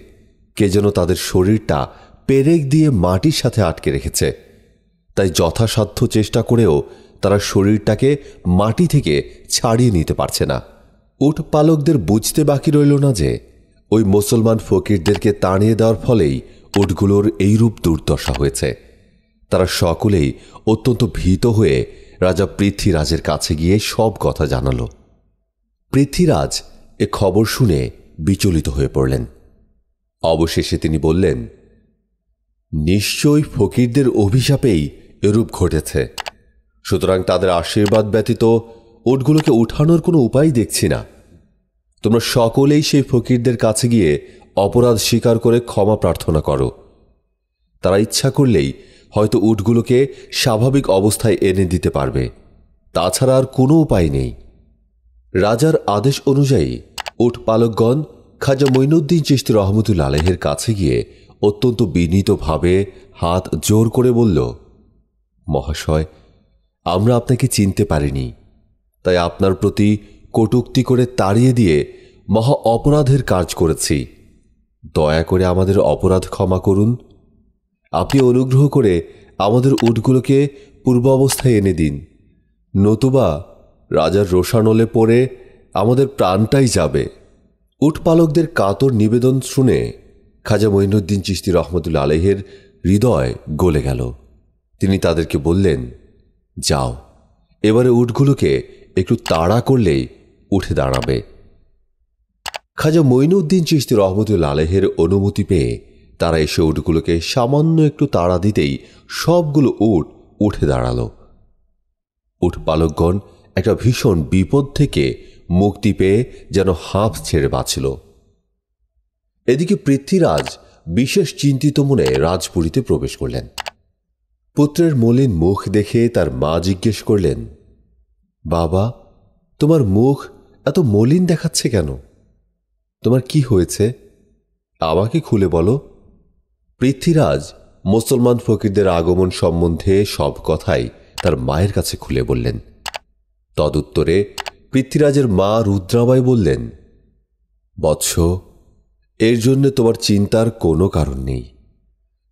কে যেন তাদের শরীরটা পেরেক দিয়ে মাটির সাথে আটকে রেখেছে। তাই যথাসাধ্য চেষ্টা করেও তারা শরীরটাকে মাটি থেকে ছাড়িয়ে নিতে পারছে না। উট পালকদের বুঝতে বাকি রইল না যে, ওই মুসলমান ফকিরদেরকে তাড়িয়ে দেওয়ার ফলেই উটগুলোর এইরূপ দুর্দশা হয়েছে। তারা সকলেই অত্যন্ত ভীত হয়ে রাজা পৃথ্বীরাজের কাছে গিয়ে সব কথা জানাল। পৃথ্বীরাজ এ খবর শুনে বিচলিত হয়ে পড়লেন। অবশেষে তিনি বললেন নিশ্চয়ই ফকিরদের অভিশাপেই এরূপ ঘটেছে। সুতরাং তাদের আশীর্বাদ ব্যতীত ওটগুলোকে উঠানোর কোনো উপায় দেখছি না। তোমরা সকলেই সেই ফকিরদের কাছে গিয়ে অপরাধ স্বীকার করে ক্ষমা প্রার্থনা করো। তারা ইচ্ছা করলেই হয়তো উটগুলোকে স্বাভাবিক অবস্থায় এনে দিতে পারবে। তাছাড়া আর কোনো উপায় নেই। রাজার আদেশ অনুযায়ী উট পালকগণ খাজা মঈনুদ্দিন চিস্তি রহমতুল আলহের কাছে গিয়ে অত্যন্ত বিনীতভাবে হাত জোর করে বলল, মহাশয় আমরা আপনাকে চিনতে পারিনি। তাই আপনার প্রতি কটুক্তি করে তাড়িয়ে দিয়ে মহা অপরাধের কাজ করেছি। দয়া করে আমাদের অপরাধ ক্ষমা করুন। আপনি অনুগ্রহ করে আমাদের উটগুলোকে পূর্বাবস্থায় এনে দিন। নতুবা রাজার রোষানলে পড়ে আমাদের প্রাণটাই যাবে। উটপালকদের কাতর নিবেদন শুনে খাজা মঈনুদ্দিন চিস্তি রহমতুল্লা আলহের হৃদয় গলে গেল। তিনি তাদেরকে বললেন যাও। এবারে উটগুলোকে একটু তাড়া করলেই উঠে দাঁড়াবে। খাজা মঈনুদ্দিন চিস্তি রহমতুল্লা আলহের অনুমতি পেয়ে তারা এসে উটগুলোকে সামান্য একটু তাড়া দিতেই সবগুলো উট উঠে দাঁড়াল। উট পালকগণ একটা ভীষণ বিপদ থেকে মুক্তি পেয়ে যেন হাঁপ ছেড়ে বাঁচল। এদিকে পৃথ্বীরাজ বিশেষ চিন্তিত মনে রাজপুরীতে প্রবেশ করলেন। পুত্রের মলিন মুখ দেখে তার মা জিজ্ঞেস করলেন, বাবা, তোমার মুখ এত মলিন দেখাচ্ছে কেন? তোমার কি হয়েছে? আমাকে খুলে বলো। পৃথ্বীরাজ মুসলমান ফকিরদের আগমন সম্বন্ধে সব কথাই তার মায়ের কাছে খুলে বললেন। তদুত্তরে পৃথ্বীরাজের মা রুদ্রাবাই বললেন, বৎস, এর জন্য তোমার চিন্তার কোনো কারণ নেই।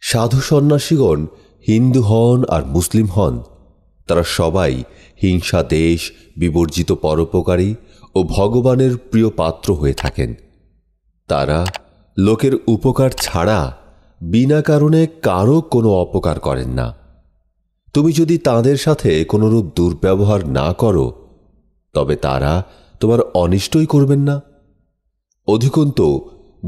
সাধু সন্ন্যাসীগণ হিন্দু হন আর মুসলিম হন, তারা সবাই হিংসা, দেশ, বিবর্জিত পরোপকারী ও ভগবানের প্রিয় পাত্র হয়ে থাকেন। তারা লোকের উপকার ছাড়া বিনা কারণে কারও কোনো অপকার করেন না। তুমি যদি তাদের সাথে কোনোরূপ দুর্ব্যবহার না করো, তবে তারা তোমার অনিষ্টই করবেন না। অধিকন্ত,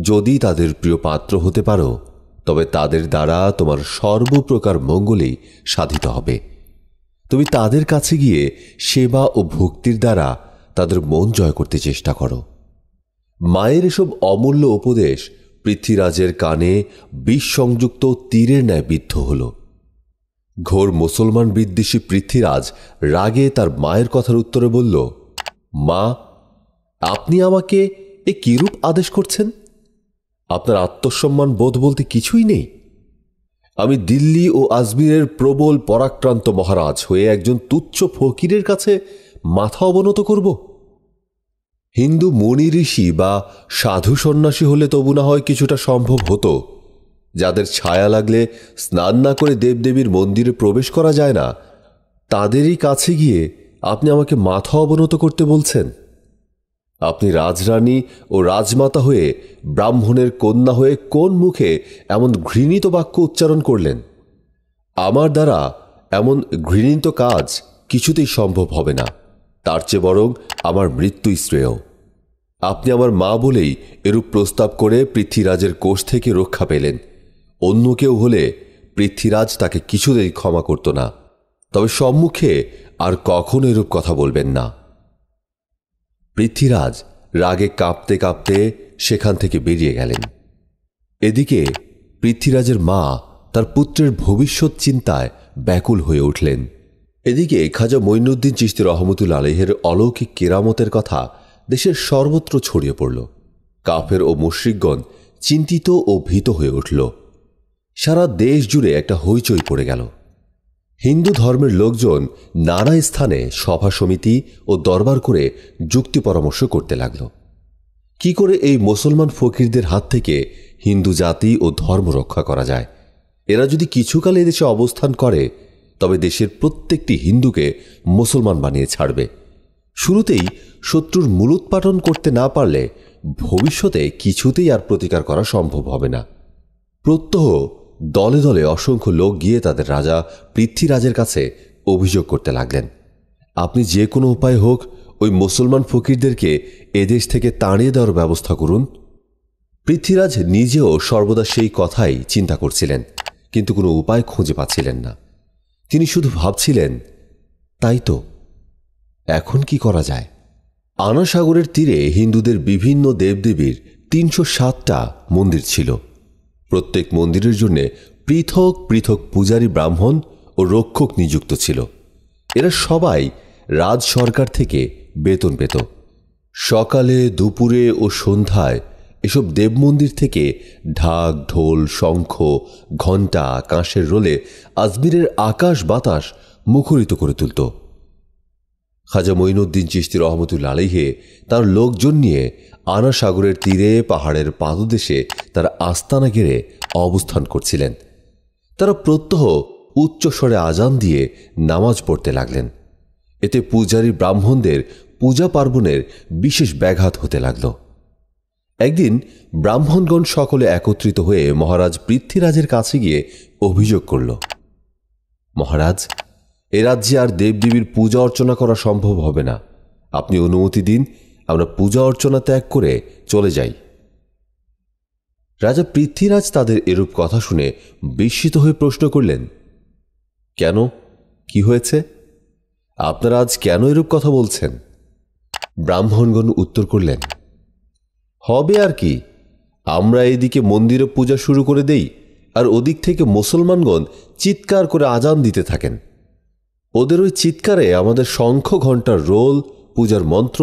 যদি তাদের প্রিয় পাত্র হতে পারো তবে তাদের দ্বারা তোমার সর্বপ্রকার মঙ্গলেই সাধিত হবে। তুমি তাদের কাছে গিয়ে সেবা ও ভক্তির দ্বারা তাদের মন জয় করতে চেষ্টা করো। মায়ের এসব অমূল্য উপদেশ পৃথ্বীরাজের কানে বিষ সংযুক্ত তীরের ন্যায় বিদ্ধ হল। ঘোর মুসলমান বিদ্বেষী পৃথ্বীরাজ রাগে তার মায়ের কথার উত্তরে বলল, মা, আপনি আমাকে এ কিরূপ আদেশ করছেন? আপনার আত্মসম্মান বোধ বলতে কিছুই নেই। আমি দিল্লি ও আজমিরের প্রবল পরাক্রান্ত মহারাজ হয়ে একজন তুচ্ছ ফকিরের কাছে মাথা অবনত করব। হিন্দু মণি ঋষি বা সাধু সন্ন্যাসী হলে তবু না হয় কিছুটা সম্ভব হতো, যাদের ছায়া লাগলে স্নান না করে দেবদেবীর মন্দিরে প্রবেশ করা যায় না। তাদেরই কাছে গিয়ে আপনি আমাকে মাথা অবনত করতে বলছেন। আপনি রাজরানী ও রাজমাতা হয়ে ব্রাহ্মণের কন্যা হয়ে কোন মুখে এমন ঘৃণিত বাক্য উচ্চারণ করলেন? আমার দ্বারা এমন ঘৃণিত কাজ কিছুতেই সম্ভব হবে না। তার চেয়ে বরং আমার মৃত্যুই শ্রেয়। আপনি আমার মা বলেই এরূপ প্রস্তাব করে পৃথ্বীরাজের কোষ থেকে রক্ষা পেলেন। অন্য কেউ হলে পৃথ্বীরাজ তাকে কিছুতেই ক্ষমা করত না। তবে সম্মুখে আর কখনো এরূপ কথা বলবেন না। পৃথ্বীরাজ রাগে কাঁপতে কাঁপতে সেখান থেকে বেরিয়ে গেলেন। এদিকে পৃথ্বীরাজের মা তার পুত্রের ভবিষ্যৎ চিন্তায় ব্যাকুল হয়ে উঠলেন। এদিকে খাজা মঈনুদ্দিন চিস্তি রহমতুল আলহের অলৌকিক কেরামতের কথা দেশের সর্বত্র ছড়িয়ে পড়ল। কাফের ও মুশ্রিকগণ চিন্তিত ও ভীত হয়ে উঠল। সারা দেশ জুড়ে একটা হইচই পড়ে গেল। হিন্দু ধর্মের লোকজন নানা স্থানে সভা সমিতি ও দরবার করে যুক্তি পরামর্শ করতে লাগল। কি করে এই মুসলমান ফকিরদের হাত থেকে হিন্দু জাতি ও ধর্ম রক্ষা করা যায়? এরা যদি কিছুকাল এদেশে অবস্থান করে, তবে দেশের প্রত্যেকটি হিন্দুকে মুসলমান বানিয়ে ছাড়বে। শুরুতেই শত্রুর মূলোৎপাটন করতে না পারলে ভবিষ্যতে কিছুতেই আর প্রতিকার করা সম্ভব হবে না। প্রত্যহ দলে দলে অসংখ্য লোক গিয়ে তাদের রাজা পৃথ্বীরাজের কাছে অভিযোগ করতে লাগলেন। আপনি যে কোনো উপায় হোক, ওই মুসলমান ফকিরদেরকে এদেশ থেকে তাড়িয়ে দেওয়ার ব্যবস্থা করুন। পৃথ্বীরাজ নিজেও সর্বদা সেই কথাই চিন্তা করছিলেন, কিন্তু কোনো উপায় খুঁজে পাচ্ছিলেন না। তিনি শুধু ভাবছিলেন, তাই তো, এখন কি করা যায়? আনাসাগরের তীরে হিন্দুদের বিভিন্ন দেবদেবীর তিনশো সাতটা মন্দির ছিল। প্রত্যেক মন্দিরের জন্যে পৃথক পৃথক পূজারী ব্রাহ্মণ ও রক্ষক নিযুক্ত ছিল। এরা সবাই রাজ সরকার থেকে বেতন পেত। সকালে, দুপুরে ও সন্ধ্যায় এসব দেবমন্দির থেকে ঢাক, ঢোল, শঙ্খ, ঘণ্টা, কাঁসের রোলে আজমিরের আকাশ বাতাস মুখরিত করে তুলত। খাজা মঈনুদ্দিন চিস্তি রহমতুল্লা আলিহে তার লোকজন নিয়ে আনা সাগরের তীরে, পাহাড়ের পাদদেশে তার আস্তানা ঘিরে অবস্থান করছিলেন। তারা প্রত্যহ উচ্চস্বরে আজান দিয়ে নামাজ পড়তে লাগলেন। এতে পূজারী ব্রাহ্মণদের পূজা পার্বণের বিশেষ ব্যাঘাত হতে লাগল। একদিন ব্রাহ্মণগণ সকলে একত্রিত হয়ে মহারাজ পৃথ্বীরাজের কাছে গিয়ে অভিযোগ করল, মহারাজ এ রাজ্যে আর দেবদেবীর পূজা অর্চনা করা সম্ভব হবে না। আপনি অনুমতি দিন, আমরা পূজা অর্চনা ত্যাগ করে চলে যাই। রাজা পৃথ্বীরাজ তাদের এরূপ কথা শুনে বিস্মিত হয়ে প্রশ্ন করলেন, কেন? কি হয়েছে? আপনারা আজ কেন এরূপ কথা বলছেন? ব্রাহ্মণগণ উত্তর করলেন, হবে আর কি। আমরা এদিকে মন্দিরে পূজা শুরু করে দেই, আর ওদিক থেকে মুসলমানগণ চিৎকার করে আজান দিতে থাকেন। ওদের ওই চিৎকারে আমাদের শঙ্খ ঘণ্টার রোল, পূজার মন্ত্র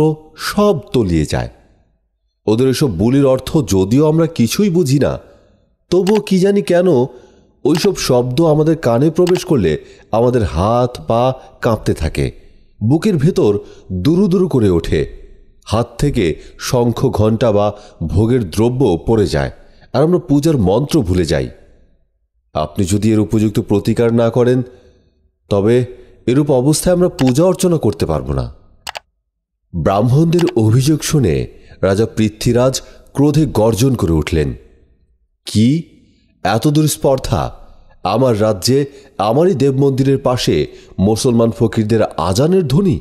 সব তলিয়ে যায়। ওদের এসব বুলির অর্থ যদিও আমরা কিছুই বুঝি না, তবুও কি জানি কেন ওইসব শব্দ আমাদের কানে প্রবেশ করলে আমাদের হাত, পা কাঁপতে থাকে। বুকের ভেতর দুরু দুরু করে ওঠে। হাত থেকে শঙ্খ ঘণ্টা বা ভোগের দ্রব্য পড়ে যায় আর আমরা পূজার মন্ত্র ভুলে যাই। আপনি যদি এর উপযুক্ত প্রতিকার না করেন, তবে এরূপ অবস্থায় আমরা পূজা অর্চনা করতে পারব না। ব্রাহ্মণদের অভিযোগ শুনে রাজা পৃথ্বীরাজ ক্রোধে গর্জন করে উঠলেন, কি? এত দূর স্পর্ধা? আমার রাজ্যে, আমারই দেব মন্দিরের পাশে মুসলমান ফকিরদের আজানের ধ্বনি?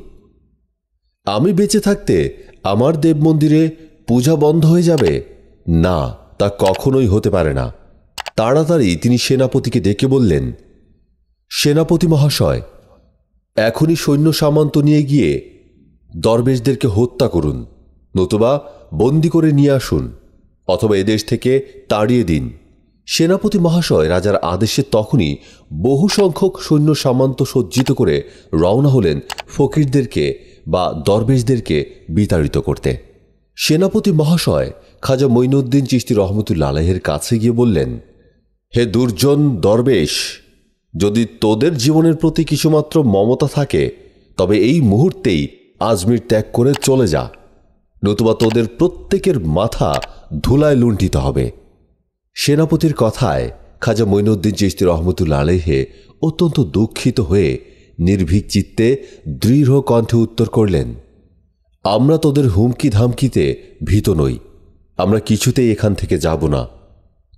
আমি বেঁচে থাকতে আমার দেব মন্দিরে পূজা বন্ধ হয়ে যাবে? না, তা কখনোই হতে পারে না। তাড়াতাড়ি তিনি সেনাপতিকে ডেকে বললেন, সেনাপতি মহাশয় এখনই সৈন্য সামন্ত নিয়ে গিয়ে দরবেশদেরকে হত্যা করুন, নতুবা বন্দি করে নিয়ে আসুন, অথবা এদেশ থেকে তাড়িয়ে দিন। সেনাপতি মহাশয় রাজার আদেশে তখনই বহু সংখ্যক সৈন্য সামন্ত সজ্জিত করে রওনা হলেন ফকিরদেরকে বা দরবেশদেরকে বিতাড়িত করতে। সেনাপতি মহাশয় খাজা মঈনুদ্দিন চিস্তি রহমতুল্লা আলহের কাছে গিয়ে বললেন, হে দুর্জন দরবেশ যদি তোদের জীবনের প্রতি কিছুমাত্র মমতা থাকে, তবে এই মুহূর্তেই আজমির ত্যাগ করে চলে যা। নতুবা তোদের প্রত্যেকের মাথা ধুলায় লুণ্ঠিত হবে। সেনাপতির কথায় খাজা মঈনুদ্দিন চিস্তি রহমতুল্লা আলহে অত্যন্ত দুঃখিত হয়ে নির্ভীক চিত্তে দৃঢ় কণ্ঠে উত্তর করলেন, আমরা তোদের হুমকি ধামকিতে ভীত নই। আমরা কিছুতেই এখান থেকে যাব না।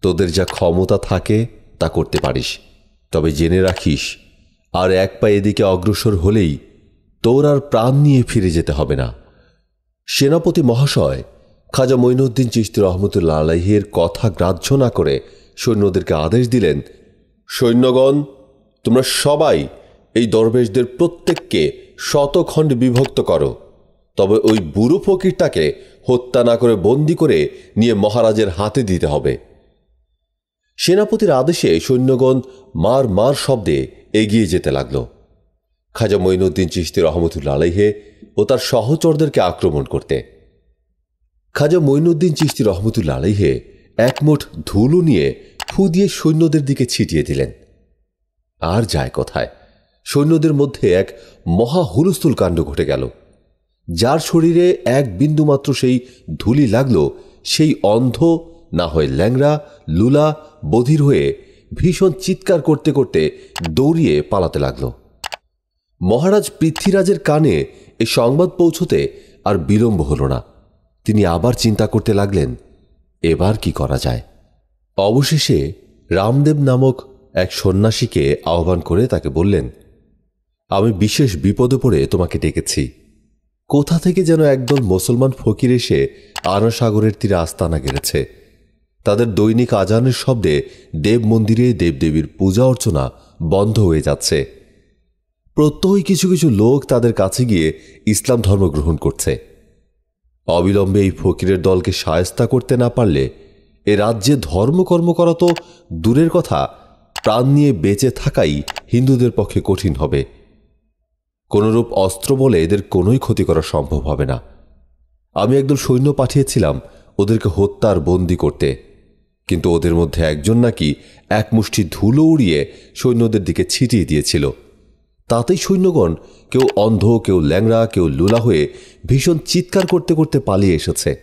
তোদের যা ক্ষমতা থাকে তা করতে পারিস। তবে জেনে রাখিস, আর এক পা এদিকে অগ্রসর হলেই তোর আর প্রাণ নিয়ে ফিরে যেতে হবে না। সেনাপতি মহাশয়, খাজা মঈনুদ্দিন চিস্তি রহমতুল্লা আলাইহের কথা গ্রাহ্য না করে সৈন্যদেরকে আদেশ দিলেন, সৈন্যগণ, তোমরা সবাই এই দরবেশদের প্রত্যেককে শতখণ্ড বিভক্ত করো। তবে ওই বুড়ো ফকিরটাকে হত্যা না করে বন্দি করে নিয়ে মহারাজের হাতে দিতে হবে। সেনাপতির আদেশে সৈন্যগণ মার মার শব্দে এগিয়ে যেতে লাগল। খাজা মঈনুদ্দিন চিস্তি রহমতুল্লা আলাইহে ও তার সহচরদেরকে আক্রমণ করতে। খাজা মঈনুদ্দিন চিস্তি রহমতুল্লা আলাইহে একমুঠ ধুলো নিয়ে ফু দিয়ে সৈন্যদের দিকে ছিটিয়ে দিলেন। আর যায় কথায়? সৈন্যদের মধ্যে এক মহা হুলস্থুল কাণ্ড ঘটে গেল। যার শরীরে এক বিন্দুমাত্র সেই ধুলি লাগল, সেই অন্ধ না হয় ল্যাংরা লুলা, বধির হয়ে ভীষণ চিৎকার করতে করতে দৌড়িয়ে পালাতে লাগল। মহারাজ পৃথ্বীরাজের কানে এই সংবাদ পৌঁছতে আর বিলম্ব হল না। তিনি আবার চিন্তা করতে লাগলেন, এবার কি করা যায়? অবশেষে রামদেব নামক এক সন্ন্যাসীকে আহ্বান করে তাকে বললেন, আমি বিশেষ বিপদে পড়ে তোমাকে ডেকেছি। কোথা থেকে যেন একদল মুসলমান ফকির এসে আনাসাগরের তীরে আস্তানা গেড়েছে? তাদের দৈনিক আজানের শব্দে দেব মন্দিরে দেবদেবীর পূজা অর্চনা বন্ধ হয়ে যাচ্ছে। প্রত্যহই কিছু কিছু লোক তাদের কাছে গিয়ে ইসলাম ধর্ম গ্রহণ করছে। অবিলম্বে এই ফকিরের দলকে সায়স্তা করতে না পারলে এ রাজ্যে ধর্মকর্ম করা তো দূরের কথা, প্রাণ নিয়ে বেঁচে থাকাই হিন্দুদের পক্ষে কঠিন হবে। কোনরূপ অস্ত্র বলে এদের কোনোই ক্ষতি করা সম্ভব হবে না। আমি একদল সৈন্য পাঠিয়েছিলাম ওদেরকে হত্যার বন্দি করতে। কিন্তু ওদের মধ্যে একজন নাকি এক মুষ্টি ধুলো উড়িয়ে সৈন্যদের দিকে ছিটিয়ে দিয়েছিল। তাতেই সৈন্যগণ কেউ অন্ধ, কেউ ল্যাংড়া, কেউ লুলা হয়ে ভীষণ চিৎকার করতে করতে পালিয়ে এসেছে।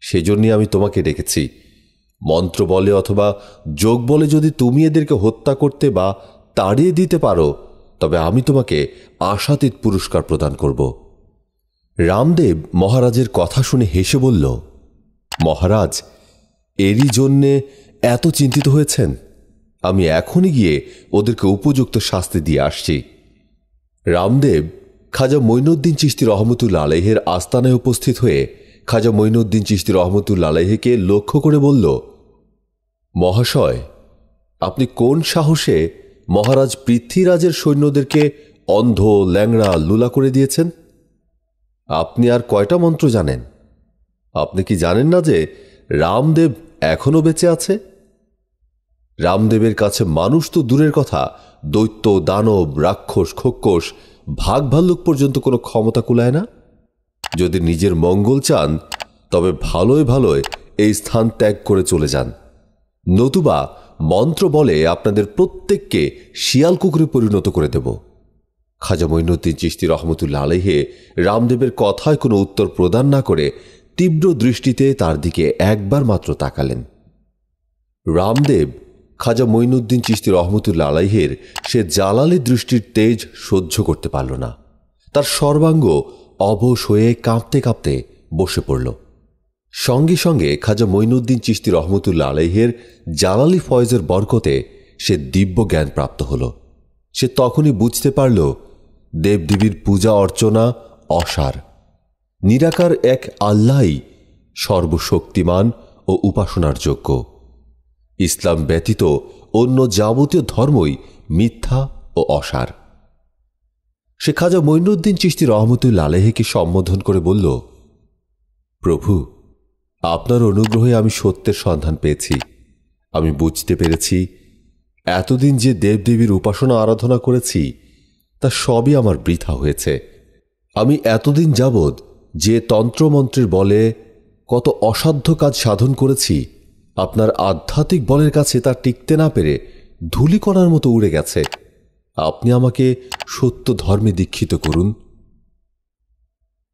সেজন্যই আমি তোমাকে ডেকেছি। মন্ত্র বলে অথবা যোগ বলে যদি তুমি এদেরকে হত্যা করতে বা তাড়িয়ে দিতে পারো, তবে আমি তোমাকে আশাতীত পুরস্কার প্রদান করব। রামদেব মহারাজের কথা শুনে হেসে বলল, মহারাজ এরই জন্যে এত চিন্তিত হয়েছেন। আমি এখনই গিয়ে ওদেরকে উপযুক্ত শাস্তি দিয়ে আসছি। রামদেব, খাজা মঈনুদ্দিন চিস্তি রহমতুল্লা আলহের আস্তানায় উপস্থিত হয়ে খাজা মঈনুদ্দিন চিস্তি রহমতুল্লা আলহেকে লক্ষ্য করে বলল, মহাশয়, আপনি কোন সাহসে মহারাজ পৃথ্বীরাজের সৈন্যদেরকে অন্ধ, ল্যাংড়া, লুলা করে দিয়েছেন? আপনি আর কয়টা মন্ত্র জানেন? আপনি কি জানেন না যে রামদেব এখনও বেঁচে আছে? রামদেবের কাছে মানুষ তো দূরের কথা। দৈত্য, দানব, রাক্ষস খোক্কস ভাগ ভাল্লুক পর্যন্ত কোনো ক্ষমতা কুলায় না? যদি নিজের মঙ্গল চান, তবে ভালোই ভালোই এই স্থান ত্যাগ করে চলে যান। নতুবা মন্ত্র বলে আপনাদের প্রত্যেককে শিয়াল কুকুরে পরিণত করে দেব। খাজা মঈনুদ্দিন চিস্তি রহমতুল্লা আলহে রামদেবের কথায় কোনো উত্তর প্রদান না করে তীব্র দৃষ্টিতে তার দিকে একবার মাত্র তাকালেন। রামদেব খাজা মঈনুদ্দিন চিস্তি রহমতুল্লা আলাইহের সে জালালি দৃষ্টির তেজ সহ্য করতে পারল না। তার সর্বাঙ্গ অবশ হয়ে কাঁপতে কাঁপতে বসে পড়ল। সঙ্গে সঙ্গে খাজা মঈনুদ্দিন চিস্তি রহমতুল্লা আলাইহের জালালি ফয়েজের বরকতে সে দিব্য জ্ঞান প্রাপ্ত হল। সে তখনই বুঝতে পারল দেবদেবীর পূজা অর্চনা অসার। নিরাকার এক আল্লাহই সর্বশক্তিমান ও উপাসনার যোগ্য। ইসলাম ব্যতীত অন্য যাবতীয় ধর্মই মিথ্যা ও অসার। সে খাজা মঈনুদ্দিন চিস্তি রহমতুল্লা আলেহেকে সম্বোধন করে বলল, প্রভু, আপনার অনুগ্রহে আমি সত্যের সন্ধান পেয়েছি। আমি বুঝতে পেরেছি, এতদিন যে দেবদেবীর উপাসনা আরাধনা করেছি, তা সবই আমার বৃথা হয়েছে। আমি এতদিন যাবৎ যে তন্ত্রমন্ত্রের বলে, কত অসাধ্য কাজ সাধন করেছি, আপনার আধ্যাত্মিক বলের কাছে তা টিকতে না পেরে ধুলিকণার মতো উড়ে গেছে। আপনি আমাকে সত্য ধর্মে দীক্ষিত করুন।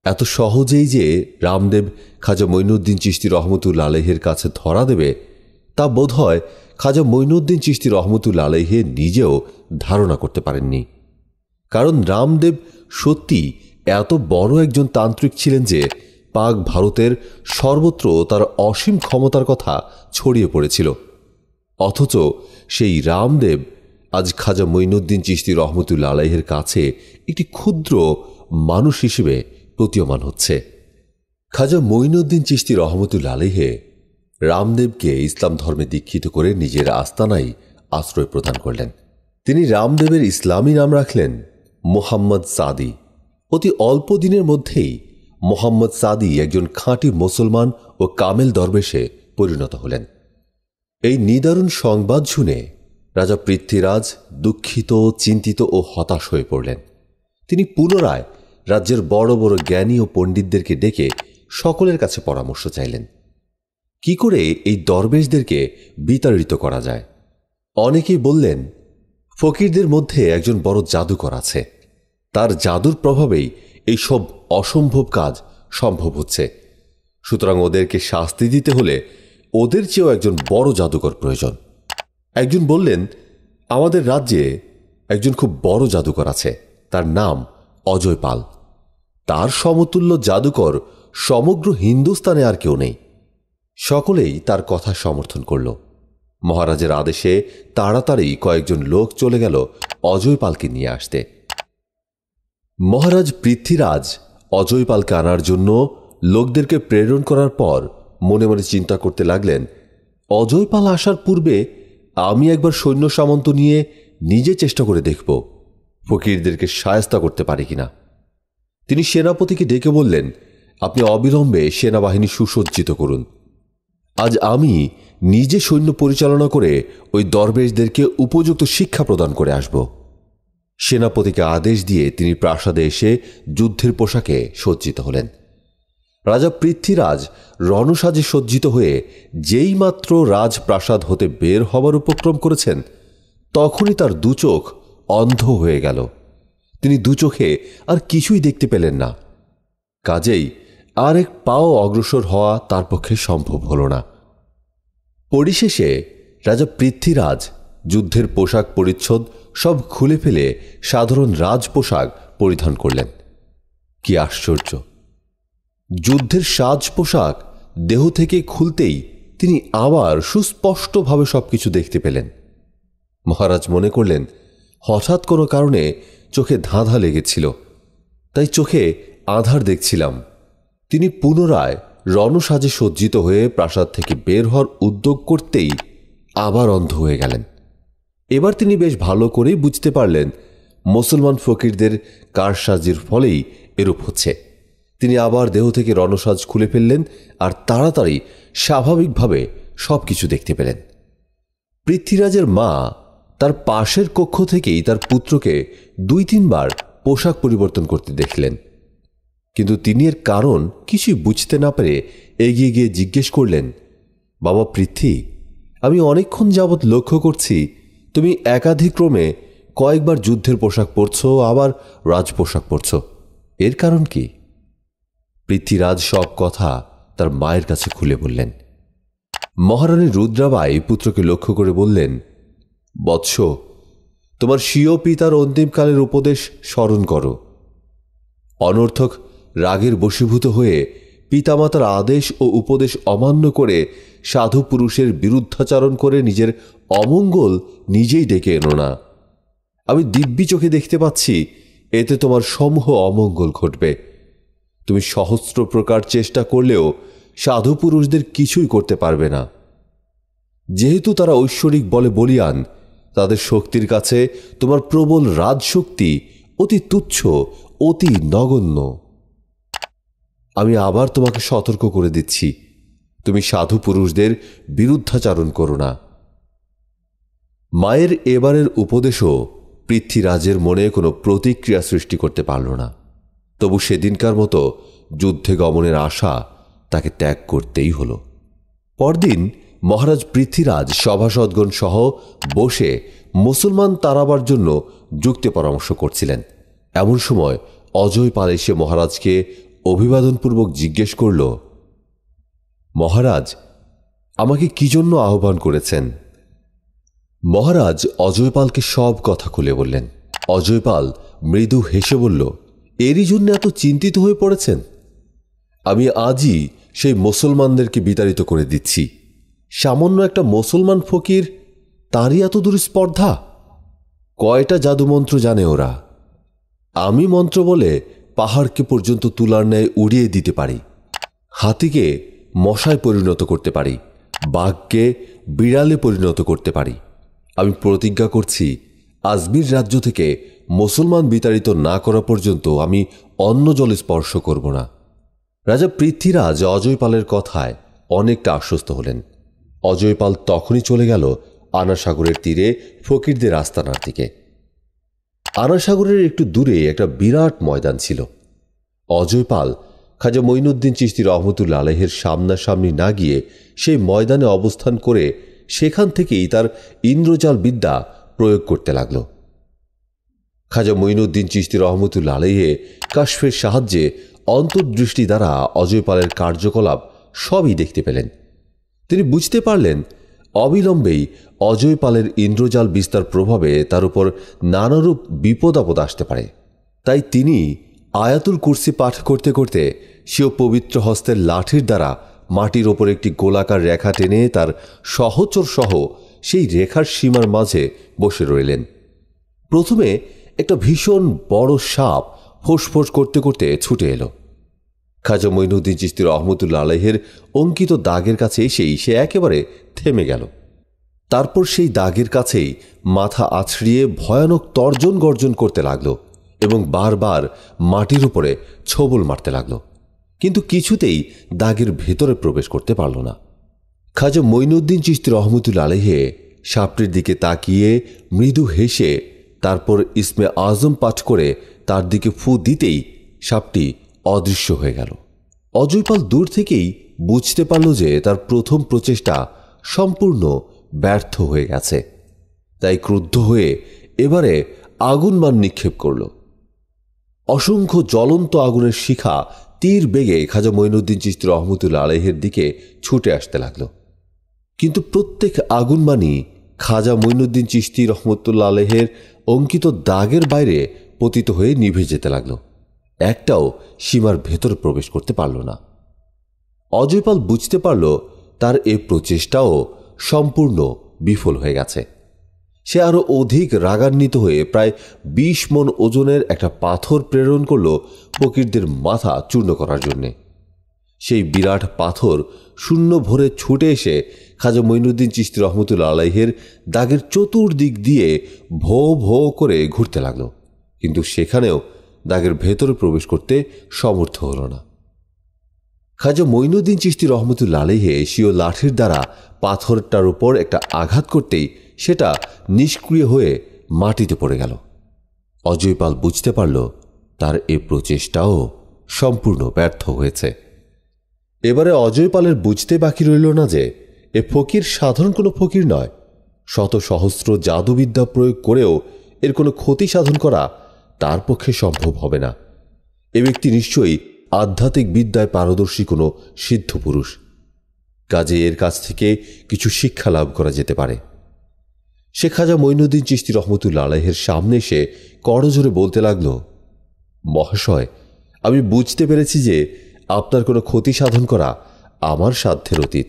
এত সহজেই যে রামদেব খাজা মঈনুদ্দিন চিস্তি রহমতুল্লা আলহের কাছে ধরা দেবে, তা বোধ হয় খাজা মঈনুদ্দিন চিস্তি রহমতুল্লা আলহে নিজেও ধারণা করতে পারেননি। কারণ রামদেব সত্যি এত বড় একজন তান্ত্রিক ছিলেন যে পাক ভারতের সর্বত্র তার অসীম ক্ষমতার কথা ছড়িয়ে পড়েছিল। অথচ সেই রামদেব আজ খাজা মঈনুদ্দিন চিস্তি রহমতুল্লা আলাইহের কাছে একটি ক্ষুদ্র মানুষ হিসেবে প্রতীয়মান হচ্ছে। খাজা মঈনুদ্দিন চিস্তি রহমতুল্লা আলাইহে রামদেবকে ইসলাম ধর্মে দীক্ষিত করে নিজের আস্তানাই আশ্রয় প্রদান করলেন। তিনি রামদেবের ইসলামী নাম রাখলেন মোহাম্মদ সাদি। অতি অল্প দিনের মধ্যেই মোহাম্মদ সাদি একজন খাঁটি মুসলমান ও কামেল দরবেশে পরিণত হলেন। এই নিদারুণ সংবাদ শুনে রাজা পৃথ্বীরাজ দুঃখিত, চিন্তিত ও হতাশ হয়ে পড়লেন। তিনি পুনরায় রাজ্যের বড় বড় জ্ঞানী ও পণ্ডিতদেরকে ডেকে সকলের কাছে পরামর্শ চাইলেন। কি করে এই দরবেশদেরকে বিতাড়িত করা যায়? অনেকেই বললেন, ফকিরদের মধ্যে একজন বড় জাদুকর আছে। তার জাদুর প্রভাবেই এই সব অসম্ভব কাজ সম্ভব হচ্ছে। সুতরাং ওদেরকে শাস্তি দিতে হলে ওদের চেয়েও একজন বড় জাদুকর প্রয়োজন। একজন বললেন, আমাদের রাজ্যে একজন খুব বড় জাদুকর আছে, তার নাম অজয় পাল। তার সমতুল্য জাদুকর সমগ্র হিন্দুস্তানে আর কেউ নেই। সকলেই তার কথা সমর্থন করল। মহারাজের আদেশে তাড়াতাড়ি কয়েকজন লোক চলে গেল অজয় পালকে নিয়ে আসতে। মহারাজ পৃথ্বীরাজ অজয় পালকে আনার জন্য লোকদেরকে প্রেরণ করার পর মনে মনে চিন্তা করতে লাগলেন, অজয় পাল আসার পূর্বে আমি একবার সৈন্য সামন্ত নিয়ে নিজে চেষ্টা করে দেখব, ফকিরদেরকে সায়স্তা করতে পারি কিনা? তিনি সেনাপতিকে ডেকে বললেন, আপনি অবিলম্বে সেনাবাহিনী সুসজ্জিত করুন। আজ আমি নিজে সৈন্য পরিচালনা করে ওই দরবেশদেরকে উপযুক্ত শিক্ষা প্রদান করে আসব। সেনাপতিকে আদেশ দিয়ে তিনি প্রাসাদে এসে যুদ্ধের পোশাকে সজ্জিত হলেন। রাজা পৃথ্বীরাজ রণসাজে সজ্জিত হয়ে যেই মাত্র রাজপ্রাসাদ হতে বের হবার উপক্রম করেছেন, তখনই তার দুচোখ অন্ধ হয়ে গেল। তিনি দুচোখে আর কিছুই দেখতে পেলেন না। কাজেই আর এক পাও অগ্রসর হওয়া তার পক্ষে সম্ভব হল না। পরিশেষে রাজা পৃথ্বীরাজ যুদ্ধের পোশাক পরিচ্ছদ সব খুলে ফেলে সাধারণ রাজপোশাক পরিধান করলেন। কি আশ্চর্য! যুদ্ধের সাজ পোশাক দেহ থেকে খুলতেই তিনি আবার সুস্পষ্টভাবে সবকিছু দেখতে পেলেন। মহারাজ মনে করলেন, হঠাৎ কোনো কারণে চোখে ধাঁধা লেগেছিল, তাই চোখে আধার দেখছিলাম। তিনি পুনরায় রণসাজে সজ্জিত হয়ে প্রাসাদ থেকে বের হওয়ার উদ্যোগ করতেই আবার অন্ধ হয়ে গেলেন। এবার তিনি বেশ ভালো করেই বুঝতে পারলেন, মুসলমান ফকিরদের কারসাজির ফলেই এরূপ হচ্ছে। তিনি আবার দেহ থেকে রণসাজ খুলে ফেললেন আর তাড়াতাড়ি স্বাভাবিকভাবে সব কিছু দেখতে পেলেন। পৃথ্বীরাজের মা তার পাশের কক্ষ থেকেই তার পুত্রকে দুই তিনবার পোশাক পরিবর্তন করতে দেখলেন। কিন্তু তিনি এর কারণ কিছুই বুঝতে না পেরে এগিয়ে গিয়ে জিজ্ঞেস করলেন, বাবা পৃথ্বী, আমি অনেকক্ষণ যাবৎ লক্ষ্য করছি তুমি একাধিক্রমে কয়েকবার যুদ্ধের পোশাক পরছ, আবার রাজ পোশাক পরছ। এর কারণ কি? পৃথ্বীরাজ সব কথা তার মায়ের কাছে খুলে বললেন। মহারানী রুদ্রাবাই পুত্রকে লক্ষ্য করে বললেন, বৎস, তোমার স্বীয় পিতার অন্তিমকালের উপদেশ স্মরণ করো। অনর্থক রাগের বশীভূত হয়ে পিতামাতার আদেশ ও উপদেশ অমান্য করে সাধু পুরুষের বিরুদ্ধাচারণ করে নিজের অমঙ্গল নিজেই ডেকে এনো না। আমি দিব্যি চোখে দেখতে পাচ্ছি, এতে তোমার সমূহ অমঙ্গল ঘটবে। তুমি সহস্র প্রকার চেষ্টা করলেও সাধু পুরুষদের কিছুই করতে পারবে না। যেহেতু তারা ঐশ্বরিক বলে বলিয়ান, তাদের শক্তির কাছে তোমার প্রবল রাজশক্তি অতি তুচ্ছ, অতি নগণ্য। আমি আবার তোমাকে সতর্ক করে দিচ্ছি। তুমি সাধু পুরুষদের বিরুদ্ধাচারণ করো না। মায়ের এবারের উপদেশও পৃথ্বীরাজের মনে কোনো প্রতিক্রিয়া সৃষ্টি করতে পারল না। তবু সেদিনকার মতো যুদ্ধে গমনের আশা তাকে ত্যাগ করতেই হল। পরদিন মহারাজ পৃথ্বীরাজ, সভাসদগণ সহ বসে মুসলমান তাড়াবার জন্য যুক্তি পরামর্শ করছিলেন। এমন সময় অজয় পাল এসে মহারাজকে অভিবাদনপূর্বক জিজ্ঞেস করল, মহারাজ, আমাকে কি জন্য আহ্বান করেছেন? মহারাজ অজয়পালকে সব কথা খুলে বললেন। অজয়পাল মৃদু হেসে বলল, এরই জন্য এত চিন্তিত হয়ে পড়েছেন? আমি আজই সেই মুসলমানদেরকে বিতাড়িত করে দিচ্ছি। সামান্য একটা মুসলমান ফকির, তারই এত দূর স্পর্ধা? কয়টা জাদুমন্ত্র জানে ওরা? আমি মন্ত্র বলে পাহাড়কে পর্যন্ত তুলার ন্যায় উড়িয়ে দিতে পারি। হাতিকে মশায় পরিণত করতে পারি, বাঘকে বিড়ালে পরিণত করতে পারি। আমি প্রতিজ্ঞা করছি, আজমির রাজ্য থেকে মুসলমান বিতাড়িত না করা পর্যন্ত আমি অন্য জলে স্পর্শ করব না। রাজা পৃথ্বীরাজ অজয়পালের কথায় অনেকটা আশ্বস্ত হলেন। অজয়পাল তখনই চলে গেল আনাসাগরের তীরে ফকিরদের আস্তানার দিকে। আনাসাগরের একটু দূরে একটা বিরাট ময়দান ছিল। অজয়পাল খাজা মঈনুদ্দিন চিস্তি রহমতুল্লা আলহের সামনাসামনি না গিয়ে সেই ময়দানে অবস্থান করে সেখান থেকেই তার ইন্দ্রজাল বিদ্যা প্রয়োগ করতে লাগল। খাজা মঈনুদ্দিন চিস্তি রহমতুল্লা আলহে কাশফের সাহায্যে অন্তর্দৃষ্টি দ্বারা অজয়পালের কার্যকলাপ সবই দেখতে পেলেন। তিনি বুঝতে পারলেন, অবিলম্বেই অজয় পালের ইন্দ্রজাল বিস্তার প্রভাবে তার উপর নানারূপ বিপদ আপদ আসতে পারে। তাই তিনি আয়াতুল কুর্সি পাঠ করতে করতে সেও পবিত্র হস্তের লাঠির দ্বারা মাটির ওপর একটি গোলাকার রেখা টেনে তার সহচর সহ সেই রেখার সীমার মাঝে বসে রইলেন। প্রথমে একটা ভীষণ বড় সাপ ফোঁস করতে করতে ছুটে এলো। খাজা মঈনুদ্দিন চিস্তির রহমতুল্লা আলহের অঙ্কিত দাগের কাছে এসেই সে একেবারে থেমে গেল। তারপর সেই দাগের কাছেই মাথা আছড়িয়ে ভয়ানক তর্জন গর্জন করতে লাগল এবং বারবার মাটির উপরে ছবল মারতে লাগল। কিন্তু কিছুতেই দাগের ভেতরে প্রবেশ করতে পারল না। খাজা মঈনুদ্দিন চিস্তি রহমতুল আলহে সাপটির দিকে তাকিয়ে মৃদু হেসে তারপর ইসমে আজম পাঠ করে তার দিকে ফু দিতেই সাপটি অদৃশ্য হয়ে গেল। অজয়পাল দূর থেকেই বুঝতে পারল যে তার প্রথম প্রচেষ্টা সম্পূর্ণ ব্যর্থ হয়ে গেছে। তাই ক্রুদ্ধ হয়ে এবারে আগুন মান নিক্ষেপ করল। অসংখ্য জ্বলন্ত আগুনের শিখা তীর বেগে খাজা মঈনুদ্দিন চিস্তি রহমতুল্লা আলহের দিকে ছুটে আসতে লাগল। কিন্তু প্রত্যেক আগুনবাণী খাজা মঈনুদ্দিন চিস্তি রহমতুল্লা আলহের অঙ্কিত দাগের বাইরে পতিত হয়ে নিভে যেতে লাগল। একটাও সীমার ভেতর প্রবেশ করতে পারল না। অজয়পাল বুঝতে পারল তার এ প্রচেষ্টাও সম্পূর্ণ বিফল হয়ে গেছে। সে আরও অধিক রাগান্বিত হয়ে প্রায় ২০ মন ওজনের একটা পাথর প্রেরণ করল ফকিরদের মাথা চূর্ণ করার জন্যে। সেই বিরাট পাথর শূন্য ভরে ছুটে এসে খাজা মঈনুদ্দিন চিস্তি রহমতুল্লা আলাইহের দাগের চতুর্দিক দিয়ে ভো ভো করে ঘুরতে লাগল। কিন্তু সেখানেও দাগের ভেতরে প্রবেশ করতে সমর্থ হল না। খাজা মঈনুদ্দিন চিস্তি রহমতুল্লা আলহে এশীয় লাঠির দ্বারা পাথরটার উপর একটা আঘাত করতেই সেটা নিষ্ক্রিয় হয়ে মাটিতে পড়ে গেল। অজয়পাল বুঝতে পারল তার এ প্রচেষ্টাও সম্পূর্ণ ব্যর্থ হয়েছে। এবারে অজয়পালের বুঝতে বাকি রইল না যে এ ফকির সাধারণ কোনো ফকির নয়, শত সহস্র জাদুবিদ্যা প্রয়োগ করেও এর কোনো ক্ষতি সাধন করা তার পক্ষে সম্ভব হবে না। এ ব্যক্তি নিশ্চয়ই আধ্যাত্মিক বিদ্যায় পারদর্শী কোনো সিদ্ধ পুরুষ। কাজে এর কাছ থেকে কিছু শিক্ষা লাভ করা যেতে পারে। সে খাজা মঈনুদ্দিন চিস্তি রহমতুল্লা আলাহের সামনে এসে করজোরে বলতে লাগল, মহাশয়, আমি বুঝতে পেরেছি যে আপনার কোনো ক্ষতি সাধন করা আমার সাধ্যের অতীত,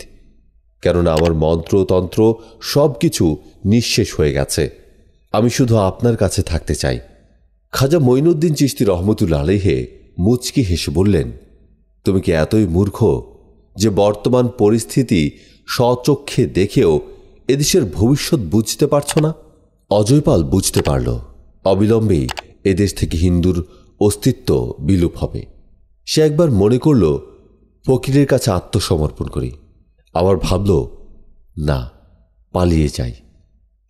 কেননা আমার মন্ত্রতন্ত্র সব কিছু নিঃশেষ হয়ে গেছে। আমি শুধু আপনার কাছে থাকতে চাই। খাজা মঈনুদ্দিন চিস্তি রহমতুল্লা আলহে মুচকি হেসে বললেন, তুমি কি এতই মূর্খ যে বর্তমান পরিস্থিতি স্বচক্ষে দেখেও এদেশের ভবিষ্যৎ বুঝতে পারছ না? অজয়পাল বুঝতে পারল অবিলম্বেই এদেশ থেকে হিন্দুর অস্তিত্ব বিলুপ হবে। সে একবার মনে করল, ফকিরের কাছে আত্মসমর্পণ করি। আবার ভাবল, না, পালিয়ে যাই।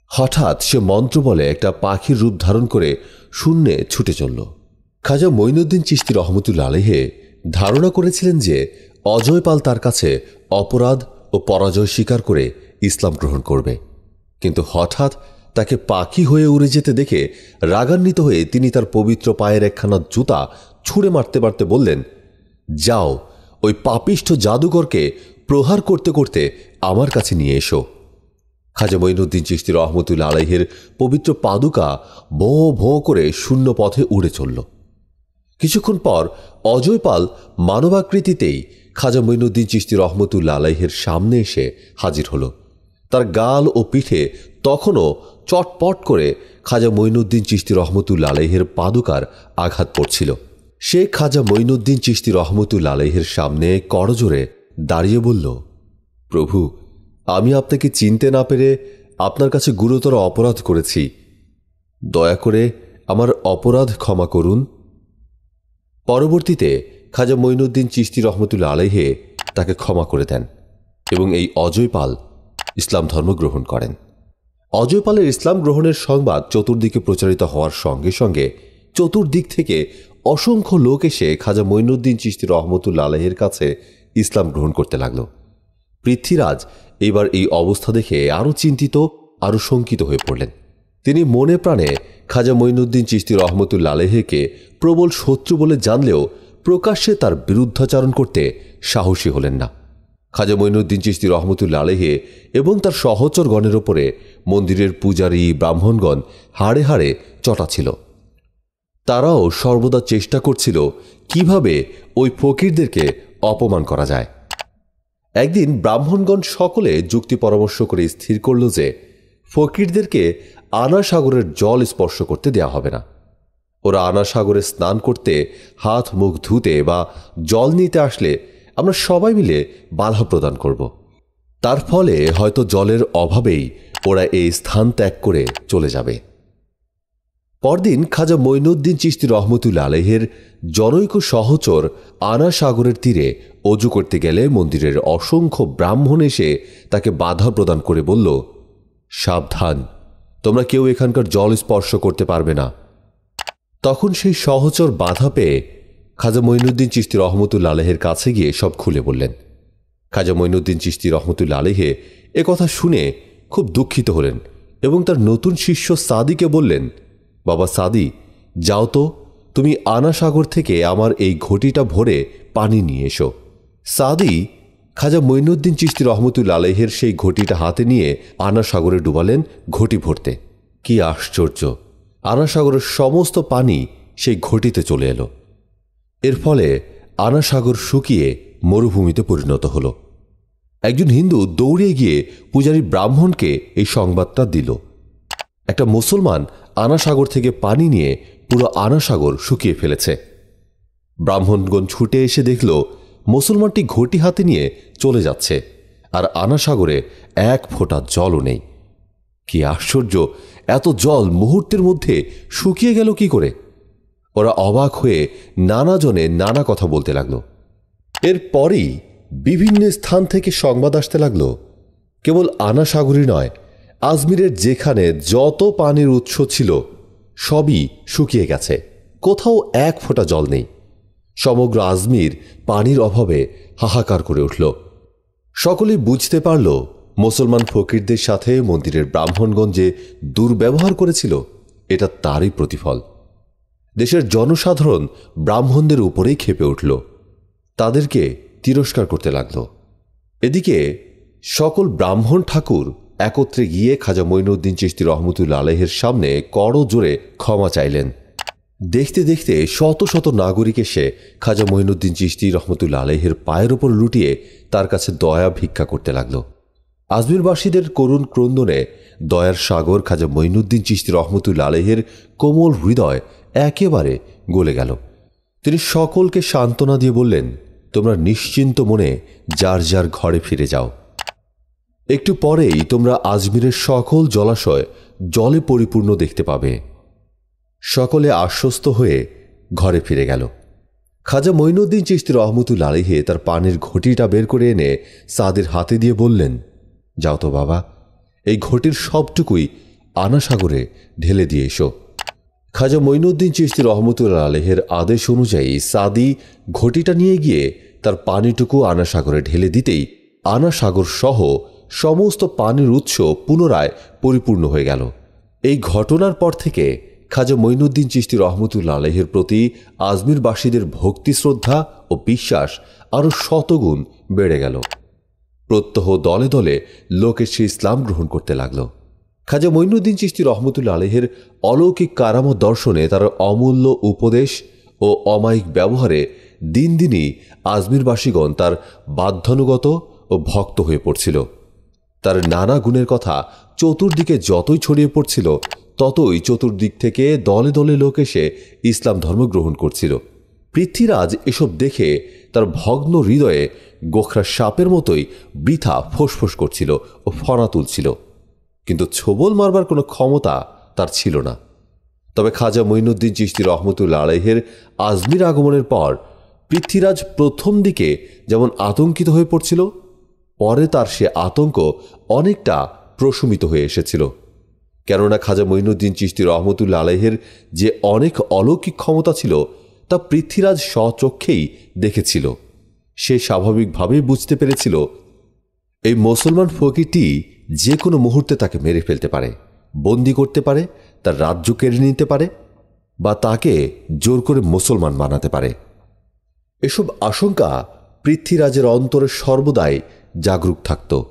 হঠাৎ সে মন্ত্র বলে একটা পাখির রূপ ধারণ করে শূন্যে ছুটে চলল। খাজা মঈনুদ্দিন চিস্তি রহমতুল্লা আলহে ধারণা করেছিলেন যে অজয় পাল তার কাছে অপরাধ ও পরাজয় স্বীকার করে ইসলাম গ্রহণ করবে। কিন্তু হঠাৎ তাকে পাখি হয়ে উড়ে যেতে দেখে রাগান্বিত হয়ে তিনি তার পবিত্র পায়ের একখানা জুতা ছুঁড়ে মারতে মারতে বললেন, যাও, ওই পাপিষ্ঠ জাদুকরকে প্রহার করতে করতে আমার কাছে নিয়ে এসো। খাজা মঈনুদ্দিন চিস্তি রহমতুল্লা আলাইহের পবিত্র পাদুকা ভো ভো করে শূন্য পথে উড়ে চলল। কিছুক্ষণ পর অজয় পাল মানবাকৃতিতেই খাজা মঈনুদ্দিন চিস্তি রহমতুল্লা আলাইহের সামনে এসে হাজির হল। তার গাল ও পিঠে তখনও চটপট করে খাজা মঈনুদ্দিন চিস্তি রহমতুল্লা আলাইহের পাদুকার আঘাত পড়ছিল। সে খাজা মঈনুদ্দিন চিস্তি রহমতুল্লা আলাইহের সামনে করজোরে দাঁড়িয়ে বলল, প্রভু, আমি আপনাকে চিনতে না পেরে আপনার কাছে গুরুতর অপরাধ করেছি। দয়া করে আমার অপরাধ ক্ষমা করুন। পরবর্তীতে খাজা মঈনুদ্দিন চিস্তি রহমতুল্লা আলাইহে তাকে ক্ষমা করে দেন এবং এই অজয় পাল ইসলাম ধর্ম গ্রহণ করেন। অজয় পালের ইসলাম গ্রহণের সংবাদ চতুর্দিকে প্রচারিত হওয়ার সঙ্গে সঙ্গে চতুর্দিক থেকে অসংখ্য লোক এসে খাজা মঈনুদ্দিন চিস্তি রহমতুল্লা আলাহের কাছে ইসলাম গ্রহণ করতে লাগল। পৃথ্বীরাজ এবার এই অবস্থা দেখে আরও চিন্তিত, আরও শঙ্কিত হয়ে পড়লেন। তিনি মনে প্রাণে খাজা মঈনুদ্দিন চিস্তি রহমতুল্লা আলহেকে প্রবল শত্রু বলে জানলেও প্রকাশ্যে তার বিরুদ্ধাচারণ করতে সাহসী হলেন না। খাজা মঈনুদ্দিন চিস্তি রহমতুল্লা আলহে এবং তার সহচরগণের ওপরে মন্দিরের পূজারী ব্রাহ্মণগণ হাড়ে হাড়ে চটা ছিল। তারাও সর্বদা চেষ্টা করছিল কীভাবে ওই ফকিরদেরকে অপমান করা যায়। একদিন ব্রাহ্মণগণ সকলে যুক্তি পরামর্শ করে স্থির করল যে, ফকিরদেরকে আনা সাগরের জল স্পর্শ করতে দেয়া হবে না। ওরা আনা সাগরে স্নান করতে হাত, মুখ ধুতে বা জল নিতে আসলে আমরা সবাই মিলে বাধা প্রদান করব। তার ফলে হয়তো জলের অভাবেই ওরা এই স্থান ত্যাগ করে চলে যাবে। পরদিন খাজা মঈনুদ্দিন চিস্তি রহমতুল্লা আলহের জনৈক সহচর আনা সাগরের তীরে অজু করতে গেলে মন্দিরের অসংখ্য ব্রাহ্মণ এসে তাকে বাধা প্রদান করে বলল, সাবধান তোমরা কেউ এখানকার জল স্পর্শ করতে পারবে না। তখন সেই সহচর বাধা পেয়ে খাজা মঈনুদ্দিন চিস্তি রহমতুল্লা আলহের কাছে গিয়ে সব খুলে বললেন। খাজা মঈনুদ্দিন চিস্তি রহমতুল্লা আলহে কথা শুনে খুব দুঃখিত হলেন এবং তার নতুন শিষ্য সাদিকে বললেন, বাবা সাদি, যাও তো, তুমি আনা সাগর থেকে আমার এই ঘটিটা ভরে পানি নিয়ে এসো। সাদি খাজা মঈনুদ্দিন চিস্তি রহমতুল্লা আলহের সেই ঘটিটা হাতে নিয়ে আনা সাগরে ডুবালেন ঘটি ভরতে। কি আশ্চর্য! আনা সাগরের সমস্ত পানি সেই ঘটিতে চলে এলো। এর ফলে আনা সাগর শুকিয়ে মরুভূমিতে পরিণত হল। একজন হিন্দু দৌড়ে গিয়ে পূজারী ব্রাহ্মণকে এই সংবাদটা দিল। একটা মুসলমান আনাসাগর থেকে পানি নিয়ে পুরো আনাসাগর শুকিয়ে ফেলেছে। ব্রাহ্মণগণ ছুটে এসে দেখল মুসলমানটি ঘটি হাতে নিয়ে চলে যাচ্ছে, আর আনাসাগরে এক ফোঁটা জলও নেই। কি আশ্চর্য, এত জল মুহূর্তের মধ্যে শুকিয়ে গেল কি করে? ওরা অবাক হয়ে নানা জনে নানা কথা বলতে লাগল। এরপরই বিভিন্ন স্থান থেকে সংবাদ আসতে লাগল। কেবল আনাসাগরই নয়, আজমিরের যেখানে যত পানির উৎস ছিল, সবই শুকিয়ে গেছে। কোথাও এক ফোঁটা জল নেই। সমগ্র আজমির পানির অভাবে হাহাকার করে উঠল। সকলেই বুঝতে পারল, মুসলমান ফকিরদের সাথে মন্দিরের ব্রাহ্মণগঞ্জে দুর্ব্যবহার করেছিল, এটা তারই প্রতিফল। দেশের জনসাধারণ ব্রাহ্মণদের উপরেই খেপে উঠল। তাদেরকে তিরস্কার করতে লাগল। এদিকে সকল ব্রাহ্মণ ঠাকুর একত্রে গিয়ে খাজা মঈনুদ্দিন চিস্তি রহমতুল্লা আলহের সামনে কড় জোরে ক্ষমা চাইলেন। দেখতে দেখতে শত শত নাগরিক এসে খাজা মহিনুদ্দিন চিস্তি রহমতুল্লা আলহের পায়ের ওপর লুটিয়ে তার কাছে দয়া ভিক্ষা করতে লাগল। আজমিরবাসীদের করুণ ক্রন্দনে দয়ার সাগর খাজা মঈনুদ্দিন চিস্তি রহমতুল্লা আলহের কোমল হৃদয় একেবারে গলে গেল। তিনি সকলকে সান্ত্বনা দিয়ে বললেন, তোমরা নিশ্চিন্ত মনে যার যার ঘরে ফিরে যাও। একটু পরেই তোমরা আজমিরের সকল জলাশয় জলে পরিপূর্ণ দেখতে পাবে। সকলে আশ্বস্ত হয়ে ঘরে ফিরে গেল। খাজা মঈনুদ্দিন চিস্তি রহমতুল আলিহে তার পানির ঘটিটা বের করে এনে সাদের হাতে দিয়ে বললেন, যাও তো বাবা, এই ঘটির সবটুকুই আনা সাগরে ঢেলে দিয়ে এসো। খাজা মঈনুদ্দিন চিস্তি রহমতুল্লাহ আলহের আদেশ অনুযায়ী সাদি ঘটিটা নিয়ে গিয়ে তার পানিটুকু আনা সাগরে ঢেলে দিতেই আনা সাগর সহ সমস্ত পানির উৎস পুনরায় পরিপূর্ণ হয়ে গেল। এই ঘটনার পর থেকে খাজা মঈনুদ্দিন চিস্তি রহমতুল্লা আলহের প্রতি আজমিরবাসীদের ভক্তি, শ্রদ্ধা ও বিশ্বাস আরও শতগুণ বেড়ে গেল। প্রত্যহ দলে দলে লোক এসে ইসলাম গ্রহণ করতে লাগল। খাজা মঈনুদ্দিন চিস্তি রহমতুল্লা আলহের অলৌকিক কারামত দর্শনে তার অমূল্য উপদেশ ও অমায়িক ব্যবহারে দিন দিনই আজমিরবাসীগণ তার বাধ্যানুগত ও ভক্ত হয়ে পড়ছিল। তার নানা গুণের কথা চতুর্দিকে যতই ছড়িয়ে পড়ছিল ততই চতুর্দিক থেকে দলে দলে লোক এসে ইসলাম ধর্ম গ্রহণ করছিল। পৃথ্বীরাজ এসব দেখে তার ভগ্ন হৃদয়ে গোখরা সাপের মতোই বৃথা ফোসফোস করছিল ও ফনা তুলছিল। কিন্তু ছোবল মারবার কোনো ক্ষমতা তার ছিল না। তবে খাজা মঈনুদ্দিন চিস্তি রহমতুল্লা আলহের আজমির আগমনের পর পৃথ্বীরাজ প্রথম দিকে যেমন আতঙ্কিত হয়ে পড়ছিল, পরে তার সে আতঙ্ক অনেকটা প্রশমিত হয়ে এসেছিল। কেননা খাজা মঈনুদ্দিন চিস্তি রহমতুল্লা আলহের যে অনেক অলৌকিক ক্ষমতা ছিল, তা পৃথ্বীরাজ স্বচক্ষেই দেখেছিল। সে স্বাভাবিকভাবেই বুঝতে পেরেছিল, এই মুসলমান ফকিরটি যে কোনো মুহূর্তে তাকে মেরে ফেলতে পারে, বন্দি করতে পারে, তার রাজ্য কেড়ে নিতে পারে, বা তাকে জোর করে মুসলমান বানাতে পারে। এসব আশঙ্কা পৃথ্বীরাজের অন্তরে সর্বদাই জাগরুক থাকত,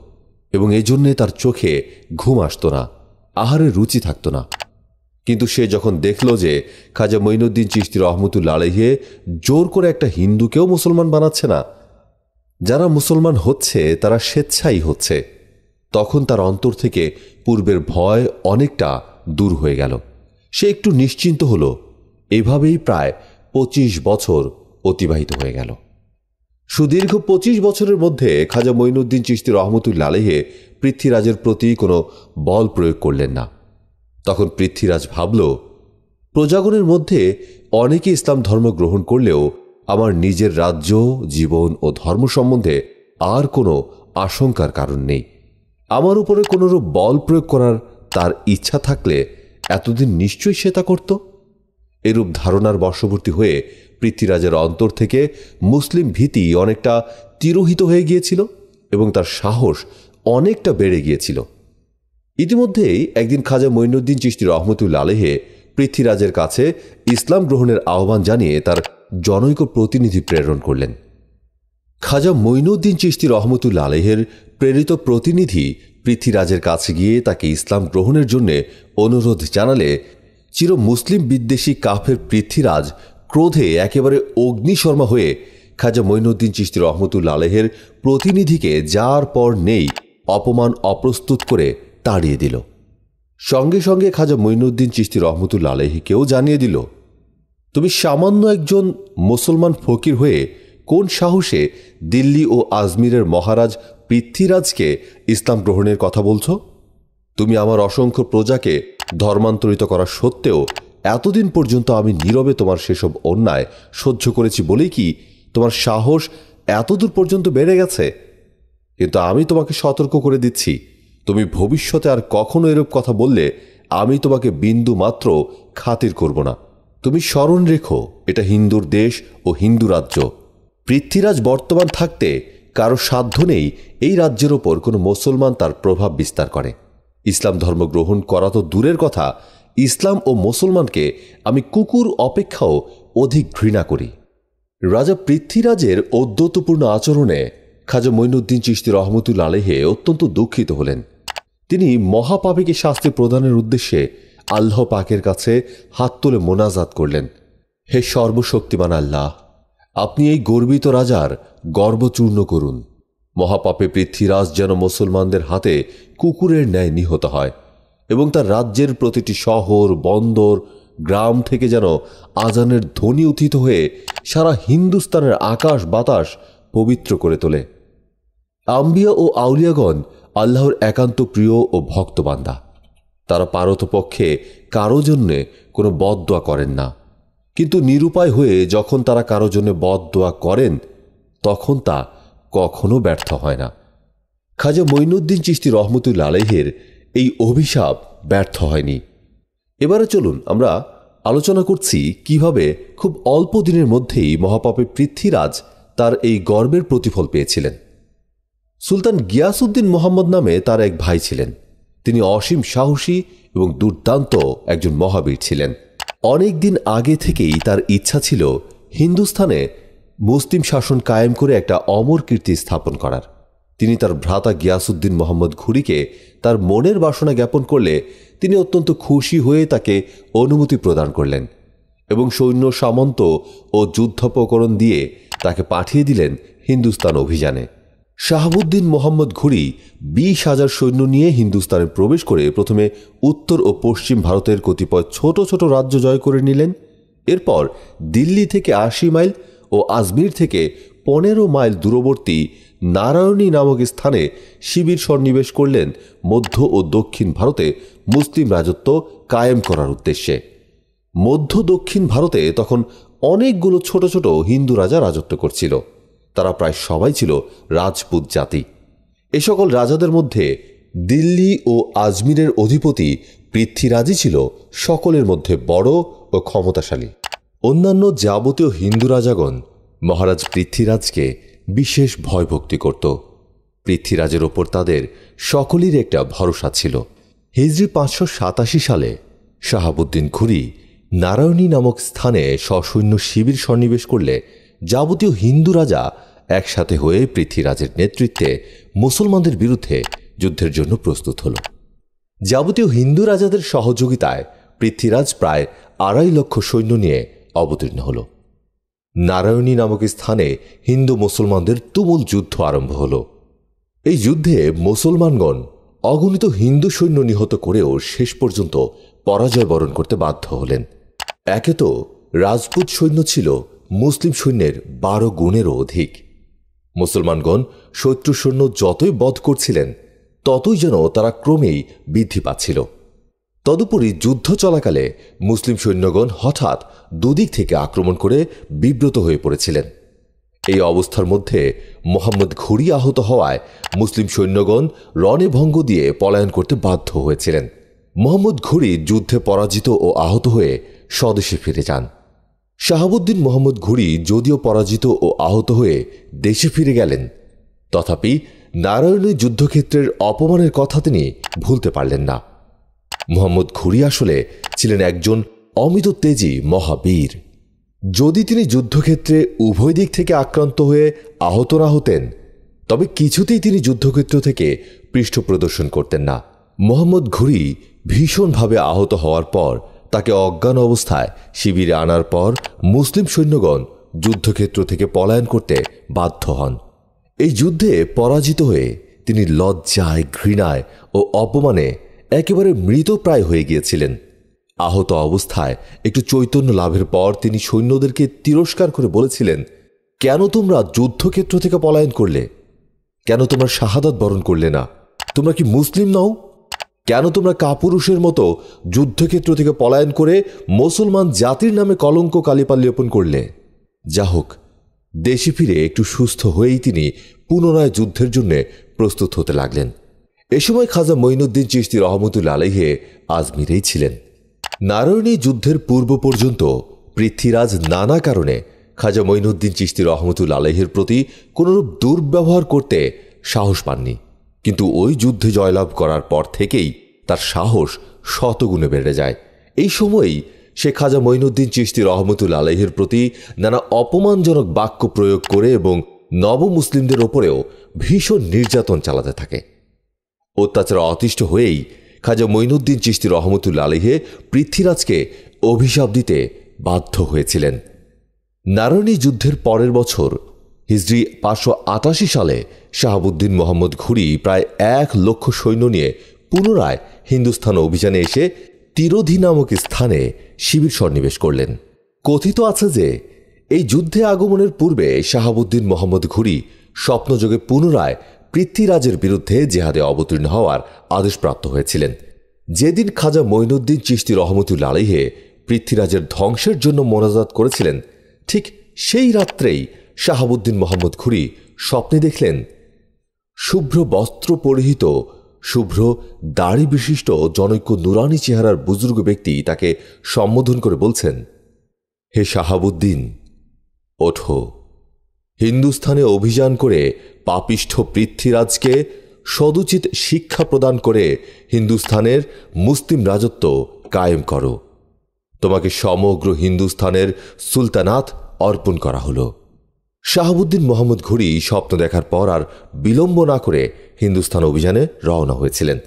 এবং এই জন্যে তার চোখে ঘুম আসত না। আহারের রুচি থাকত না। কিন্তু সে যখন দেখল যে খাজা মঈনুদ্দিন চিস্তি রহমতুল্লা আলহে জোর করে একটা হিন্দুকেও মুসলমান বানাচ্ছে না, যারা মুসলমান হচ্ছে তারা স্বেচ্ছাই হচ্ছে, তখন তার অন্তর থেকে পূর্বের ভয় অনেকটা দূর হয়ে গেল। সে একটু নিশ্চিন্ত হল, এভাবেই প্রায় পঁচিশ বছর অতিবাহিত হয়ে গেল। সুদীর্ঘ পঁচিশ বছরের মধ্যে খাজা মঈনুদ্দিন চিস্তি রহমতুল্লা আলহে পৃথ্বীরাজের প্রতি কোনো বল প্রয়োগ করলেন না। তখন পৃথ্বীরাজ ভাবল, প্রজাগণের মধ্যে অনেকে ইসলাম ধর্ম গ্রহণ করলেও আমার নিজের রাজ্য, জীবন ও ধর্ম সম্বন্ধে আর কোনো আশঙ্কার কারণ নেই। আমার উপরে কোনোরূপ বল প্রয়োগ করার তার ইচ্ছা থাকলে এতদিন নিশ্চয়ই সে তা করত? এরূপ ধারণার বশবর্তী হয়ে পৃথ্বীরাজের অন্তর থেকে মুসলিম ভীতি অনেকটা তিরোহিত হয়ে গিয়েছিল এবং তার সাহস অনেকটা বেড়ে গিয়েছিল। ইতিমধ্যেই একদিন খাজা মঈনুদ্দিন চিস্তি রহমতুল্লা আলেহে পৃথ্বীরাজের কাছে ইসলাম গ্রহণের আহ্বান জানিয়ে তার জনৈক প্রতিনিধি প্রেরণ করলেন। খাজা মঈনুদ্দিন চিস্তি রহমতুল্লা আলহের প্রেরিত প্রতিনিধি পৃথ্বীরাজের কাছে গিয়ে তাকে ইসলাম গ্রহণের জন্য অনুরোধ জানালে চির মুসলিম বিদ্বেষী কাফের পৃথ্বীরাজ ক্রোধে একেবারে অগ্নিশর্মা হয়ে খাজা মঈনুদ্দিন চিস্তি রহমতুল্লা আলহের প্রতিনিধিকে যার পর নেই অপমান অপ্রস্তুত করে তাড়িয়ে দিল। সঙ্গে সঙ্গে খাজা মঈনুদ্দিন চিস্তি রহমতুল্লা আলহিকেও জানিয়ে দিল, তুমি সামান্য একজন মুসলমান ফকির হয়ে কোন সাহসে দিল্লি ও আজমিরের মহারাজ পৃথ্বীরাজকে ইসলাম গ্রহণের কথা বলছ? তুমি আমার অসংখ্য প্রজাকে ধর্মান্তরিত করা সত্ত্বেও এতদিন পর্যন্ত আমি নীরবে তোমার সেসব অন্যায় সহ্য করেছি বলেই কি তোমার সাহস এতদূর পর্যন্ত বেড়ে গেছে? কিন্তু আমি তোমাকে সতর্ক করে দিচ্ছি। তুমি ভবিষ্যতে আর কখনো এরূপ কথা বললে আমি তোমাকে বিন্দু মাত্র খাতির করব না। তুমি স্মরণ রেখো, এটা হিন্দুর দেশ ও হিন্দু রাজ্য। পৃথ্বীরাজ বর্তমান থাকতে কারও সাধ্য নেই এই রাজ্যের ওপর কোনো মুসলমান তার প্রভাব বিস্তার করে। ইসলাম ধর্ম গ্রহণ করা তো দূরের কথা। ইসলাম ও মুসলমানকে আমি কুকুর অপেক্ষাও অধিক ঘৃণা করি। রাজা পৃথ্বীরাজের ঔদ্যতপূর্ণ আচরণে খাজা মঈনুদ্দিন চিস্তি রহমতুল আলেহে অত্যন্ত দুঃখিত হলেন। তিনি মহাপাপীকে শাস্তি প্রদানের উদ্দেশ্যে আল্লাহ পাকের কাছে হাত তুলে মোনাজাত করলেন। হে সর্বশক্তিমান আল্লাহ, আপনি এই গর্বিত রাজার গর্বচূর্ণ করুন। মহাপাপে পৃথ্বীরাজ যেন মুসলমানদের হাতে কুকুরের ন্যায় নিহত হয় এবং তার রাজ্যের প্রতিটি শহর, বন্দর, গ্রাম থেকে যেন আজানের ধ্বনি উত্থিত হয়ে সারা হিন্দুস্তানের আকাশ বাতাস পবিত্র করে তোলে। আম্বিয়া ও আউলিয়াগণ আল্লাহর একান্ত প্রিয় ও ভক্তবান্দা তারা পারতপক্ষে কারও জন্যে কোনো বদদোয়া করেন না। কিন্তু নিরুপায় হয়ে যখন তারা কারও জন্য বদদোয়া করেন, তখন তা কখনো ব্যর্থ হয় না। খাজা মঈনুদ্দিন চিস্তি রহমতুল্লা আলহের এই অভিশাপ ব্যর্থ হয়নি। এবারে চলুন আমরা আলোচনা করছি কীভাবে খুব অল্প দিনের মধ্যেই মহাপাপে পৃথ্বীরাজ তার এই গর্বের প্রতিফল পেয়েছিলেন। সুলতান গিয়াসুদ্দিন মোহাম্মদ নামে তার এক ভাই ছিলেন। তিনি অসীম সাহসী এবং দুর্দান্ত একজন মহাবীর ছিলেন। অনেক দিন আগে থেকেই তার ইচ্ছা ছিল হিন্দুস্থানে মুসলিম শাসন কায়েম করে একটা অমর কীর্তি স্থাপন করার। তিনি তার ভ্রাতা গিয়াসুদ্দিন মোহাম্মদ ঘুরিকে তার মনের বাসনা জ্ঞাপন করলে তিনি অত্যন্ত খুশি হয়ে তাকে অনুমতি প্রদান করলেন এবং সৈন্য সামন্ত ও যুদ্ধোপকরণ দিয়ে তাকে পাঠিয়ে দিলেন হিন্দুস্তান অভিযানে। শাহাবুদ্দিন মোহাম্মদ ঘুরি বিশ হাজার সৈন্য নিয়ে হিন্দুস্তানে প্রবেশ করে প্রথমে উত্তর ও পশ্চিম ভারতের কতিপয় ছোট ছোট রাজ্য জয় করে নিলেন। এরপর দিল্লি থেকে আশি মাইল ও আজমির থেকে পনেরো মাইল দূরবর্তী নারায়ণী নামক স্থানে শিবির সন্নিবেশ করলেন মধ্য ও দক্ষিণ ভারতে মুসলিম রাজত্ব কায়েম করার উদ্দেশ্যে। মধ্য দক্ষিণ ভারতে তখন অনেকগুলো ছোট ছোট হিন্দু রাজা রাজত্ব করছিল। তারা প্রায় সবাই ছিল রাজপুত জাতি। এ সকল রাজাদের মধ্যে দিল্লি ও আজমিরের অধিপতি পৃথ্বীরাজই ছিল সকলের মধ্যে বড় ও ক্ষমতাশালী। অন্যান্য যাবতীয় হিন্দু রাজাগণ মহারাজ পৃথ্বীরাজকে বিশেষ ভয়ভক্তি করত। পৃথ্বীরাজের ওপর তাদের সকলের একটা ভরসা ছিল। হিজরি পাঁচশো সাতাশি সালে শাহাবুদ্দিন খুরি নারায়ণী নামক স্থানে সসৈন্য শিবির সন্নিবেশ করলে যাবতীয় হিন্দু রাজা একসাথে হয়ে পৃথ্বীরাজের নেতৃত্বে মুসলমানদের বিরুদ্ধে যুদ্ধের জন্য প্রস্তুত হল। যাবতীয় হিন্দু রাজাদের সহযোগিতায় পৃথ্বীরাজ প্রায় আড়াই লক্ষ সৈন্য নিয়ে অবতীর্ণ হল। নারায়ণী নামক স্থানে হিন্দু মুসলমানদের তুমুল যুদ্ধ আরম্ভ হল। এই যুদ্ধে মুসলমানগণ অগণিত হিন্দু সৈন্য নিহত করেও শেষ পর্যন্ত পরাজয় বরণ করতে বাধ্য হলেন। একে তো রাজপুত সৈন্য ছিল, মুসলিম সৈন্যের বারো গুণেরও অধিক। মুসলমানগণ শত্রু সৈন্য যতই বধ করছিলেন, ততই যেন তারা ক্রমেই বৃদ্ধি পাচ্ছিল। তদুপরি যুদ্ধ চলাকালে মুসলিম সৈন্যগণ হঠাৎ দুদিক থেকে আক্রমণ করে বিব্রত হয়ে পড়েছিলেন। এই অবস্থার মধ্যে মোহাম্মদ ঘুরি আহত হওয়ায় মুসলিম সৈন্যগণ রণে ভঙ্গ দিয়ে পলায়ন করতে বাধ্য হয়েছিলেন। মোহাম্মদ ঘুরি যুদ্ধে পরাজিত ও আহত হয়ে স্বদেশে ফিরে যান। শাহাবুদ্দিন মোহাম্মদ ঘুরি যদিও পরাজিত ও আহত হয়ে দেশে ফিরে গেলেন, তথাপি নারায়ণের যুদ্ধক্ষেত্রের অপমানের কথা তিনি ভুলতে পারলেন না। মোহাম্মদ ঘুরি আসলে ছিলেন একজন অমিত তেজি মহাবীর। যদি তিনি যুদ্ধক্ষেত্রে উভয় দিক থেকে আক্রান্ত হয়ে আহত না হতেন, তবে কিছুতেই তিনি যুদ্ধক্ষেত্র থেকে পৃষ্ঠ প্রদর্শন করতেন না। মোহাম্মদ ঘুরি ভীষণভাবে আহত হওয়ার পর তাকে অজ্ঞান অবস্থায় শিবিরে আনার পর মুসলিম সৈন্যগণ যুদ্ধক্ষেত্র থেকে পলায়ন করতে বাধ্য হন। এই যুদ্ধে পরাজিত হয়ে তিনি লজ্জায়, ঘৃণায় ও অপমানে একেবারে মৃতপ্রায় হয়ে গিয়েছিলেন। আহত অবস্থায় একটু চৈতন্য লাভের পর তিনি সৈন্যদেরকে তিরস্কার করে বলেছিলেন, কেন তোমরা যুদ্ধক্ষেত্র থেকে পলায়ন করলে? কেন তোমরা শাহাদাত বরণ করলে না? তোমরা কি মুসলিম নও? কেন তোমরা কাপুরুষের মতো যুদ্ধক্ষেত্র থেকে পলায়ন করে মুসলমান জাতির নামে কলঙ্ক কালিপাল্যপন করলে? যা হোক, দেশে ফিরে একটু সুস্থ হয়েই তিনি পুনরায় যুদ্ধের জন্য প্রস্তুত হতে লাগলেন। এ সময় খাজা মঈনুদ্দিন চিস্তি রহমতুল আলহে আজমিরেই ছিলেন। নারায়ণী যুদ্ধের পূর্ব পর্যন্ত পৃথ্বীরাজ নানা কারণে খাজা মঈনুদ্দিন চিস্তি রহমতুল আলহের প্রতি কোনরূপ দুর্ব্যবহার করতে সাহস পাননি। কিন্তু ওই যুদ্ধে জয়লাভ করার পর থেকেই তার সাহস শতগুণে বেড়ে যায়। এই সময়েই সে খাজা মঈনুদ্দিন চিস্তি রহমতুল আলহের প্রতি নানা অপমানজনক বাক্য প্রয়োগ করে এবং নব মুসলিমদের ওপরেও ভীষণ নির্যাতন চালাতে থাকে। অত্যাচার অতিষ্ঠ হয়েই খাজা মঈনুদ্দিন চিস্তি রহমতুল্লা আলহে পৃথ্বীরাজকে অভিশাপ দিতে বাধ্য হয়েছিলেন। নারণী যুদ্ধের পরের বছর হিজড়ি পাঁচশো আটাশি সালে শাহাবুদ্দিন মোহাম্মদ ঘুরি প্রায় এক লক্ষ সৈন্য নিয়ে পুনরায় হিন্দুস্থান অভিযানে এসে তিরোধি নামক স্থানে শিবির সন্নিবেশ করলেন। কথিত আছে যে, এই যুদ্ধে আগমনের পূর্বে শাহাবুদ্দিন মোহাম্মদ ঘুরি স্বপ্নযোগে পুনরায় পৃথ্বীরাজের বিরুদ্ধে জেহাদে অবতীর্ণ হওয়ার আদেশপ্রাপ্ত হয়েছিলেন। যেদিন খাজা মঈনুদ্দিন চিস্তি রহমতুল্লা আলিহে পৃথ্বীরাজের ধ্বংসের জন্য মোনাজাত করেছিলেন, ঠিক সেই রাত্রেই শাহাবুদ্দিন মোহাম্মদ খুরি স্বপ্নে দেখলেন, শুভ্র বস্ত্র পরিহিত, শুভ্র দাড়ি বিশিষ্ট জনৈক্য নুরানি চেহারার বুজুর্গ ব্যক্তি তাকে সম্বোধন করে বলছেন, হে শাহাবুদ্দিন, ওঠো। হিন্দুস্থানে অভিযান করে পাপিষ্ঠ পৃথ্বীরাজকে সদুচিত শিক্ষা প্রদান করে হিন্দুস্থানের মুসলিম রাজত্ব কায়েম করো। তোমাকে সমগ্র হিন্দুস্থানের সুলতানাত অর্পণ করা হলো। শাহাবুদ্দিন মোহাম্মদ ঘুরি স্বপ্ন দেখার পর আর বিলম্ব না করে হিন্দুস্থান অভিযানে রওনা হয়েছিলেন।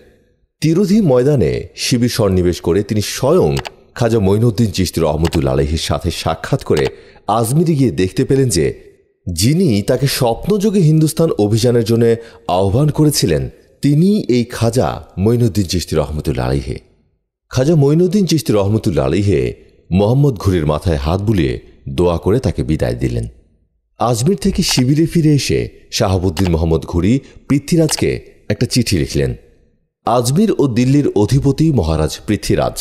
তিরোধী ময়দানে শিবির সন্নিবেশ করে তিনি স্বয়ং খাজা মঈনুদ্দিন চিস্তি রহমতুল আলহির সাথে সাক্ষাৎ করে আজমিরে গিয়ে দেখতে পেলেন যে, যিনি তাকে স্বপ্নযোগে হিন্দুস্তান অভিযানের জন্য আহ্বান করেছিলেন, তিনি এই খাজা মঈনুদ্দিন চিস্তি রহমতুল আলিহে খাজা মঈনুদ্দিন চিস্তি রহমতুল আলিহে মোহাম্মদ ঘুরির মাথায় হাত বুলিয়ে দোয়া করে তাকে বিদায় দিলেন। আজমির থেকে শিবিরে ফিরে এসে শাহাবুদ্দিন মোহাম্মদ ঘুরি পৃথ্বীরাজকে একটা চিঠি লিখলেন। আজমির ও দিল্লির অধিপতি মহারাজ পৃথ্বীরাজ,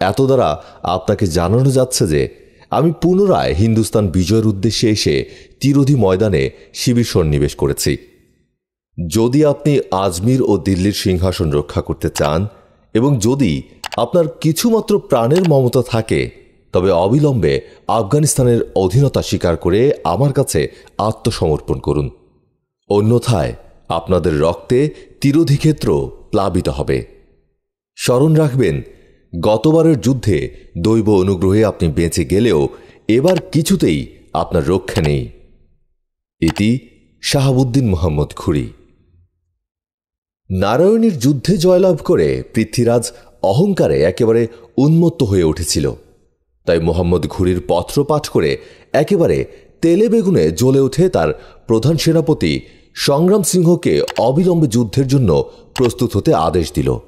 এত দ্বারা আপনাকে জানানো যাচ্ছে যে আমি পুনরায় হিন্দুস্তান বিজয়ের উদ্দেশ্যে এসে তিরোধী ময়দানে শিবির সন্নিবেশ করেছি। যদি আপনি আজমির ও দিল্লির সিংহাসন রক্ষা করতে চান এবং যদি আপনার কিছুমাত্র প্রাণের মমতা থাকে তবে অবিলম্বে আফগানিস্তানের অধীনতা স্বীকার করে আমার কাছে আত্মসমর্পণ করুন। অন্যথায় আপনাদের রক্তে তিরোধিক্ষেত্র প্লাবিত হবে। স্মরণ রাখবেন, গতবারের যুদ্ধে দৈব অনুগ্রহে আপনি বেঁচে গেলেও এবার কিছুতেই আপনার রক্ষা নেই। ইতি শাহাবুদ্দিন মোহাম্মদ খুরি। নারায়ণীর যুদ্ধে জয়লাভ করে পৃথ্বীরাজ অহংকারে একেবারে উন্মত্ত হয়ে উঠেছিল। তাই মোহাম্মদ ঘুরির পত্র পাঠ করে একেবারে তেলে বেগুনে জ্বলে ওঠে তার প্রধান সেনাপতি সংগ্রাম সিংহকে অবিলম্বে যুদ্ধের জন্য প্রস্তুত হতে আদেশ দিল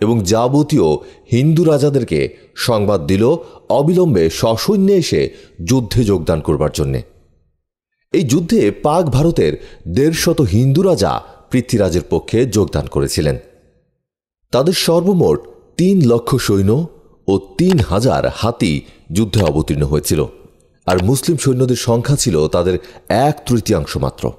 এবং যাবতীয় হিন্দু রাজাদেরকে সংবাদ দিল অবিলম্বে সসৈন্যে এসে যুদ্ধে যোগদান করবার জন্যে। এই যুদ্ধে পাক ভারতের দেড়শত হিন্দু রাজা পৃথ্বীরাজের পক্ষে যোগদান করেছিলেন। তাদের সর্বমোট তিন লক্ষ সৈন্য ও তিন হাজার হাতি যুদ্ধে অবতীর্ণ হয়েছিল। আর মুসলিম সৈন্যদের সংখ্যা ছিল তাদের এক তৃতীয়াংশ মাত্র।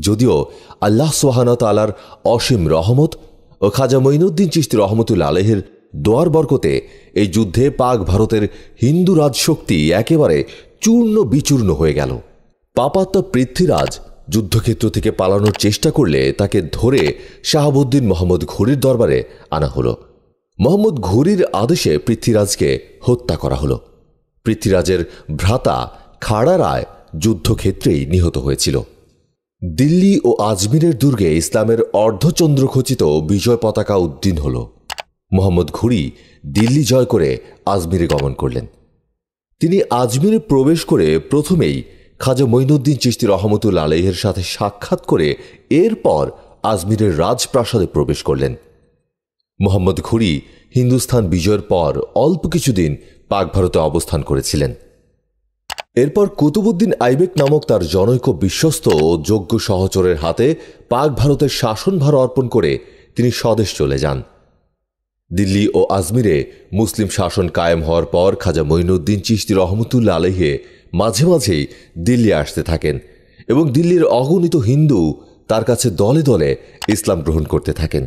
যদিও আল্লাহ সোহানা তালার অসীম রহমত ও খাজা মঈনুদ্দিন চিস্তি রহমতুল আলেহের দোয়ার বরকতে এই যুদ্ধে পাক ভারতের হিন্দু রাজশক্তি একেবারে চূর্ণ বিচূর্ণ হয়ে গেল। পাপাত্তা পৃথ্বীরাজ যুদ্ধক্ষেত্র থেকে পালানোর চেষ্টা করলে তাকে ধরে শাহাবুদ্দিন মোহাম্মদ ঘুরির দরবারে আনা হলো। মোহাম্মদ ঘুরির আদেশে পৃথ্বীরাজকে হত্যা করা হলো। পৃথ্বীরাজের ভ্রাতা খাড়া রায় যুদ্ধক্ষেত্রেই নিহত হয়েছিল। দিল্লি ও আজমিরের দুর্গে ইসলামের অর্ধচন্দ্রখচিত বিজয় পতাকা উদ্দিন হল। মোহাম্মদ ঘুরি দিল্লি জয় করে আজমিরে গমন করলেন। তিনি আজমিরে প্রবেশ করে প্রথমেই খাজা মঈনুদ্দিন চিস্তি রহমতুল আলহের সাথে সাক্ষাৎ করে এরপর আজমিরের রাজপ্রাসাদে প্রবেশ করলেন। মোহাম্মদ ঘুরি হিন্দুস্থান বিজয়ের পর অল্প কিছুদিন পাক ভারতে অবস্থান করেছিলেন। এরপর কুতুবুদ্দিন আইবেক নামক তার জনৈক বিশ্বস্ত ও যোগ্য সহচরের হাতে পাক ভারতের শাসনভার অর্পণ করে তিনি স্বদেশ চলে যান। দিল্লি ও আজমিরে মুসলিম শাসন কায়েম হওয়ার পর খাজা মঈনুদ্দিন চিস্তি রহমতুল্লা আলহে মাঝে মাঝেই দিল্লি আসতে থাকেন এবং দিল্লির অগণিত হিন্দু তার কাছে দলে দলে ইসলাম গ্রহণ করতে থাকেন।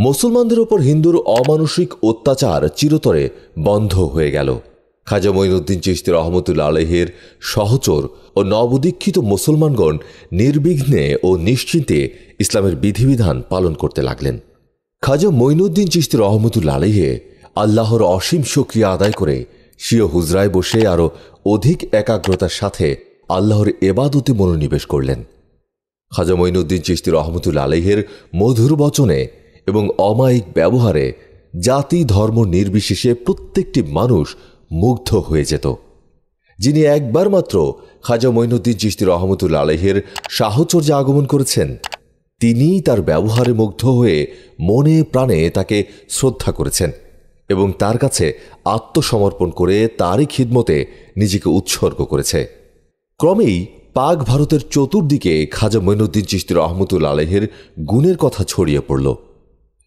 মুসলমানদের ওপর হিন্দুর অমানসিক অত্যাচার চিরতরে বন্ধ হয়ে গেল। খাজা মঈনুদ্দিন চিস্তি রহমতুল্লা আলহের সহচর ও নবদীক্ষিত মুসলমানগণ নির্বিঘ্নে ও নিশ্চিন্তে ইসলামের বিধিবিধান পালন করতে লাগলেন। খাজা মঈনুদ্দিন চিস্তি রহমতুল্লা আলহে আল্লাহর অসীম সক্রিয়া আদায় করে স্বীয় হুজরায় বসে আরও অধিক একাগ্রতার সাথে আল্লাহর এবাদতে মনোনিবেশ করলেন। খাজা মঈনুদ্দিন চিস্তি রহমতুল্লা আলহের মধুর বচনে এবং অমায়িক ব্যবহারে জাতি ধর্ম নির্বিশেষে প্রত্যেকটি মানুষ মুগ্ধ হয়ে যেত। যিনি একবার মাত্র খাজা মঈনুদ্দিন চিস্তি রহমতুল্লা আলহের সাহচর্যে আগমন করেছেন তিনি তার ব্যবহারে মুগ্ধ হয়ে মনে প্রাণে তাকে শ্রদ্ধা করেছেন এবং তার কাছে আত্মসমর্পণ করে তারই খিদমতে নিজেকে উৎসর্গ করেছে। ক্রমেই পাক ভারতের চতুর্দিকে খাজা মঈনুদ্দিন চিস্তি রহমতুল আলহের গুণের কথা ছড়িয়ে পড়ল।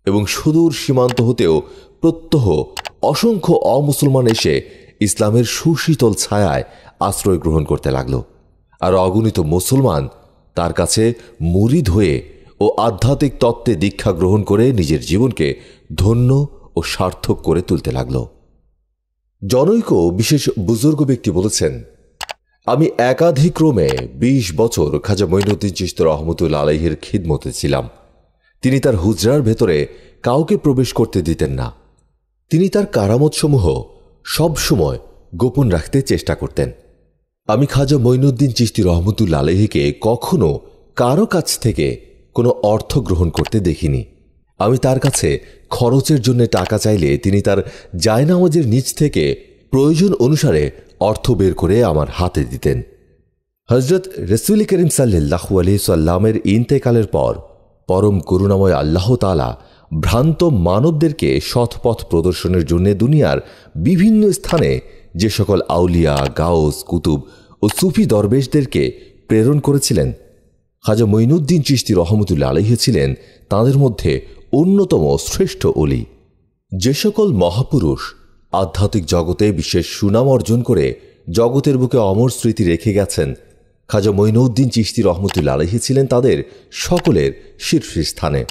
এবং সুদূর সীমান্ত হতেও প্রত্যহ অসংখ্য অমুসলমান এসে ইসলামের সুশীতল ছায়ায় আশ্রয় গ্রহণ করতে লাগল। আর অগণিত মুসলমান তার কাছে মুরিদ হয়ে ও আধ্যাত্মিক তত্ত্বে দীক্ষা গ্রহণ করে নিজের জীবনকে ধন্য ও সার্থক করে তুলতে লাগল। জনৈক বিশেষ বুজুর্গ ব্যক্তি বলেছেন, আমি একাধিক্রমে ২০ বছর খাজা মঈনুদ্দিন চিস্ত রহমতুল আলহের খিদমতে ছিলাম। তিনি তার হুজরার ভেতরে কাউকে প্রবেশ করতে দিতেন না। তিনি তার কারামতসমূহ সব সময় গোপন রাখতে চেষ্টা করতেন। আমি খাজা মঈনুদ্দিন চিস্তি রহমতুল আলহিকে কখনো কারও কাছ থেকে কোনো অর্থ গ্রহণ করতে দেখিনি। আমি তার কাছে খরচের জন্য টাকা চাইলে তিনি তার জায়নামাজের নিচ থেকে প্রয়োজন অনুসারে অর্থ বের করে আমার হাতে দিতেন। হজরত রসুল করিম সাল্লাহু আলি সাল্লামের ইন্তেকালের পর পরম করুণাময় আল্লাহ তালা ভ্রান্ত মানবদেরকে সৎপথ প্রদর্শনের জন্য দুনিয়ার বিভিন্ন স্থানে যে সকল আউলিয়া, গাউস, কুতুব ও সুফি দরবেশদেরকে প্রেরণ করেছিলেন। খাজা মঈনুদ্দিন চিস্তি রহমতুল্লা আলহী ছিলেন তাঁদের মধ্যে অন্যতম শ্রেষ্ঠ অলি। যে সকল মহাপুরুষ আধ্যাত্মিক জগতে বিশেষ সুনাম অর্জন করে জগতের বুকে অমর স্মৃতি রেখে গেছেন খাজা মঈনুদ্দিন চিস্তি রহমতুল্লা আলহী ছিলেন তাদের সকলের শীর্ষস্থানে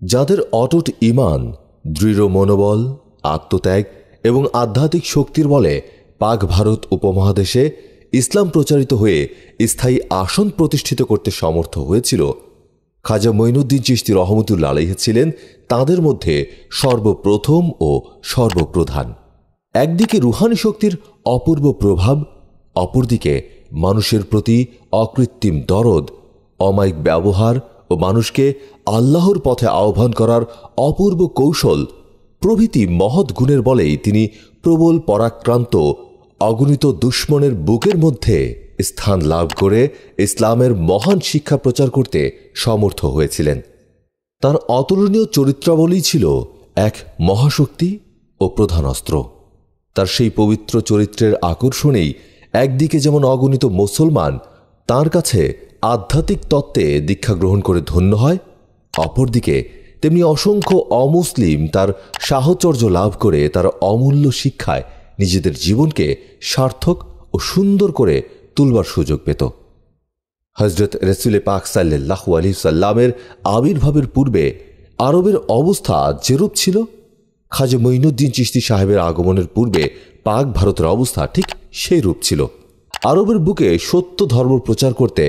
যাদের অটুট ইমান দৃঢ় মনোবল, আত্মত্যাগ এবং আধ্যাত্মিক শক্তির বলে পাক ভারত উপমহাদেশে ইসলাম প্রচারিত হয়ে স্থায়ী আসন প্রতিষ্ঠিত করতে সমর্থ হয়েছিল, খাজা মঈনুদ্দিন চিস্তি রহমতুল্লা আলহ ছিলেন তাদের মধ্যে সর্বপ্রথম ও সর্বপ্রধান। একদিকে রুহানি শক্তির অপূর্ব প্রভাব, অপরদিকে মানুষের প্রতি অকৃত্রিম দরদ, অমায়িক ব্যবহার ও মানুষকে আল্লাহর পথে আহ্বান করার অপূর্ব কৌশল প্রভৃতি মহৎ গুণের বলেই তিনি প্রবল পরাক্রান্ত, অগণিত দুশ্মনের বুকের মধ্যে স্থান লাভ করে ইসলামের মহান শিক্ষা প্রচার করতে সমর্থ হয়েছিলেন। তার অতুলনীয় চরিত্রাবলী ছিল এক মহাশক্তি ও প্রধান অস্ত্র। তার সেই পবিত্র চরিত্রের আকর্ষণেই একদিকে যেমন অগণিত মুসলমান, তার কাছে আধ্যাত্মিক তত্ত্বে দীক্ষা গ্রহণ করে ধন্য হয়, অপরদিকে তেমনি অসংখ্য অমুসলিম তার সাহচর্য লাভ করে তার অমূল্য শিক্ষায় নিজেদের জীবনকে সার্থক ও সুন্দর করে তুলবার সুযোগ পেত। হজরত রসুলে পাক সাল্লাহ আলী সাল্লামের আবির্ভাবের পূর্বে আরবের অবস্থা যেরূপ ছিল, খাজে মঈনুদ্দিন চিস্তি সাহেবের আগমনের পূর্বে পাক ভারতের অবস্থা ঠিক সেই রূপ ছিল। আরবের বুকে সত্য ধর্ম প্রচার করতে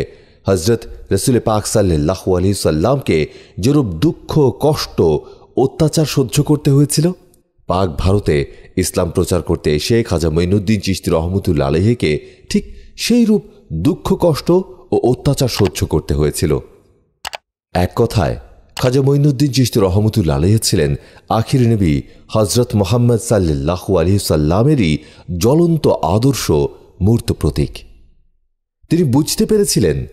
হজরত রসুল পাক সাল্লাহ আলী সাল্লামকে যেরূপ দুঃখ, কষ্ট, অত্যাচার সহ্য করতে হয়েছিল, পাক ভারতে ইসলাম প্রচার করতে শেখ হাজা মঈনুদ্দিন চিস্তি রহমতুল্লা আলহেকে ঠিক সেই রূপ দুঃখ, কষ্ট ও অত্যাচার সহ্য করতে হয়েছিল। এক কথায় খাজা মঈনুদ্দিন চিস্তি রহমতুল্লা আলহ ছিলেন আখির নবী হজরত মোহাম্মদ সাল্লাহ আলহি সাল্লামেরই জ্বলন্ত আদর্শ মূর্ত প্রতীক। তিনি বুঝতে পেরেছিলেন,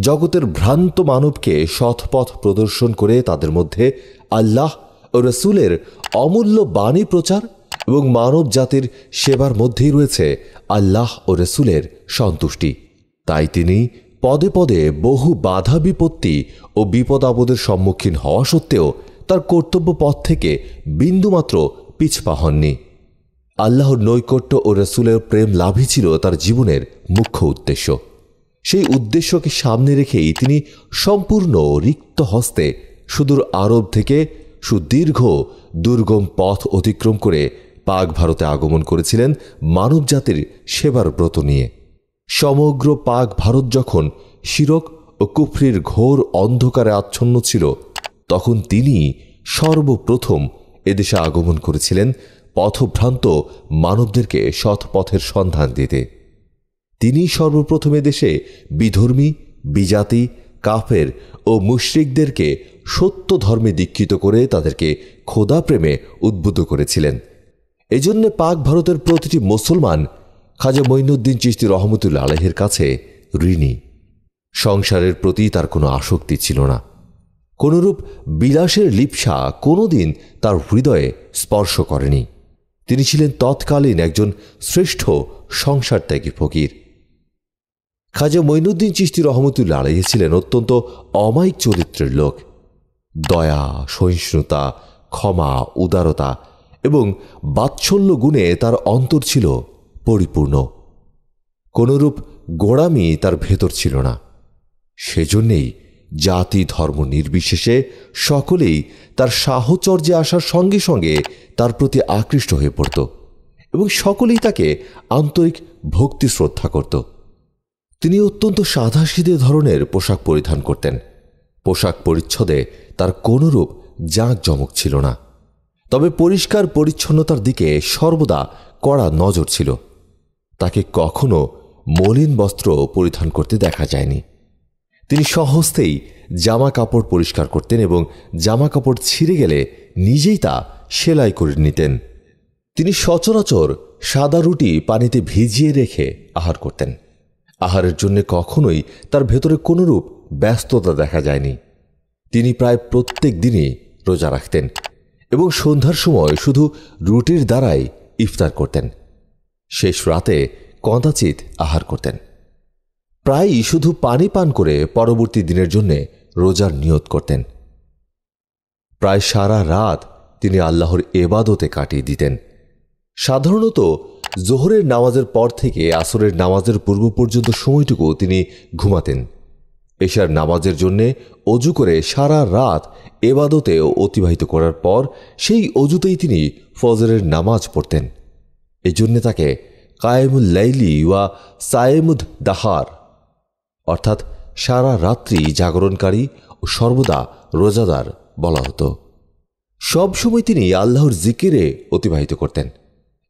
জগতের ভ্রান্ত মানবকে সৎপথ প্রদর্শন করে তাদের মধ্যে আল্লাহ ও রসুলের অমূল্য বাণী প্রচার এবং মানব জাতির সেবার মধ্যেই রয়েছে আল্লাহ ও রসুলের সন্তুষ্টি। তাই তিনি পদে পদে বহু বাধা বিপত্তি ও বিপদ আপদের সম্মুখীন হওয়া সত্ত্বেও তার কর্তব্য পথ থেকে বিন্দুমাত্র পিছপা হননি। আল্লাহর নৈকট্য ও রসুলের প্রেম লাভই ছিল তার জীবনের মুখ্য উদ্দেশ্য। সেই উদ্দেশ্যকে সামনে রেখেই তিনি সম্পূর্ণ রিক্ত হস্তে সুদূর আরব থেকে সুদীর্ঘ, দুর্গম পথ অতিক্রম করে পাক ভারতে আগমন করেছিলেন মানব জাতির সেবার ব্রত নিয়ে। সমগ্র পাক ভারত যখন শিরক ও কুফরির ঘোর অন্ধকারে আচ্ছন্ন ছিল, তখন তিনি সর্বপ্রথম এদেশে আগমন করেছিলেন পথভ্রান্ত মানবদেরকে সৎ পথের সন্ধান দিতে। তিনি সর্বপ্রথম দেশে বিধর্মী, বিজাতি, কাফের ও মুশ্রিকদেরকে সত্য ধর্মে দীক্ষিত করে তাদেরকে খোদা প্রেমে উদ্বুদ্ধ করেছিলেন। এজন্য পাক ভারতের প্রতিটি মুসলমান খাজা মঈনুদ্দিন চিস্তি রহমতুল্লা আলহের কাছে ঋণী। সংসারের প্রতি তার কোনো আসক্তি ছিল না। কোনরূপ বিলাসের লিপসা কোনোদিন তার হৃদয়ে স্পর্শ করেনি। তিনি ছিলেন তৎকালীন একজন শ্রেষ্ঠ সংসার ত্যাগী ফকির। খাজা মঈনুদ্দিন চিস্তি রহমতুল্লা আলাইহি ছিলেন অত্যন্ত অমায়িক চরিত্রের লোক। দয়া, সহিষ্ণুতা, ক্ষমা, উদারতা এবং বাৎসল্য গুণে তার অন্তর ছিল পরিপূর্ণ। কোনরূপ গোড়ামি তার ভেতর ছিল না। সেজন্যেই জাতি ধর্ম নির্বিশেষে সকলেই তার সাহচর্যে আসার সঙ্গে সঙ্গে তার প্রতি আকৃষ্ট হয়ে পড়ত এবং সকলেই তাকে আন্তরিক ভক্তি শ্রদ্ধা করত। তিনি অত্যন্ত সাধাসিধে ধরনের পোশাক পরিধান করতেন। পোশাক পরিচ্ছদে তার কোনরূপ জাঁকজমক ছিল না। তবে পরিষ্কার পরিচ্ছন্নতার দিকে সর্বদা কড়া নজর ছিল। তাকে কখনো মলিন বস্ত্র পরিধান করতে দেখা যায়নি। তিনি সহজতেই জামা কাপড় পরিষ্কার করতেন এবং জামা কাপড় ছিঁড়ে গেলে নিজেই তা সেলাই করে নিতেন। তিনি সচরাচর সাদা রুটি পানিতে ভিজিয়ে রেখে আহার করতেন। আহারের জন্য কখনোই তার ভেতরে কোনরূপ ব্যস্ততা দেখা যায়নি। তিনি প্রায় প্রত্যেক দিনই রোজা রাখতেন এবং সন্ধ্যার সময় শুধু রুটির দ্বারাই ইফতার করতেন। শেষ রাতে কদাচিৎ আহার করতেন। প্রায়ই শুধু পানি পান করে পরবর্তী দিনের জন্য রোজার নিয়ত করতেন। প্রায় সারা রাত তিনি আল্লাহর এবাদতে কাটিয়ে দিতেন। সাধারণত জোহরের নামাজের পর থেকে আসরের নামাজের পূর্ব পর্যন্ত সময়টুকু তিনি ঘুমাতেন। এশার নামাজের জন্যে অজু করে সারা রাত এবাদতে অতিবাহিত করার পর সেই অজুতেই তিনি ফজরের নামাজ পড়তেন। এজন্যে তাকে কায়েমুল লাইলি ওয়া সায়েমুদ দাহার, অর্থাৎ সারা রাত্রি জাগরণকারী ও সর্বদা রোজাদার বলা হতো। সব সময় তিনি আল্লাহর জিকিরে অতিবাহিত করতেন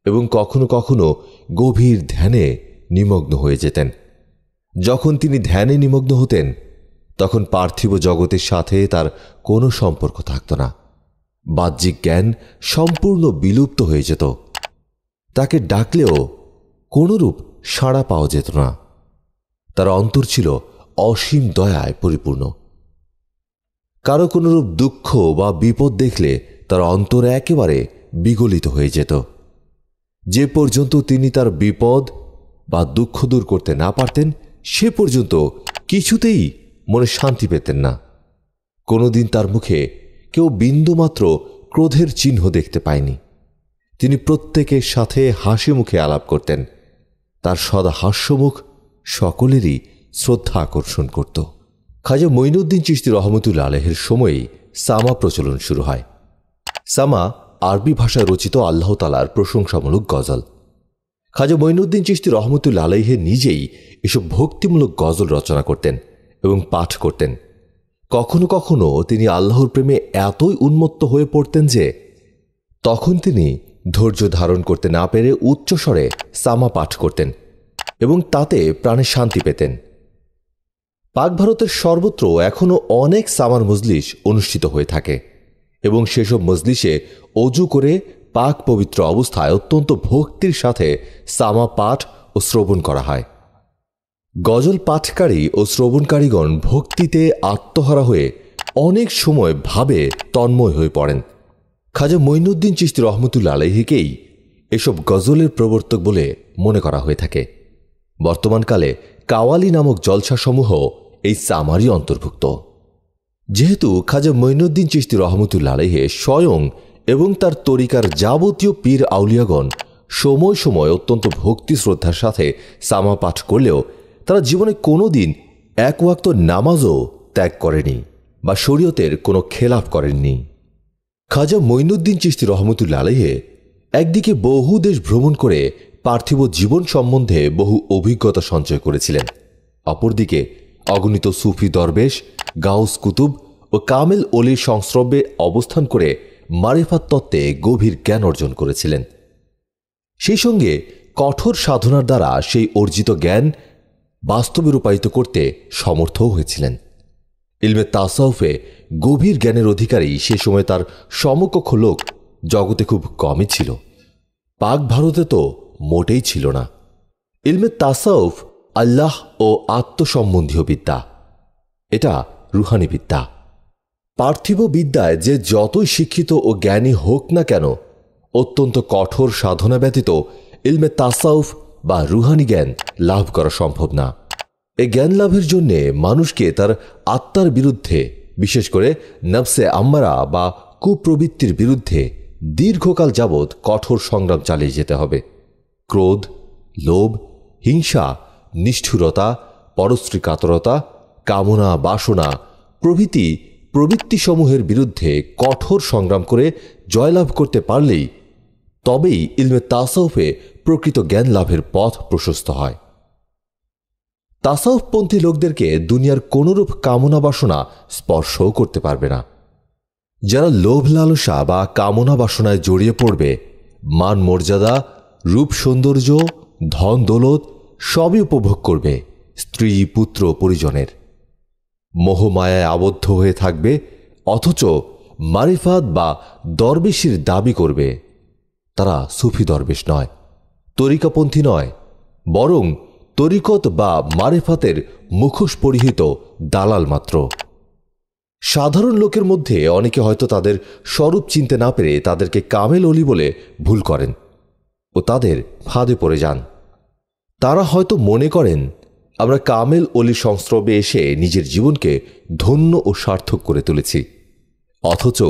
এবং কখনো কখনো গভীর ধ্যানে নিমগ্ন হয়ে যেতেন। যখন তিনি ধ্যানে নিমগ্ন হতেন, তখন পার্থিব জগতের সাথে তার কোনো সম্পর্ক থাকত না। বাহ্যিক জ্ঞান সম্পূর্ণ বিলুপ্ত হয়ে যেত। তাকে ডাকলেও কোনরূপ সাড়া পাওয়া যেত না। তার অন্তর ছিল অসীম দয়ায় পরিপূর্ণ। কারও কোনরূপ দুঃখ বা বিপদ দেখলে তার অন্তর একেবারে বিগলিত হয়ে যেত। যে পর্যন্ত তিনি তার বিপদ বা দুঃখ দূর করতে না পারতেন, সে পর্যন্ত কিছুতেই মনে শান্তি পেতেন না। কোনোদিন তার মুখে কেউ বিন্দুমাত্র ক্রোধের চিহ্ন দেখতে পায়নি। তিনি প্রত্যেকের সাথে হাসি মুখে আলাপ করতেন। তার সদা হাস্যমুখ সকলেরই শ্রদ্ধা আকর্ষণ করত। খাজা মঈনুদ্দিন চিস্তি রহমতুল্লা আলহের সময়েই সামা প্রচলন শুরু হয়। সামা আরবি ভাষায় রচিত আল্লাহ তালার প্রশংসামূলক গজল। খাজা মঈনুদ্দিন চিস্তি রহমতুল্লা আলহে নিজেই এসব ভক্তিমূলক গজল রচনা করতেন এবং পাঠ করতেন। কখনো কখনো তিনি আল্লাহর প্রেমে এতই উন্মত্ত হয়ে পড়তেন যে, তখন তিনি ধৈর্য ধারণ করতে না পেরে উচ্চস্বরে সামা পাঠ করতেন এবং তাতে প্রাণে শান্তি পেতেন। পাক ভারতের সর্বত্র এখনও অনেক সামার মজলিস অনুষ্ঠিত হয়ে থাকে এবং সেসব মজলিসে অজু করে পাক পবিত্র অবস্থায় অত্যন্ত ভক্তির সাথে সামা পাঠ ও শ্রবণ করা হয়। গজল পাঠকারী ও শ্রবণকারীগণ ভক্তিতে আত্মহারা হয়ে অনেক সময় ভাবে তন্ময় হয়ে পড়েন। খাজা মঈনুদ্দিন চিস্তি রহমতুল্লা আলহিকেই এসব গজলের প্রবর্তক বলে মনে করা হয়ে থাকে। বর্তমানকালে কাওয়ালি নামক জলসাসমূহ এই সামারই অন্তর্ভুক্ত। যেহেতু খাজা মঈনুদ্দিন চিস্তি রহমতুল্লা আলহে স্বয়ং এবং তার তরিকার যাবতীয় পীর আউলিয়াগণ সময় সময় অত্যন্ত ভক্তি শ্রদ্ধার সাথে সামা পাঠ করলেও তারা জীবনে কোনো দিন এক ওয়াক্ত নামাজও ত্যাগ করেনি বা শরীয়তের কোনো খেলাফ করেননি। খাজা মঈনুদ্দিন চিস্তি রহমতুল্লা আলহে একদিকে বহু দেশ ভ্রমণ করে পার্থিব জীবন সম্বন্ধে বহু অভিজ্ঞতা সঞ্চয় করেছিলেন। অপরদিকে অগণিত সুফি দরবেশ, গাউস কুতুব ও কামেল অলির সংস্রবে অবস্থান করে মারেফাত তত্ত্বে গভীর জ্ঞান অর্জন করেছিলেন। সেই সঙ্গে কঠোর সাধনার দ্বারা সেই অর্জিত জ্ঞান বাস্তবে রূপায়িত করতে সমর্থও হয়েছিলেন। ইলমে তাসাউফে গভীর জ্ঞানের অধিকারী সে সময় তার সমকক্ষ লোক জগতে খুব কমই ছিল। পাক ভারতে তো মোটেই ছিল না। ইলমে তাসাউফ আল্লাহ ও আত্মসম্বন্ধীয় বিদ্যা। এটা রুহানি বিদ্যা। পার্থিব বিদ্যায় যে যতই শিক্ষিত ও জ্ঞানী হোক না কেন, অত্যন্ত কঠোর সাধনা ব্যতীত ইলমে তাসাউফ বা রুহানি জ্ঞান লাভ করা সম্ভব না। এই জ্ঞান লাভের জন্যে মানুষকে তার আত্মার বিরুদ্ধে বিশেষ করে নবসে আম্মারা বা কুপ্রবৃত্তির বিরুদ্ধে দীর্ঘকাল যাবৎ কঠোর সংগ্রাম চালিয়ে যেতে হবে। ক্রোধ, লোভ, হিংসা, নিষ্ঠুরতা পরশ্রী কাতরতা কামনা, বাসনা, প্রভৃতি প্রবৃত্তিসমূহের বিরুদ্ধে কঠোর সংগ্রাম করে জয়লাভ করতে পারলেই তবেই ইলমে তাসাউফে প্রকৃত জ্ঞান লাভের পথ প্রশস্ত হয়। তাসাউফপন্থী লোকদেরকে দুনিয়ার কোনরূপ কামনা বাসনা স্পর্শও করতে পারবে না। যারা লোভ লালসা বা কামনা বাসনায় জড়িয়ে পড়বে, মান মর্যাদা, রূপ সৌন্দর্য, ধন দৌলত সবই উপভোগ করবে স্ত্রী, পুত্র, পরিজনের। মোহমায়ায় আবদ্ধ হয়ে থাকবে, অথচ মারিফাত বা দরবেশির দাবি করবে। তারা সুফি দরবেশ নয়, তরিকাপন্থী নয়, বরং তরিকত বা মারেফাতের মুখোশ পরিহিত দালাল মাত্র। সাধারণ লোকের মধ্যে অনেকে হয়তো তাদের স্বরূপ চিনতে না পেরে তাদেরকে কামেল অলি বলে ভুল করেন ও তাদের ফাঁদে পড়ে যান। তারা হয়তো মনে করেন, আমরা কামেল অলি সংস্রবে এসে নিজের জীবনকে ধন্য ও সার্থক করে তুলেছি। অথচ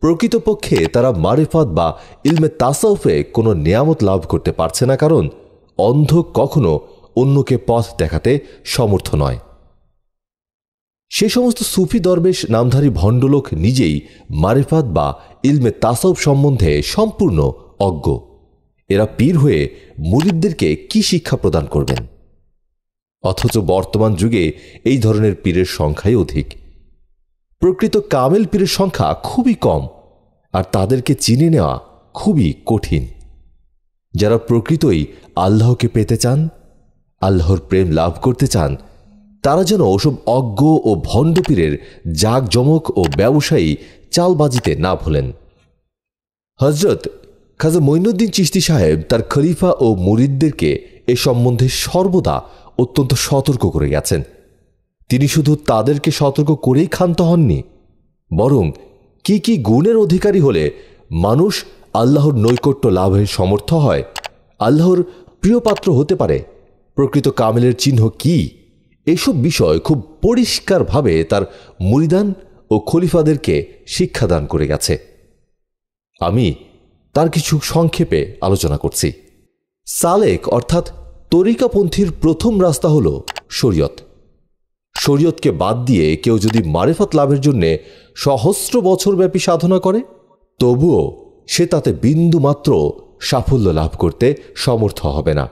প্রকৃতপক্ষে তারা মারেফাত বা ইলমে তাসাউফে কোনো নিয়ামত লাভ করতে পারছে না কারণ অন্ধ কখনো অন্যকে পথ দেখাতে সমর্থ নয়। সে সমস্ত সুফি দরবেশ নামধারী ভণ্ডলোক নিজেই মারেফাত বা ইলমে তাসব সম্বন্ধে সম্পূর্ণ অজ্ঞ। এরা পীর হয়ে মুরিদদেরকে কি শিক্ষা প্রদান করবেন? অথচ বর্তমান যুগে এই ধরনের পীরের সংখ্যাই অধিক। প্রকৃত কামেল পীরের সংখ্যা খুবই কম আর তাদেরকে চিনে নেওয়া খুবই কঠিন। যারা প্রকৃতই আল্লাহকে পেতে চান আল্লাহর প্রেম লাভ করতে চান, তারা যেন ওসব অজ্ঞ ও ভণ্ড পীরের জাকজমক ও ব্যবসায়ী চালবাজিতে না ভোলেন। হজরত খাজা মঈনুদ্দিন চিস্তি সাহেব তার খলিফা ও মুরিদদেরকে এ সম্বন্ধে সর্বদা অত্যন্ত সতর্ক করে গেছেন। তিনি শুধু তাদেরকে সতর্ক করেই ক্ষান্ত হননি, বরং কি কি গুণের অধিকারী হলে মানুষ আল্লাহর নৈকট্য লাভের সমর্থ হয়, আল্লাহর প্রিয় পাত্র হতে পারে প্রকৃত কামেলের চিহ্ন কি? এসব বিষয় খুব পরিষ্কারভাবে তার মুরিদান ও খলিফাদেরকে শিক্ষাদান করে গেছে। আমি তার কিছু সংক্ষেপে আলোচনা করছি। সালেক অর্থাৎ তরিকাপন্থীর প্রথম রাস্তা হল শরীয়ত। শরীয়তকে বাদ দিয়ে কেউ যদি মারেফাত লাভের জন্যে সহস্র বছরব্যাপী সাধনা করে, তবুও সে তাতে বিন্দুমাত্র সাফল্য লাভ করতে সমর্থ হবে না।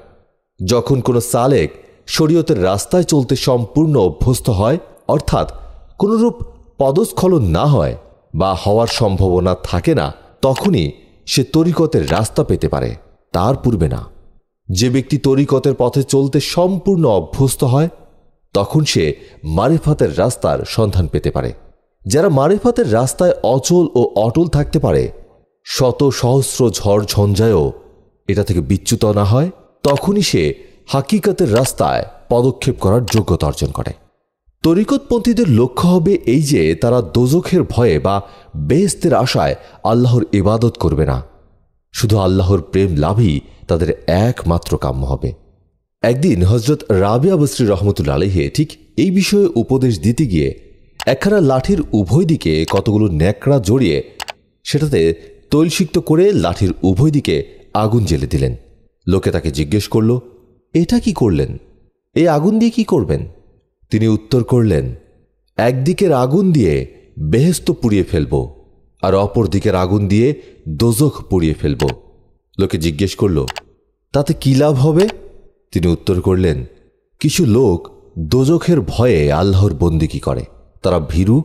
যখন কোনো সালেক শরীয়তের রাস্তায় চলতে সম্পূর্ণ অভ্যস্ত হয়, অর্থাৎ কোনরূপ পদস্খলন না হয় বা হওয়ার সম্ভাবনা থাকে না, তখনই সে তরিকতের রাস্তা পেতে পারে, তার পূর্বে না। যে ব্যক্তি তরিকতের পথে চলতে সম্পূর্ণ অভ্যস্ত হয়, তখন সে মারেফাতের রাস্তার সন্ধান পেতে পারে। যারা মারেফাতের রাস্তায় অচল ও অটল থাকতে পারে, শত সহস্র ঝড় ঝঞ্ঝায়ও এটা থেকে বিচ্যুত না হয়। তখনই সে হাকিকতের রাস্তায় পদক্ষেপ করার যোগ্যতা অর্জন করে। তরিকতপন্থীদের লক্ষ্য হবে এই যে তারা দোজখের ভয়ে বা বেহেস্তের আশায় আল্লাহর ইবাদত করবে না। শুধু আল্লাহর প্রেম লাভই তাদের একমাত্র কাম্য হবে। একদিন হজরত রাবিয়া বসরি রহমতুল্লা আলহে ঠিক এই বিষয়ে উপদেশ দিতে গিয়ে একখানা লাঠির উভয় দিকে কতগুলো ন্যাকড়া জড়িয়ে সেটাতে তৈলসিক্ত করে লাঠির উভয় দিকে আগুন জ্বেলে দিলেন। লোকে তাকে জিজ্ঞেস করল, এটা কি করলেন? এই আগুন দিয়ে কি করবেন? তিনি উত্তর করলেন, একদিকের আগুন দিয়ে বেহেস্ত পুড়িয়ে ফেলব আর অপর দিকের আগুন দিয়ে দোজখ পুড়িয়ে ফেলব। লোকে জিজ্ঞেস করল, তাতে কি লাভ হবে? তিনি উত্তর করলেন, কিছু লোক দোজখের ভয়ে আল্লাহর বন্দিকি করে? তারা ভীরু,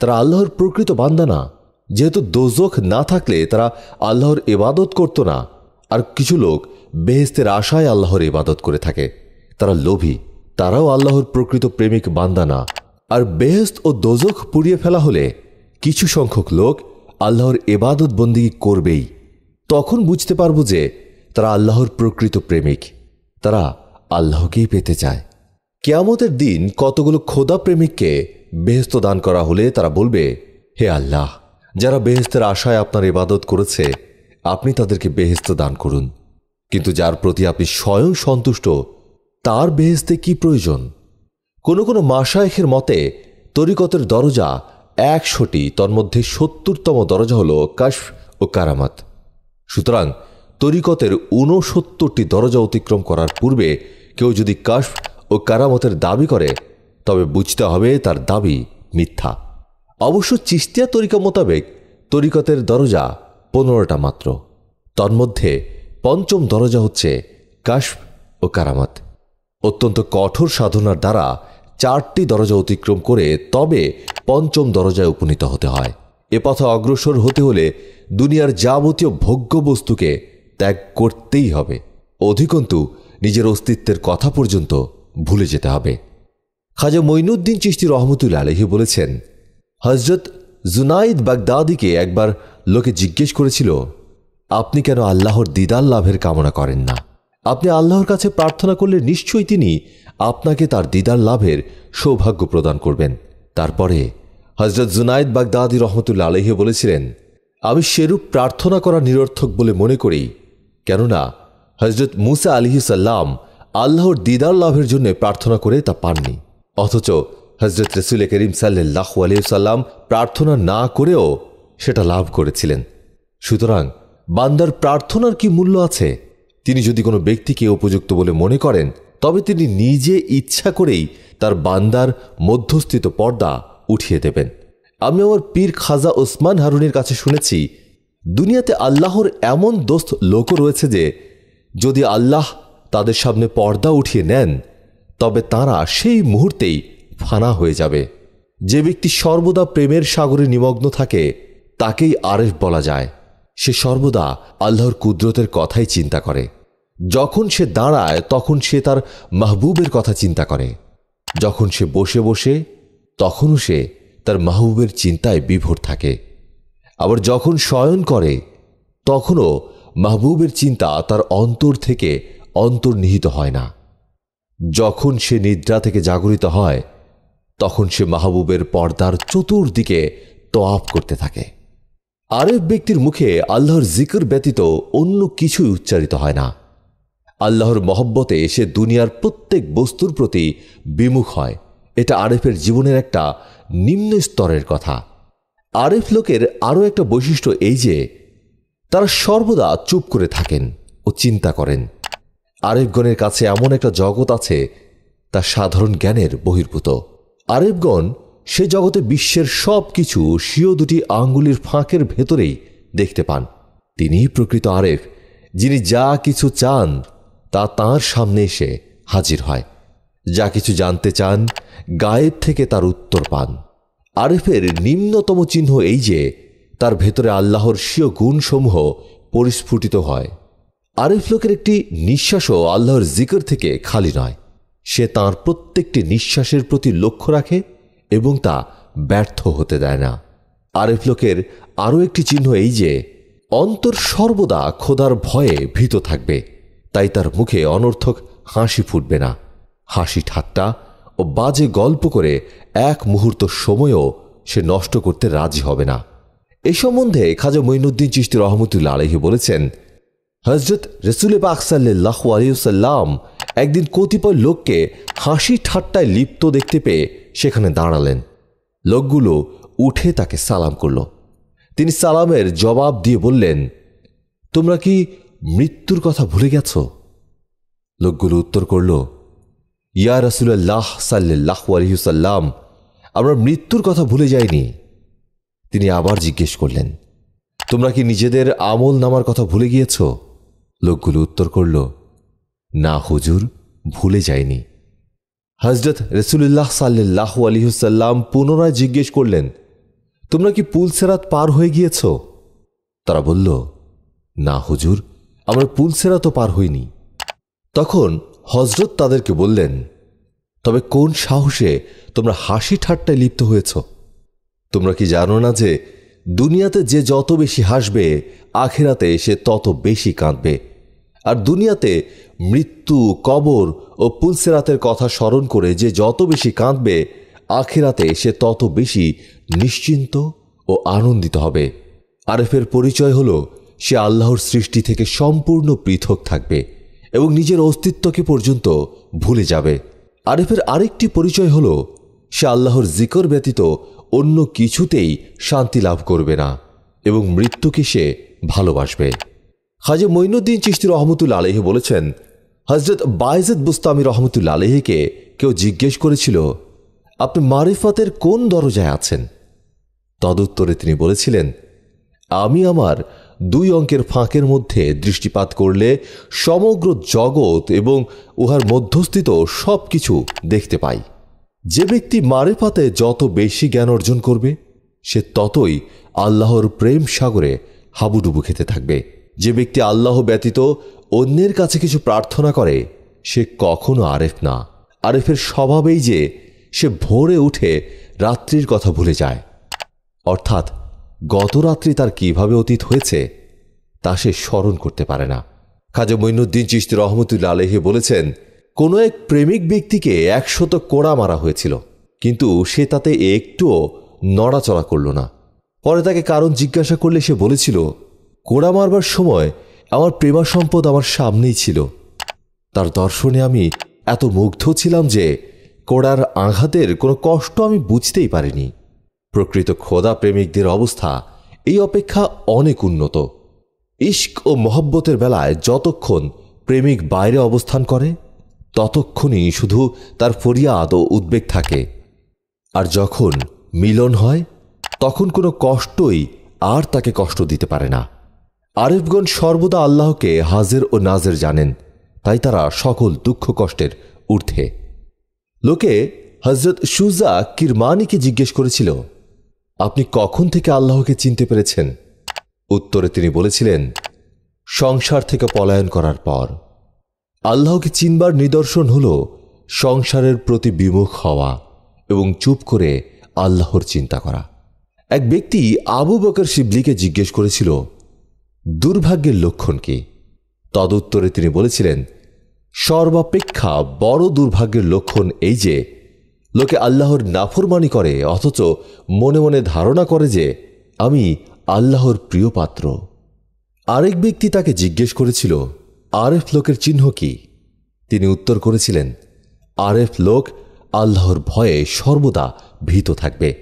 তারা আল্লাহর প্রকৃত বান্দা না। যেহেতু দোজখ না থাকলে তারা আল্লাহর ইবাদত করত না। আর কিছু লোক বেহেস্তের আশায় আল্লাহর ইবাদত করে থাকে। তারা লোভী, তারাও আল্লাহর প্রকৃত প্রেমিক বান্দা না। আর বেহেস্ত ও দোজখ পুড়িয়ে ফেলা হলে কিছু সংখ্যক লোক আল্লাহর এবাদত বন্দি করবেই। তখন বুঝতে পারব যে তারা আল্লাহর প্রকৃত প্রেমিক। তারা আল্লাহকেই পেতে চায়। কেয়ামতের দিন কতগুলো খোদা প্রেমিককে বেহেস্ত দান করা হলে তারা বলবে, হে আল্লাহ, যারা বেহেস্তের আশায় আপনার ইবাদত করেছে, আপনি তাদেরকে বেহেস্ত দান করুন। কিন্তু যার প্রতি আপনি স্বয়ং সন্তুষ্ট, তার বেহেস্তে কি প্রয়োজন? কোনো কোনো মাসায়েখের মতে, তরিকতের দরজা একশোটি, তন্মধ্যে সত্তরতম দরজা হল কাশফ ও কারামাত। সুতরাং তরিকতের ঊনসত্তরটি দরজা অতিক্রম করার পূর্বে কেউ যদি কাশফ ও কারামতের দাবি করে, তবে বুঝতে হবে তার দাবি মিথ্যা। অবশ্য চিস্তিয়া তরিকা মোতাবেক তরিকতের দরজা পনেরোটা মাত্র। তন্মধ্যে পঞ্চম দরজা হচ্ছে কাশফ ও কারামাত। অত্যন্ত কঠোর সাধনার দ্বারা চারটি দরজা অতিক্রম করে তবে পঞ্চম দরজায় উপনীত হতে হয়। এ পথে অগ্রসর হতে হলে দুনিয়ার যাবতীয় ভোগ্য বস্তুকে ত্যাগ করতেই হবে। অধিকন্তু, নিজের অস্তিত্বের কথা পর্যন্ত ভুলে যেতে হবে। খাজা মঈনুদ্দিন চিস্তি রহমতুল্লা আলহি বলেছেন হজরত জুনাইদ বাগদাদিকে একবার লোকে জিজ্ঞেস করেছিল আপনি কেন আল্লাহর দিদার লাভের কামনা করেন না? আপনি আল্লাহর কাছে প্রার্থনা করলে নিশ্চয়ই তিনি আপনাকে তার দিদার লাভের সৌভাগ্য প্রদান করবেন। তারপরে হজরত জুনাইদ বাগদাদি রহমতুল্লা আলহি বলেছিলেন, আমি সেরূপ প্রার্থনা করা নিরর্থক বলে মনে করি, কেননা হজরত মুসা আলিহি সাল্লাম আল্লাহর দিদার লাভের জন্য প্রার্থনা করে তা পাননি। অথচ হজরত রসুল করিম সাল্লাহ আলিয়াল্লাম প্রার্থনা না করেও সেটা লাভ করেছিলেন। সুতরাং বান্দার প্রার্থনার কি মূল্য আছে? তিনি যদি কোনো ব্যক্তিকে উপযুক্ত বলে মনে করেন, তবে তিনি নিজে ইচ্ছা করেই তার বান্দার মধ্যস্থিত পর্দা উঠিয়ে দেবেন। আমি আমার পীর খাজা ওসমান হারুনের কাছে শুনেছি, দুনিয়াতে আল্লাহর এমন দোস্ত লোকও রয়েছে যে, যদি আল্লাহ তাদের সামনে পর্দা উঠিয়ে নেন, তবে তারা সেই মুহূর্তেই ফানা হয়ে যাবে। যে ব্যক্তি সর্বদা প্রেমের সাগরে নিমগ্ন থাকে, তাকেই আরেফ বলা যায়। সে সর্বদা আল্লাহর কুদরতের কথাই চিন্তা করে। যখন সে দাঁড়ায়, তখন সে তার মাহবুবের কথা চিন্তা করে। যখন সে বসে বসে, তখনও সে তার মাহবুবের চিন্তায় বিভোর থাকে। আবার যখন শয়ন করে, তখনও মাহবুবের চিন্তা তার অন্তর থেকে অন্তর্নিহিত হয় না। যখন সে নিদ্রা থেকে জাগরিত হয়, তখন সে মাহবুবের পর্দার চতুর্দিকে তোয়াপ করতে থাকে। আরেক ব্যক্তির মুখে আল্লাহর জিকর ব্যতীত অন্য কিছুই উচ্চারিত হয় না। আল্লাহর মহব্বতে সে দুনিয়ার প্রত্যেক বস্তুর প্রতি বিমুখ হয়। এটা আরেফের জীবনের একটা নিম্ন স্তরের কথা। আরেফ লোকের আরও একটা বৈশিষ্ট্য এই যে, তারা সর্বদা চুপ করে থাকেন ও চিন্তা করেন। আরেফগণের কাছে এমন একটা জগৎ আছে, তা সাধারণ জ্ঞানের বহির্ভূত। আরেফগণ সে জগতে বিশ্বের সব কিছু স্বীয় দুটি আঙ্গুলির ফাঁকের ভেতরেই দেখতে পান। তিনিই প্রকৃত আরেফ যিনি যা কিছু চান, তা তার সামনে এসে হাজির হয়। যা কিছু জানতে চান, গায়েব থেকে তার উত্তর পান। আরেফের নিম্নতম চিহ্ন এই যে, তার ভেতরে আল্লাহর স্বীয় গুণসমূহ পরিস্ফুটিত হয়। আরেফ লোকের একটি নিঃশ্বাসও আল্লাহর জিকর থেকে খালি নয়। সে তার প্রত্যেকটি নিঃশ্বাসের প্রতি লক্ষ্য রাখে এবং তা ব্যর্থ হতে দেয় না। আরেফ লোকের আরও একটি চিহ্ন এই যে, অন্তর সর্বদা খোদার ভয়ে ভীত থাকবে, তাই তার মুখে অনর্থক হাসি ফুটবে না। হাসি ঠাট্টা ও বাজে গল্প করে এক মুহূর্ত সময়ও সে নষ্ট করতে রাজি হবে না। এ সম্বন্ধে খাজা মঈনুদ্দিন চিস্তি রহমতুল্লা আলহি বলেছেন হজরত রসুল পাক সাল্লাহ আলিয়াল্লাম একদিন কতিপয় লোককে হাসি ঠাট্টায় লিপ্ত দেখতে পেয়ে সেখানে দাঁড়ালেন। লোকগুলো উঠে তাকে সালাম করল। তিনি সালামের জবাব দিয়ে বললেন, তোমরা কি মৃত্যুর কথা ভুলে গেছ? লোকগুলো উত্তর করল, ইয়া রসুল্লাহ সাল্লাহ আলহিসাল্লাম আমরা মৃত্যুর কথা ভুলে যাইনি। তিনি আবার জিজ্ঞেস করলেন, তোমরা কি নিজেদের আমল নামার কথা ভুলে গিয়েছ? লোকগুলো উত্তর করল, না হুজুর, ভুলে যায়নি হজরত রসুল্লাহ সাল্লাহ আলহিসাল্লাম পুনরায় জিজ্ঞেস করলেন, তোমরা কি পুলসেরাত পার হয়ে গিয়েছ? তারা বলল, না হুজুর, আমরা পুলসেরাতও পার হইনি। তখন হজরত তাদেরকে বললেন, তবে কোন সাহসে তোমরা হাসি ঠাট্টায় লিপ্ত হয়েছ? তোমরা কি জানো না যে দুনিয়াতে যে যত বেশি হাসবে, আখেরাতে সে তত বেশি কাঁদবে, আর দুনিয়াতে মৃত্যু, কবর ও পুলসেরাতের কথা স্মরণ করে যে যত বেশি কাঁদবে, আখেরাতে সে তত বেশি নিশ্চিন্ত ও আনন্দিত হবে। আরেফের পরিচয় হল, সে আল্লাহর সৃষ্টি থেকে সম্পূর্ণ পৃথক থাকবে এবং নিজের অস্তিত্বকে পর্যন্ত ভুলে যাবে। আরেফের আরেকটি পরিচয় হল, সে আল্লাহর জিকর ব্যতীত অন্য কিছুতেই শান্তি লাভ করবে না এবং মৃত্যুকে সে ভালোবাসবে। হাজে মঈনুদ্দিন চিস্তি রহমতুল্লা আলহি বলেছেন হজরত বায়জেদ বুস্তামি রহমতুল্লা আলহিকে কেউ জিজ্ঞেস করেছিল, আপনি মারিফাতের কোন দরজায় আছেন? তদুত্তরে তিনি বলেছিলেন, আমি আমার দুই অঙ্কের ফাঁকের মধ্যে দৃষ্টিপাত করলে সমগ্র জগৎ এবং উহার মধ্যস্থিত সব কিছু দেখতে পাই। যে ব্যক্তি মারে পাতে যত বেশি জ্ঞান অর্জন করবে, সে ততই আল্লাহর প্রেম সাগরে হাবুডুবু খেতে থাকবে। যে ব্যক্তি আল্লাহ ব্যতীত অন্যের কাছে কিছু প্রার্থনা করে, সে কখনো আরেফ না। আরেফের স্বভাবেই যে সে ভোরে উঠে রাত্রির কথা ভুলে যায়। অর্থাৎ গত রাত্রি তার কীভাবে অতীত হয়েছে, তা সে স্মরণ করতে পারে না। খাজা মঈনুদ্দিন চিস্তি রহমতুল্লা আলহে বলেছেন, কোনো এক প্রেমিক ব্যক্তিকে একশত কোড়া মারা হয়েছিল, কিন্তু সে তাতে একটুও নড়াচড়া করল না। পরে তাকে কারণ জিজ্ঞাসা করলে সে বলেছিল, কোড়া মারবার সময় আমার প্রেমা সম্পদ আমার সামনেই ছিল। তার দর্শনে আমি এত মুগ্ধ ছিলাম যে কোড়ার আঘাতের কোনো কষ্ট আমি বুঝতেই পারিনি। প্রকৃত খোদা প্রেমিকদের অবস্থা এই অপেক্ষা অনেক উন্নত। ইস্ক ও মহব্বতের বেলায় যতক্ষণ প্রেমিক বাইরে অবস্থান করে, ততক্ষণই শুধু তার ফরিয়াদ ও উদ্বেগ থাকে। আর যখন মিলন হয়, তখন কোনো কষ্টই আর তাকে কষ্ট দিতে পারে না। আরিফগণ সর্বদা আল্লাহকে হাজের ও নাজের জানেন, তাই তারা সকল দুঃখ কষ্টের ঊর্ধ্বে। লোকে হজরত সুজা কিরমানিকে জিজ্ঞেস করেছিল, আপনি কখন থেকে আল্লাহকে চিনতে পেরেছেন? উত্তরে তিনি বলেছিলেন, সংসার থেকে পলায়ন করার পর। আল্লাহকে চিনবার নিদর্শন হল সংসারের প্রতি বিমুখ হওয়া এবং চুপ করে আল্লাহর চিন্তা করা। এক ব্যক্তি আবু বকর শিবলিকে জিজ্ঞেস করেছিল দুর্ভাগ্যের লক্ষণ কি? তদুত্তরে তিনি বলেছিলেন, সর্বাপেক্ষা বড় দুর্ভাগ্যের লক্ষণ এই যে, লোকে আল্লাহর নাফরমানি করে, অথচ মনে মনে ধারণা করে যে আমি আল্লাহর প্রিয় পাত্র। আরেক ব্যক্তি তাকে জিজ্ঞেস করেছিল, আরেফ লোকের চিহ্ন কি? তিনি উত্তর করেছিলেন, আরেফ লোক আল্লাহর ভয়ে সর্বদা ভীত থাকবে।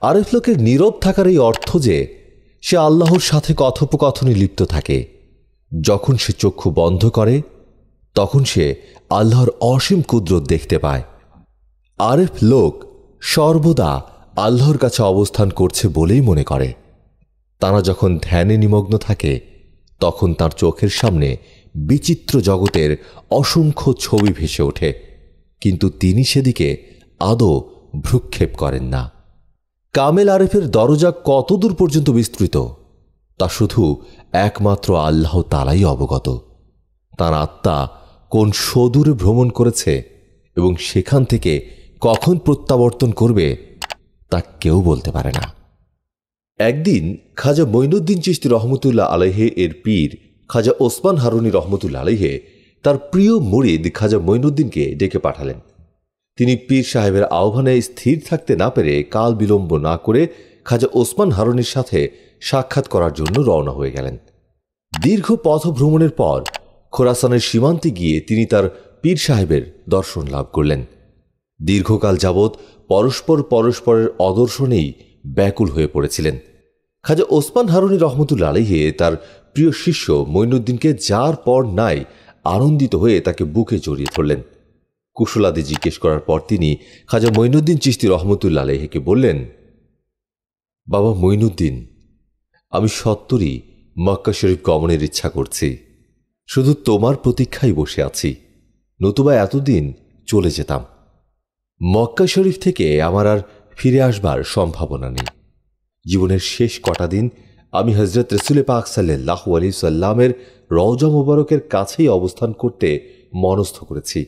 আরেফ লোকের নীরব থাকার এই অর্থ যে সে আল্লাহর সাথে কথোপকথনে লিপ্ত থাকে। যখন সে চক্ষু বন্ধ করে, তখন সে আল্লাহর অসীম কুদরত দেখতে পায়। আরেফ লোক সর্বদা আল্লাহর কাছে অবস্থান করছে বলেই মনে করে। তারা যখন ধ্যানে নিমগ্ন থাকে, তখন তার চোখের সামনে বিচিত্র জগতের অসংখ্য ছবি ভেসে ওঠে, কিন্তু তিনি সেদিকে আদৌ ভ্রুক্ষেপ করেন না। কামেল আরেফের দরজা কতদূর পর্যন্ত বিস্তৃত, তা শুধু একমাত্র আল্লাহ তালাই অবগত। তার আত্মা কোন সদূরে ভ্রমণ করেছে এবং সেখান থেকে কখন প্রত্যাবর্তন করবে, তা কেউ বলতে পারে না। একদিন খাজা মঈনুদ্দিন চিস্তি রহমতুল্লাহ আলহে এর পীর খাজা ওসমান হারুনি রহমতুল্লা আলহে তার প্রিয় মুরিদ খাজা মঈনুদ্দিনকে ডেকে পাঠালেন। তিনি পীর সাহেবের আহ্বানে স্থির থাকতে না পেরে কাল বিলম্ব না করে খাজা ওসমান হারুনির সাথে সাক্ষাৎ করার জন্য রওনা হয়ে গেলেন। দীর্ঘ পথ ভ্রমণের পর খোরাসানের সীমান্তে গিয়ে তিনি তার পীর সাহেবের দর্শন লাভ করলেন। দীর্ঘকাল যাবৎ পরস্পর পরস্পরের অদর্শনেই ব্যাকুল হয়ে পড়েছিলেন। খাজা ওসমান হারুনি রহমতুল্লা আলহে তার প্রিয় শিষ্য মঈনুদ্দিনকে যার পর নাই আনন্দিত হয়ে তাকে বুকে জড়িয়ে ধরলেন। কুশলাদি জিজ্ঞেস করার পর তিনি খাজা মঈনুদ্দিন চিস্তি রহমতুল্লা আলহেকে বললেন, বাবা মঈনুদ্দিন, আমি সত্তরই মক্কা শরীফ গমনের ইচ্ছা করছি। শুধু তোমার প্রতীক্ষায় বসে আছি। নতুবা এতদিন চলে যেতাম। মক্কা শরীফ থেকে আমার আর ফিরে আসবার সম্ভাবনা নেই। জীবনের শেষ কটা দিন আমি হজরত রসুল পাক সাল্লাহ আলী সাল্লামের রওজা মুবারকের কাছেই অবস্থান করতে মনস্থ করেছি।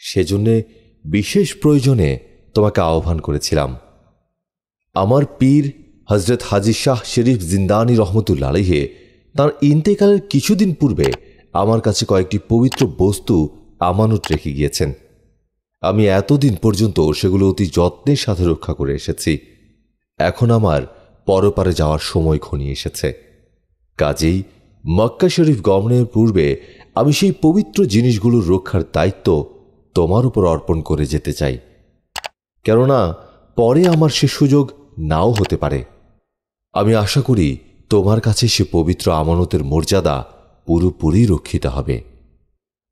সেজন্যে বিশেষ প্রয়োজনে তোমাকে আহ্বান করেছিলাম। আমার পীর হজরত হাজি শাহ শরীফ জিন্দানি রহমতুল্লা আলহে তাঁর ইন্তেকালের কিছুদিন পূর্বে আমার কাছে কয়েকটি পবিত্র বস্তু আমানত রেখে গিয়েছেন। আমি এতদিন পর্যন্ত সেগুলো অতি যত্নের সাথে রক্ষা করে এসেছি। এখন আমার পরপারে যাওয়ার সময় ঘনিয়ে এসেছে। কাজেই মক্কা শরীফ গমনের পূর্বে আমি সেই পবিত্র জিনিসগুলোর রক্ষার দায়িত্ব তোমার উপর অর্পণ করে যেতে চাই। কেননা পরে আমার সে সুযোগ নাও হতে পারে। আমি আশা করি তোমার কাছে সে পবিত্র আমানতের মর্যাদা পুরোপুরি রক্ষিত হবে।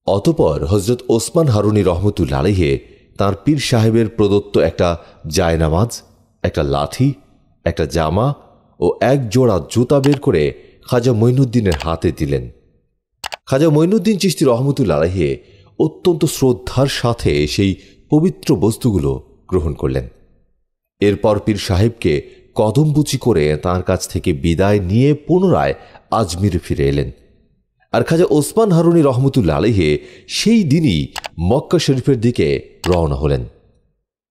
অতপর হজরত ওসমান হারুনি রহমতুল্লা আলহে তাঁর পীর সাহেবের প্রদত্ত একটা জায়নামাজ, একটা লাঠি, একটা জামা ও এক জোড়া জুতা বের করে খাজা মঈনুদ্দিনের হাতে দিলেন। খাজা মঈনুদ্দিন চিস্তি রহমতুল্লা আলহে অত্যন্ত শ্রদ্ধার সাথে সেই পবিত্র বস্তুগুলো গ্রহণ করলেন। এরপর পীর সাহেবকে কদমবুচি করে তার কাছ থেকে বিদায় নিয়ে পুনরায় আজমিরে ফিরে এলেন। আর খাজা ওসমান হারুনি রহমতুল্লা আলহে সেই দিনই মক্কা শরীফের দিকে রওনা হলেন।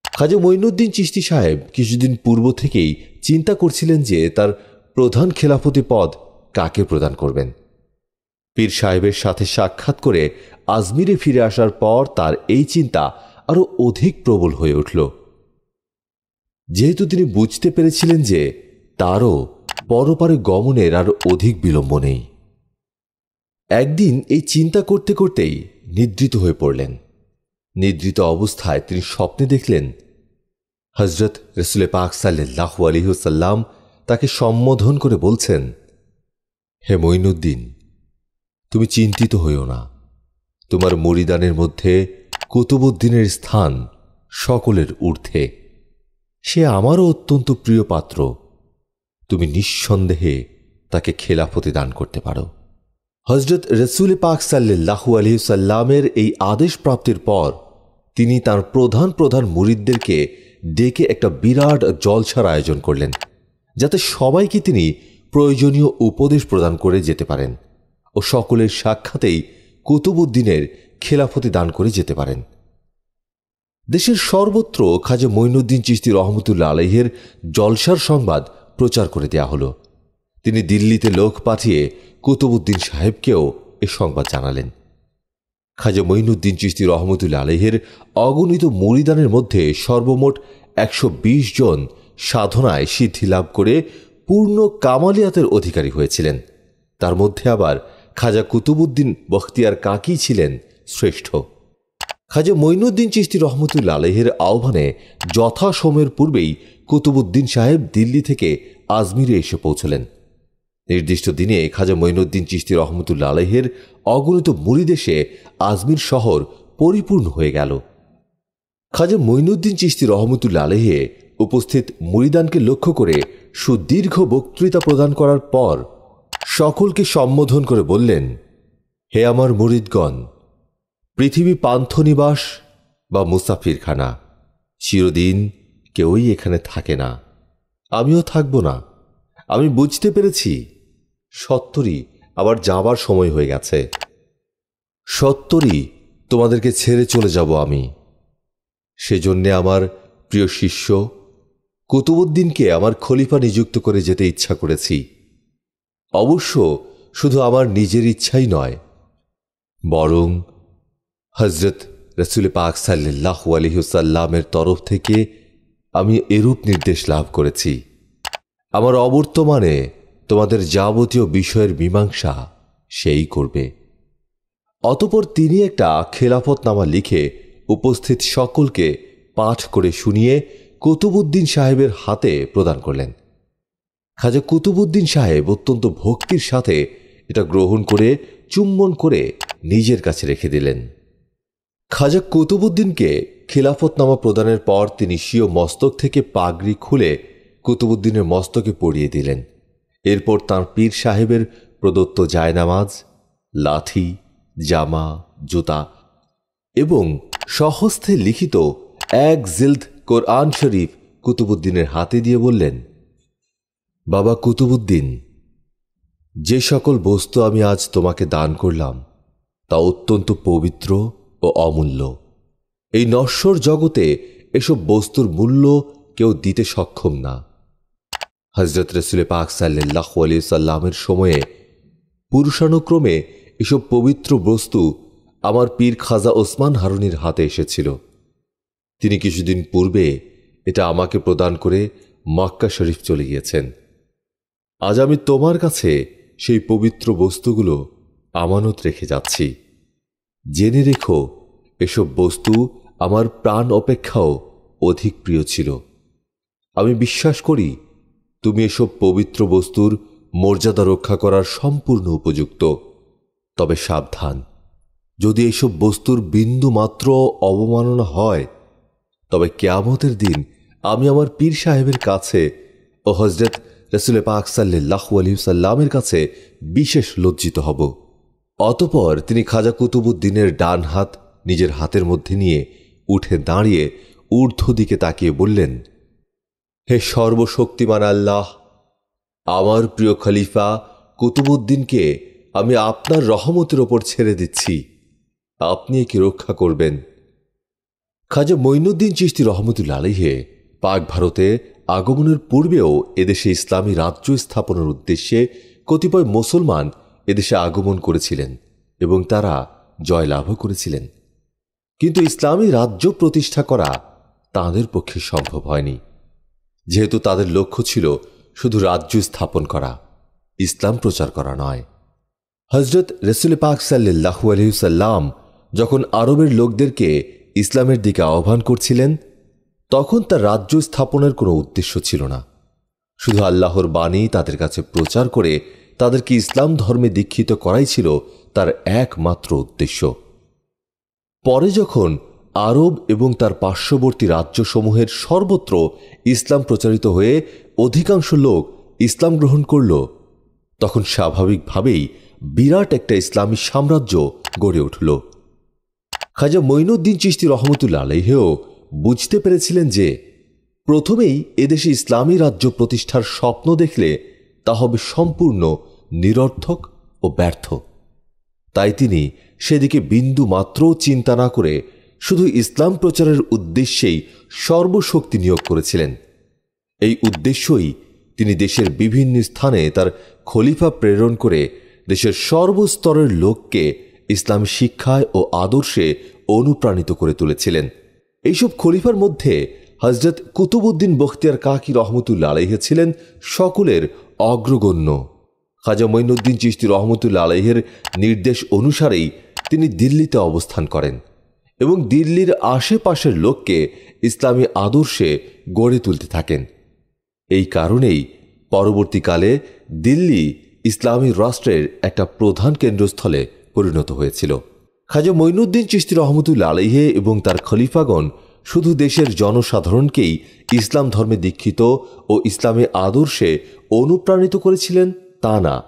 খাজা মঈনুদ্দিন চিস্তি সাহেব কিছুদিন পূর্ব থেকেই চিন্তা করছিলেন যে তার প্রধান খেলাফতি পদ কাকে প্রদান করবেন। পীর সাহেবের সাথে সাক্ষাৎ করে আজমিরে ফিরে আসার পর তার এই চিন্তা আরও অধিক প্রবল হয়ে উঠল। যেহেতু তিনি বুঝতে পেরেছিলেন যে তারও পরপারে গমনের আর অধিক বিলম্ব নেই। একদিন এই চিন্তা করতে করতেই নিদ্রিত হয়ে পড়লেন। নিদ্রিত অবস্থায় তিনি স্বপ্নে দেখলেন হজরত রসুলে পাক সাল্লাহ আলিহসাল্লাম তাকে সম্বোধন করে বলছেন, হে মঈনুদ্দিন, তুমি চিন্তিত হইও না। তোমার মরিদানের মধ্যে কুতুবুদ্দিনের স্থান সকলের ঊর্ধ্বে। সে আমারও অত্যন্ত প্রিয় পাত্র। তুমি নিঃসন্দেহে তাকে খেলাফতি দান করতে পারো। হজরত রসুল পাক সাল্লাহু আলহিসাল্লামের এই আদেশ প্রাপ্তির পর তিনি তার প্রধান প্রধান মুরিদদেরকে ডেকে একটা বিরাট জলসার আয়োজন করলেন, যাতে সবাইকে তিনি প্রয়োজনীয় উপদেশ প্রদান করে যেতে পারেন ও সকলের সাক্ষাতেই কুতুবুদ্দিনের খেলাফতি দান করে যেতে পারেন। দেশের সর্বত্র খাজা মঈনুদ্দিন চিস্তি রহমতুল্লা আলহের জলসার সংবাদ প্রচার করে দেয়া হল। তিনি দিল্লিতে লোক পাঠিয়ে কুতুবুদ্দিন সাহেবকেও এ সংবাদ জানালেন। খাজা মঈনুদ্দিন চিস্তি রহমতুল্লা আলহের অগণিত মরিদানের মধ্যে সর্বমোট একশো বিশ জন সাধনায় সিদ্ধি লাভ করে পূর্ণ কামালিয়াতের অধিকারী হয়েছিলেন। তার মধ্যে আবার খাজা কুতুবুদ্দিন বখতিয়ার কাকি ছিলেন শ্রেষ্ঠ। খাজা মঈনুদ্দিন চিস্তি রহমতুল্লা আলহের আহ্বানে যথাসময়ের পূর্বেই কুতুবুদ্দিন সাহেব দিল্লি থেকে আজমিরে এসে পৌঁছলেন। নির্দিষ্ট দিনে খাজা মঈনুদ্দিন চিস্তি রহমতুল্লা আলহের অগণিত মুড়িদেশে আজমির শহর পরিপূর্ণ হয়ে গেল। খাজা মঈনুদ্দিন চিস্তি রহমতুল্লা আলহে উপস্থিত মুরিদানকে লক্ষ্য করে সুদীর্ঘ বক্তৃতা প্রদান করার পর সকলকে সম্বোধন করে বললেন, হে আমার মুরিদগণ, পৃথিবী পান্থনিবাস বা মুসাফিরখানা, চিরদিন কেউই এখানে থাকে না। আমিও থাকব না। আমি বুঝতে পেরেছি, সত্তরই আবার যাবার সময় হয়ে গেছে। সত্তরই তোমাদেরকে ছেড়ে চলে যাব আমি। সেজন্যে আমার প্রিয় শিষ্য কুতুবুদ্দিনকে আমার খলিফা নিযুক্ত করে যেতে ইচ্ছা করেছি। অবশ্য শুধু আমার নিজের ইচ্ছাই নয়, বরং হজরত রসুল পাক সাল্লাহ আলহিসাল্লামের তরফ থেকে আমি এরূপ নির্দেশ লাভ করেছি। আমার অবর্তমানে তোমাদের যাবতীয় বিষয়ের মীমাংসা সেই করবে। অতপর তিনি একটা খেলাফতনামা লিখে উপস্থিত সকলকে পাঠ করে শুনিয়ে কুতুবুদ্দিন সাহেবের হাতে প্রদান করলেন। খাজা কুতুবুদ্দিন সাহেব অত্যন্ত ভক্তির সাথে এটা গ্রহণ করে, চুম্বন করে নিজের কাছে রেখে দিলেন। খাজা কুতুবুদ্দিনকে খিলাফতনামা প্রদানের পর তিনি স্বীয় মস্তক থেকে পাগড়ি খুলে কুতুবুদ্দিনের মস্তকে পরিয়ে দিলেন। এরপর তাঁর পীর সাহেবের প্রদত্ত জায়নামাজ লাঠি জামা, জুতা এবং সহস্থে লিখিত এক জিলদ কোরআন শরীফ কুতুবুদ্দিনের হাতে দিয়ে বললেন বাবা কুতুবুদ্দিন যে সকল বস্তু আমি আজ তোমাকে দান করলাম, তা অত্যন্ত পবিত্র ও অমূল্য। এই নশ্বর জগতে এসব বস্তুর মূল্য কেউ দিতে সক্ষম না। হজরত রসুল পাক সাল্লাহ আলি সাল্লামের সময়ে পুরুষানুক্রমে এসব পবিত্র বস্তু আমার পীর খাজা ওসমান হারুনির হাতে এসেছিল। তিনি কিছুদিন পূর্বে এটা আমাকে প্রদান করে মাক্কা শরীফ চলে গিয়েছেন। আজ আমি তোমার কাছে সেই পবিত্র বস্তুগুলো আমানত রেখে যাচ্ছি। জেনে রেখো, এসব বস্তু আমার প্রাণ অপেক্ষাও অধিক প্রিয় ছিল। আমি বিশ্বাস করি, তুমি এসব পবিত্র বস্তুর মর্যাদা রক্ষা করার সম্পূর্ণ উপযুক্ত। তবে সাবধান, যদি এসব বস্তুর বিন্দু মাত্র অবমাননা হয়, তবে কেয়ামতের দিন আমি আমার পীর সাহেবের কাছে ও হজরত রসুল পাক সাল্লাহ সাল্লামের কাছে বিশেষ লজ্জিত হব। অতপর তিনি খাজা কুতুবুদ্দিনের ডান হাত নিজের হাতের মধ্যে নিয়ে উঠে দাঁড়িয়ে ঊর্ধ্ব দিকে তাকিয়ে বললেন, হে সর্বশক্তিমান আল্লাহ, আমার প্রিয় খলিফা কুতুবুদ্দিনকে আমি আপনার রহমতের ওপর ছেড়ে দিচ্ছি। আপনি একে রক্ষা করবেন। খাজা মঈনুদ্দিন চিস্তি রহমতুল্লা আলিহে পাক ভারতে আগমনের পূর্বেও এদেশে ইসলামী রাজ্য স্থাপনের উদ্দেশ্যে কতিপয় মুসলমান এদেশে আগমন করেছিলেন এবং তারা জয়লাভও করেছিলেন। কিন্তু ইসলামী রাজ্য প্রতিষ্ঠা করা তাদের পক্ষে সম্ভব হয়নি। যেহেতু তাদের লক্ষ্য ছিল শুধু রাজ্য স্থাপন করা, ইসলাম প্রচার করা নয়। হজরত রসুল পাক সাল্লাহু আলহিসাল্লাম যখন আরবের লোকদেরকে ইসলামের দিকে আহ্বান করছিলেন তখন তার রাজ্য স্থাপনের কোনো উদ্দেশ্য ছিল না। শুধু আল্লাহর বাণী তাদের কাছে প্রচার করে তাদেরকে ইসলাম ধর্মে দীক্ষিত করাই ছিল তার একমাত্র উদ্দেশ্য। পরে যখন আরব এবং তার পার্শ্ববর্তী রাজ্যসমূহের সর্বত্র ইসলাম প্রচারিত হয়ে অধিকাংশ লোক ইসলাম গ্রহণ করল, তখন স্বাভাবিকভাবেই বিরাট একটা ইসলামী সাম্রাজ্য গড়ে উঠল। খাজা মঈনুদ্দিন চিস্তি রহমতুল্লা আলহেও বুঝতে পেরেছিলেন যে প্রথমেই এদেশে ইসলামী রাজ্য প্রতিষ্ঠার স্বপ্ন দেখলে তা হবে সম্পূর্ণ নিরর্থক ও ব্যর্থ। তাই তিনি সেদিকে বিন্দু মাত্রও চিন্তা না করে শুধু ইসলাম প্রচারের উদ্দেশ্যেই সর্বশক্তি নিয়োগ করেছিলেন। এই উদ্দেশ্যই তিনি দেশের বিভিন্ন স্থানে তার খলিফা প্রেরণ করে দেশের সর্বস্তরের লোককে ইসলাম শিক্ষায় ও আদর্শে অনুপ্রাণিত করে তুলেছিলেন। এইসব খলিফার মধ্যে হজরত কুতুবুদ্দিন বখতিয়ার কাকি রহমতুল্লা আলাইহে ছিলেন সকলের অগ্রগণ্য। খাজা মঈনুদ্দিন চিস্তি রহমতুল্লা আলাইহের নির্দেশ অনুসারেই তিনি দিল্লিতে অবস্থান করেন এবং দিল্লির আশেপাশের লোককে ইসলামী আদর্শে গড়ে তুলতে থাকেন। এই কারণেই পরবর্তীকালে দিল্লি ইসলামী রাষ্ট্রের একটা প্রধান কেন্দ্রস্থলে পরিণত হয়েছিল। খাজা মঈনুদ্দিন চিস্তি রহমতুল্লা আলহে এবং তার খলিফাগণ শুধু দেশের জনসাধারণকেই ইসলাম ধর্মে দীক্ষিত ও ইসলামী আদর্শে অনুপ্রাণিত করেছিলেন তা না,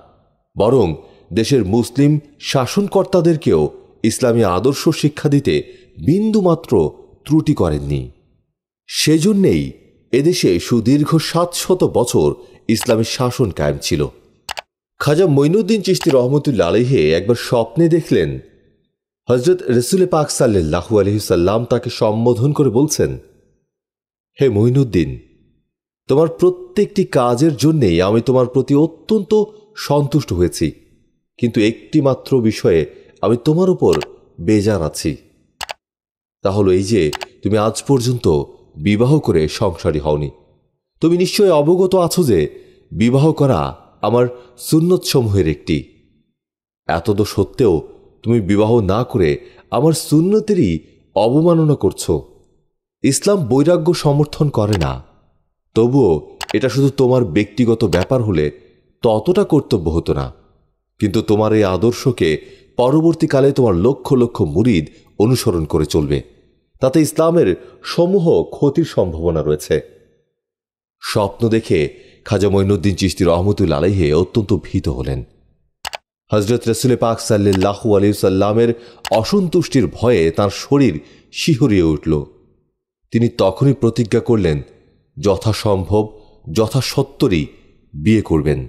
বরং দেশের মুসলিম শাসনকর্তাদেরকেও ইসলামী আদর্শ শিক্ষা দিতে বিন্দুমাত্র ত্রুটি করেননি। সেজন্যেই এদেশে সুদীর্ঘ সাতশত বছর ইসলামী শাসন কায়েম ছিল। খাজা মঈনুদ্দিন চিস্তি রহমতুল্লা আলহে একবার স্বপ্নে দেখলেন হজরত রসুল পাক সাল্লাহু আলহিসাল্লাম তাকে সম্বোধন করে বলছেন, হে মঈনুদ্দিন, তোমার প্রত্যেকটি কাজের জন্যেই আমি তোমার প্রতি অত্যন্ত সন্তুষ্ট হয়েছি, কিন্তু একটি মাত্র বিষয়ে আমি তোমার উপর বেজার আছি। তা হলো এই যে তুমি আজ পর্যন্ত বিবাহ করে সংসারী হওনি, তুমি নিশ্চয় অবগত আছো যে বিবাহ করা আমার সুন্নতসমূহের একটি। এতদ সত্ত্বেও তুমি বিবাহ না করে আমার সুন্নতেরই অবমাননা করছ। ইসলাম বৈরাগ্য সমর্থন করে না। তবুও এটা শুধু তোমার ব্যক্তিগত ব্যাপার হলে ততটা কর্তব্য হতো না। কিন্তু তোমার এই আদর্শকে পরবর্তীকালে তোমার লক্ষ লক্ষ মুরিদ অনুসরণ করে চলবে। তাতে ইসলামের সমূহ ক্ষতির সম্ভাবনা রয়েছে। স্বপ্ন দেখে খাজা মঈনুদ্দিন চিস্তি রহমতুল আলাইহে অত্যন্ত ভীত হলেন। হজরত রসুল পাক সাল্লাহু আলী সাল্লামের অসন্তুষ্টির ভয়ে তার শরীর শিহরিয়ে উঠল। তিনি তখনই প্রতিজ্ঞা করলেন, যথাসম্ভব যথাসত্তরই বিয়ে করবেন।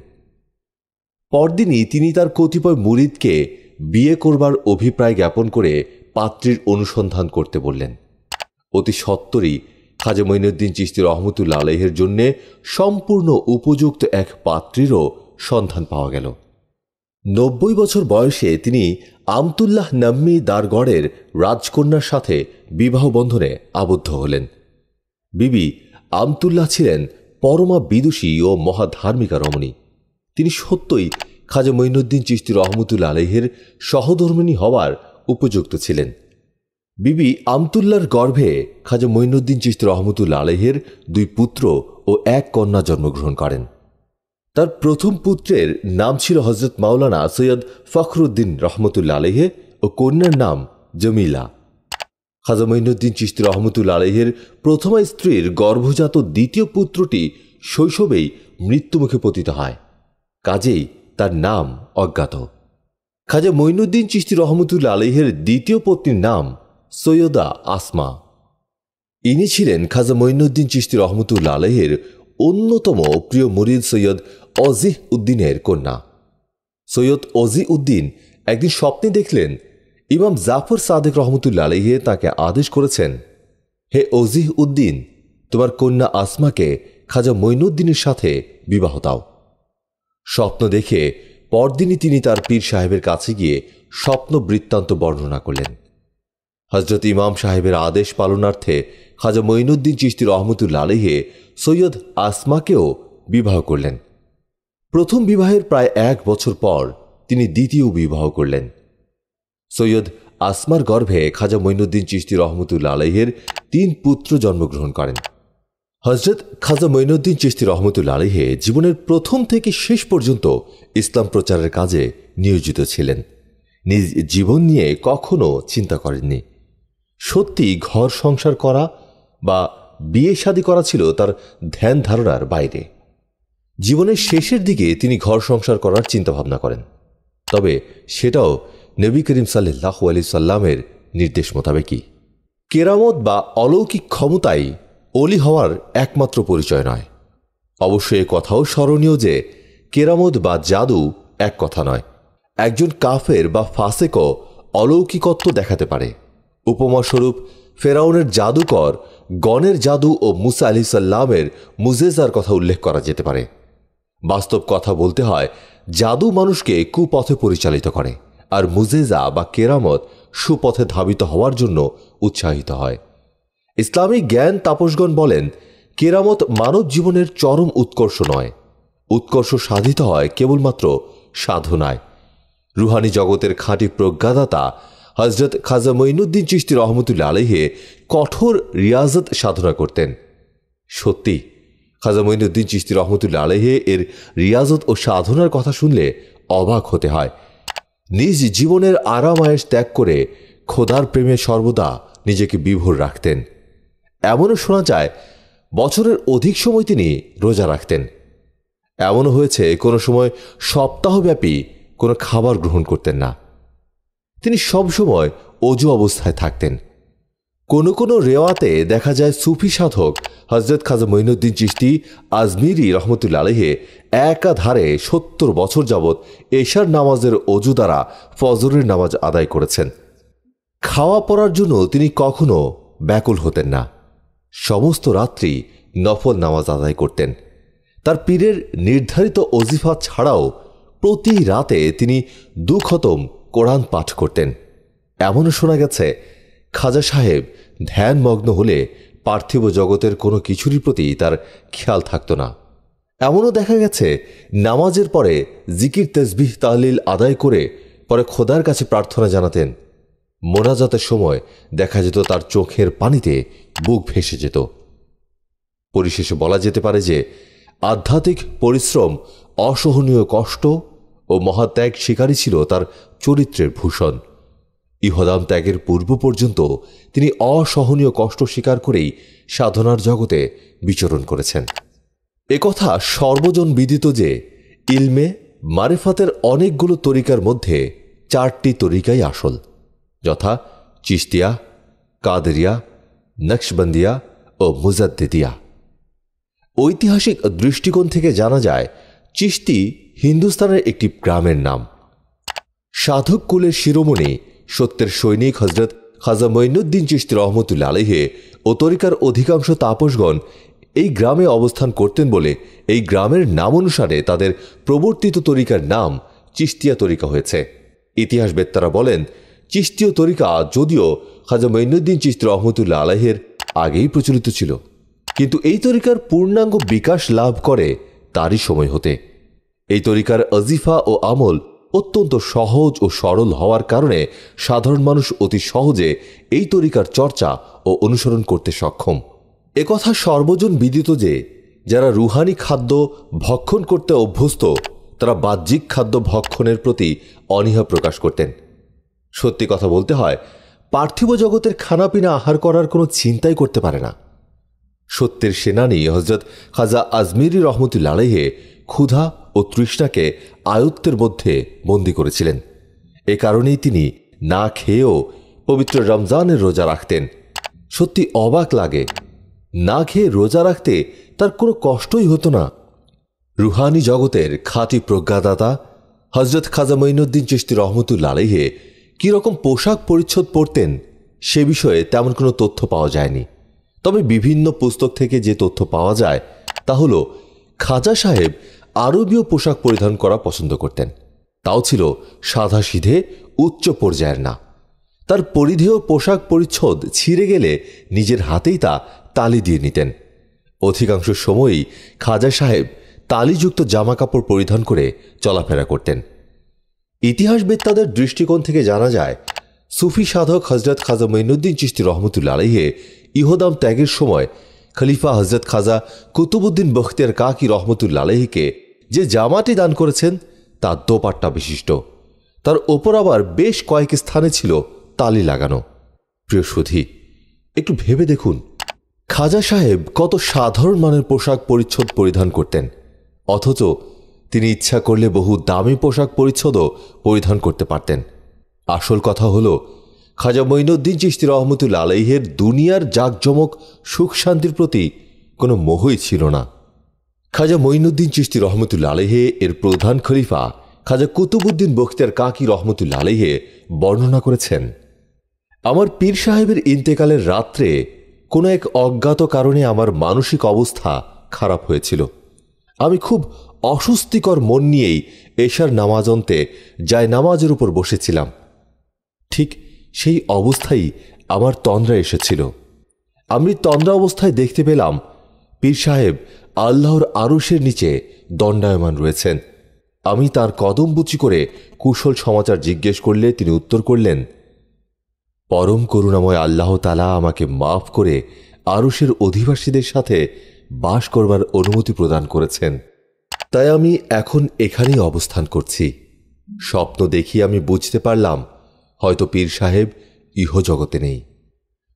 পরদিনই তিনি তার কতিপয় মুরিদকে বিয়ে করবার অভিপ্রায় জ্ঞাপন করে পাত্রীর অনুসন্ধান করতে বললেন। অতি সত্তরই খাজা মঈনুদ্দিন চিস্তি রহমতুল্লা আলহের জন্যে সম্পূর্ণ উপযুক্ত এক পাত্রীরও সন্ধান পাওয়া গেল। নব্বই বছর বয়সে তিনি আমতুল্লাহ নাম্মি দারগড়ের রাজকন্যার সাথে বিবাহ বন্ধনে আবদ্ধ হলেন। বিবি আমতুল্লাহ ছিলেন পরমা বিদুষী ও মহাধার্মিকা রমণী। তিনি সত্যই খাজা মঈনুদ্দিন চিস্তি রহমতুল্লা আলহের সহধর্মিনী হওয়ার উপযুক্ত ছিলেন। বিবি আমতুল্লার গর্ভে খাজা মঈনুদ্দিন চিস্তি রহমতুল্লা আলহের দুই পুত্র ও এক কন্যা জন্মগ্রহণ করেন। তার প্রথম পুত্রের নাম ছিল হজরত মাওলানা সৈয়দ ফখরুদ্দিন রহমতুল্লা আলহে ও কন্যার নাম জমিলা। খাজা মঈনুদ্দিন চিস্তি রহমতুল্লা আলহের প্রথমা স্ত্রীর গর্ভজাত দ্বিতীয় পুত্রটি শৈশবেই মৃত্যুমুখে পতিত হয়। কাজেই তার নাম অজ্ঞাত। খাজা মঈনুদ্দিন চিস্তি রহমতুল্লা আলহের দ্বিতীয় পত্নীর নাম সৈয়দা আসমা। ইনি ছিলেন খাজা মঈনুদ্দিন চিস্তি রহমতুল্লা আলহের অন্যতম প্রিয় মরিদ সৈয়দ অজিহ উদ্দিনের কন্যা। সৈয়দ অজি উদ্দিন একদিন স্বপ্নে দেখলেন, ইমাম জাফর সাদেক রহমতুল্লা আলহে তাকে আদেশ করেছেন, হে অজিহ উদ্দিন, তোমার কন্যা আসমাকে খাজা মঈনুদ্দিনের সাথে বিবাহ দাও। স্বপ্ন দেখে পরদিনই তিনি তার পীর সাহেবের কাছে গিয়ে স্বপ্ন বৃত্তান্ত বর্ণনা করলেন। হজরত ইমাম সাহেবের আদেশ পালনার্থে খাজা মঈনুদ্দিন চিস্তি রহমতুল্লা আলহে সৈয়দ আসমাকেও বিবাহ করলেন। প্রথম বিবাহের প্রায় এক বছর পর তিনি দ্বিতীয় বিবাহ করলেন। সৈয়দ আসমার গর্ভে খাজা মঈনুদ্দিন চিস্তি রহমতুল্লা আলহের তিন পুত্র জন্মগ্রহণ করেন। হজরত খাজা মঈনুদ্দিন চিস্তি রহমতুল্লা আলহে জীবনের প্রথম থেকে শেষ পর্যন্ত ইসলাম প্রচারের কাজে নিয়োজিত ছিলেন। নিজ জীবন নিয়ে কখনো চিন্তা করেননি। সত্যি ঘর সংসার করা বা বিয়ে শাদী করা ছিল তার ধ্যান ধারণার বাইরে। জীবনের শেষের দিকে তিনি ঘর সংসার করার চিন্তাভাবনা করেন। তবে সেটাও নবী করিম সাল্লাহ আলি সাল্লামের নির্দেশ মোতাবেকই। কেরামত বা অলৌকিক ক্ষমতাই অলি হওয়ার একমাত্র পরিচয় নয়। অবশ্যই কথাও স্মরণীয় যে কেরামত বা জাদু এক কথা নয়, একজন কাফের বা ফাসেকও অলৌকিকত্ব দেখাতে পারে। উপমাস্বরূপ, ফেরাউনের জাদুকর গণের জাদু ও মুসা আলি সাল্লামের মুজেজার কথা উল্লেখ করা যেতে পারে। বাস্তব কথা বলতে হয়, জাদু মানুষকে কুপথে পরিচালিত করে আর মুজেজা বা কেরামত সুপথে ধাবিত হওয়ার জন্য উৎসাহিত হয়। ইসলামিক জ্ঞান তাপসগণ বলেন, কেরামত মানব জীবনের চরম উৎকর্ষ নয়। উৎকর্ষ সাধিত হয় কেবলমাত্র সাধনায় রুহানি জগতের খাঁটি প্রজ্ঞাদাতা হজরত খাজা মঈনুদ্দিন চিস্তি রহমতুল্লা আলহে কঠোর রিয়াজত সাধনা করতেন। সত্যি খাজা মঈনুদ্দিন চিস্তি রহমতুল্লা আলহে এর রিয়াজত ও সাধনার কথা শুনলে অবাক হতে হয়। নিজ জীবনের আরামায়েশ ত্যাগ করে খোদার প্রেমে সর্বদা নিজেকে বিভোর রাখতেন। এমনও শোনা যায়, বছরের অধিক সময় তিনি রোজা রাখতেন। এমনও হয়েছে, কোনো সময় সপ্তাহব্যাপী কোনো খাবার গ্রহণ করতেন না। তিনি সবসময় অজু অবস্থায় থাকতেন। কোনো কোনো রেওয়াতে দেখা যায় সুফি সাধক হজরত খাজা মঈনুদ্দিন চিস্তি আজমিরি রহমতুল্লা আলহে একাধারে সত্তর বছর যাবৎ এশার নামাজের অজু দ্বারা ফজরের নামাজ আদায় করেছেন। খাওয়া পড়ার জন্য তিনি কখনো ব্যাকুল হতেন না। সমস্ত রাত্রি নফল নামাজ আদায় করতেন। তার পীরের নির্ধারিত অজিফা ছাড়াও প্রতি রাতে তিনি দুখতম কোরআন পাঠ করতেন। এমনও শোনা গেছে খাজা সাহেব ধ্যানমগ্ন হলে পার্থিব জগতের কোনো কিছুরই প্রতি তার খেয়াল থাকত না। এমনও দেখা গেছে, নামাজের পরে জিকির তেজবিহ তাহলিল আদায় করে পরে খোদার কাছে প্রার্থনা জানাতেন। মোনাজাতের সময় দেখা যেত তার চোখের পানিতে বুক ভেসে যেত। পরিশেষে বলা যেতে পারে যে আধ্যাত্মিক পরিশ্রম, অসহনীয় কষ্ট ও মহাত্যাগ শিকারী ছিল তার চরিত্রের ভূষণ। ইহদাম ত্যাগের পূর্ব পর্যন্ত তিনি অসহনীয় কষ্ট স্বীকার করেই সাধনার জগতে বিচরণ করেছেন। একথা সর্বজন বিদিত যে, ইলমে মারেফাতের অনেকগুলো তরিকার মধ্যে চারটি তরিকাই আসল। যথা চিস্তিয়া কাদেরিয়া, নকশবন্দিয়া ও মুজাদ্দিদিয়া। ঐতিহাসিক দৃষ্টিকোণ থেকে জানা যায় চিস্তি হিন্দুস্তানের একটি গ্রামের নাম। সাধক কুলের শিরোমণি সত্যের সৈনিক হজরত খাজা মঈনুদ্দিন চিস্তি রহমতুল্লা আলহে ও তরিকার অধিকাংশ তাপসগণ এই গ্রামে অবস্থান করতেন বলে এই গ্রামের নাম অনুসারে তাদের প্রবর্তিত তরিকার নাম চিস্তিয়া তরিকা হয়েছে। ইতিহাসবেত্তারা বলেন চিস্তীয় তরিকা যদিও খাজা মঈনুদ্দিন চিস্তি রহমতুল্লা আলহের আগেই প্রচলিত ছিল। কিন্তু এই তরিকার পূর্ণাঙ্গ বিকাশ লাভ করে তারই সময় হতে। এই তরিকার অজিফা ও আমল অত্যন্ত সহজ ও সরল হওয়ার কারণে সাধারণ মানুষ অতি সহজে এই তরিকার চর্চা ও অনুসরণ করতে সক্ষম। একথা সর্বজন বিদিত যে, যারা রুহানি খাদ্য ভক্ষণ করতে অভ্যস্ত, তারা বাহ্যিক খাদ্য ভক্ষণের প্রতি অনীহা প্রকাশ করতেন। সত্যি কথা বলতে হয়, পার্থিব জগতের খানাপিনা আহার করার কোনো চিন্তাই করতে পারে না। সত্যের সেনানী হজরত খাজা আজমিরি রহমতুল্লা আলহে ক্ষুধা ও তৃষ্ণাকে আয়ত্তের মধ্যে বন্দী করেছিলেন। এ কারণেই তিনি না খেয়েও পবিত্র রমজানের রোজা রাখতেন। সত্যি অবাক লাগে, না খেয়ে রোজা রাখতে তার কোনো কষ্টই হতো না। রুহানি জগতের খাঁটি প্রজ্ঞাদাতা হজরত খাজা মঈনুদ্দিন চিস্তি রহমতুল্লা আলহে কীরকম পোশাক পরিচ্ছদ পরতেন সে বিষয়ে তেমন কোনো তথ্য পাওয়া যায়নি। তবে বিভিন্ন পুস্তক থেকে যে তথ্য পাওয়া যায় তা হল, খাজা সাহেব আরবীয় পোশাক পরিধান করা পছন্দ করতেন। তাও ছিল সাদা সিধে উচ্চ পর্যায়ের না। তার পরিধেয় পোশাক পরিচ্ছদ ছিঁড়ে গেলে নিজের হাতেই তা তালি দিয়ে নিতেন। অধিকাংশ সময়ই খাজা সাহেব তালিযুক্ত জামাকাপড় পরিধান করে চলাফেরা করতেন। ইতিহাসবেত্তাদের দৃষ্টিকোণ থেকে জানা যায়, সুফি সাধক হজরত খাজা মঈনুদ্দিন চিস্তি রহমতুল্লা আলহে ইহদাম ত্যাগের সময় খলিফা হজরত খাজা কুতুবুদ্দিন বখতিয়ার কাকি রহমতুল্লা আলহিকে যে জামাটি দান করেছেন তা দোপাট্টা বিশিষ্ট। তার ওপর আবার বেশ কয়েক স্থানে ছিল তালি লাগানো। প্রিয় সুধী, একটু ভেবে দেখুন, খাজা সাহেব কত সাধারণ মানের পোশাক পরিচ্ছদ পরিধান করতেন, অথচ তিনি ইচ্ছা করলে বহু দামি পোশাক পরিচ্ছদও পরিধান করতে পারতেন। আসল কথা হল খাজা মঈনুদ্দিন চিস্তি রহমতুল্লা আলাইহের দুনিয়ার জাকজমক সুখ শান্তির প্রতি কোনো মোহই ছিল না। খাজা মঈনুদ্দিন চিস্তি রহমতুল্লা আলহে এর প্রধান খলিফা খাজা কুতুবুদ্দিন বখতিয়ার কাকি রহমতুল্লা আলহে বর্ণনা করেছেন, আমার পীর সাহেবের ইন্তেকালের রাত্রে কোনো এক অজ্ঞাত কারণে আমার মানসিক অবস্থা খারাপ হয়েছিল। আমি খুব অস্বস্তিকর মন নিয়েই এশার নামাজ অন্তে যায় নামাজের উপর বসেছিলাম। ঠিক সেই অবস্থায় আমার তন্দ্রা এসেছিল। আমি তন্দ্রা অবস্থায় দেখতে পেলাম, পীর সাহেব আল্লাহর আরুষের নিচে দণ্ডায়মান রয়েছেন। আমি তার কদম বুচি করে কুশল সমাচার জিজ্ঞেস করলে তিনি উত্তর করলেন, পরম করুণাময় আল্লাহ তালা আমাকে মাফ করে আরুষের অধিবাসীদের সাথে বাস করবার অনুমতি প্রদান করেছেন। তাই আমি এখন এখানেই অবস্থান করছি। স্বপ্ন দেখি আমি বুঝতে পারলাম হয়তো পীর সাহেব ইহজগতে নেই।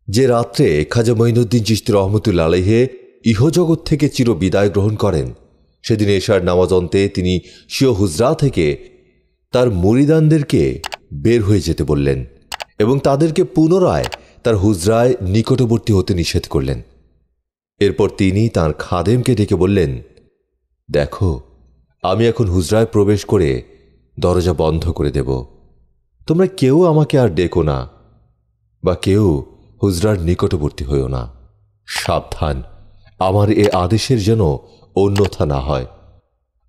যে রাত্রে খাজা মঈনুদ্দিন চিস্তি রহমতুল্লা আলহে ইহজগৎ থেকে চির বিদায় গ্রহণ করেন, সেদিন এশার নামাজ অন্তে তিনি শিও হুজরা থেকে তার মরিদানদেরকে বের হয়ে যেতে বললেন এবং তাদেরকে পুনরায় তার হুজরায় নিকটবর্তী হতে নিষেধ করলেন। এরপর তিনি তার খাদেমকে ডেকে বললেন, দেখো, আমি এখন হুজরায় প্রবেশ করে দরজা বন্ধ করে দেব। তোমরা কেউ আমাকে আর ডেকো না, বা কেউ হুজরার নিকটবর্তী হইও না। সাবধান, আমার এ আদেশের যেন অন্যথা না হয়।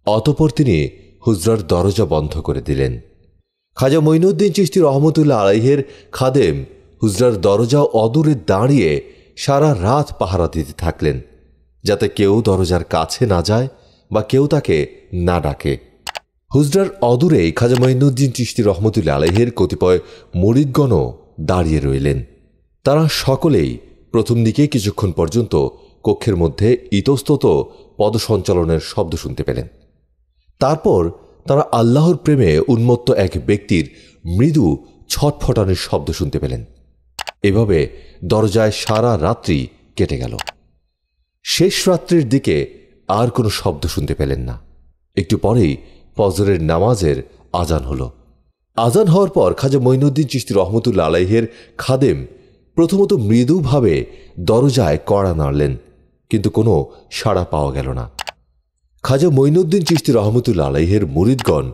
অতপর তিনি হুজরার দরজা বন্ধ করে দিলেন। খাজা মঈনুদ্দিন চিস্তি রহমতুল্লাহ আলাইহের খাদেম হুজরার দরজা অদূরে দাঁড়িয়ে সারা রাত পাহারা দিতে থাকলেন, যাতে কেউ দরজার কাছে না যায় বা কেউ তাকে না ডাকে। হুজরার অদূরে খাজা মঈনুদ্দিন চিস্তি রহমতুল্লা আলহের কতিপয় মরিদগণও দাঁড়িয়ে রইলেন। তারা সকলেই প্রথম দিকে কিছুক্ষণ পর্যন্ত কক্ষের মধ্যে ইতস্তত পদসঞ্চালনের শব্দ শুনতে পেলেন। তারপর তারা আল্লাহর প্রেমে উন্মত্ত এক ব্যক্তির মৃদু ছটফটানের শব্দ শুনতে পেলেন। এভাবে দরজায় সারা রাত্রি কেটে গেল। শেষ রাত্রির দিকে আর কোনো শব্দ শুনতে পেলেন না। একটু পরেই ফজরের নামাজের আজান হল। আজান হওয়ার পর খাজা মঈনুদ্দিন চিস্তি রহমতুল্লা আলাইহের খাদেম প্রথমত মৃদুভাবে দরজায় কড়া নাড়লেন, কিন্তু কোনো সাড়া পাওয়া গেল না। খাজা মঈনুদ্দিন চিস্তি রহমতুল্লা আলাইহের মুরিদগণ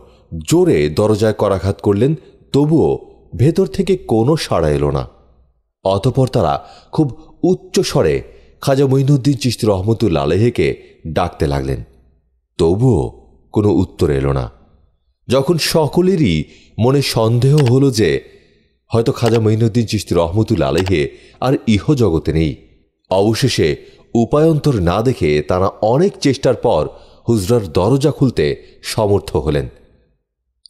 জোরে দরজায় করাঘাত করলেন, তবুও ভেতর থেকে কোনো সাড়া এলো না। অতপর তারা খুব উচ্চ স্বরে খাজা মঈনুদ্দিন চিস্তি রহমতুল্লা আলহেকে ডাকতে লাগলেন। তবুও কোনো উত্তর এলো না। যখন সকলেরই মনে সন্দেহ হলো যে, হয়তো খাজা মঈনুদ্দিন চিস্তি রহমতুল্লা আলহে আর ইহ জগতে নেই। অবশেষে উপায়ন্তর না দেখে তারা অনেক চেষ্টার পর হুজরার দরজা খুলতে সমর্থ হলেন।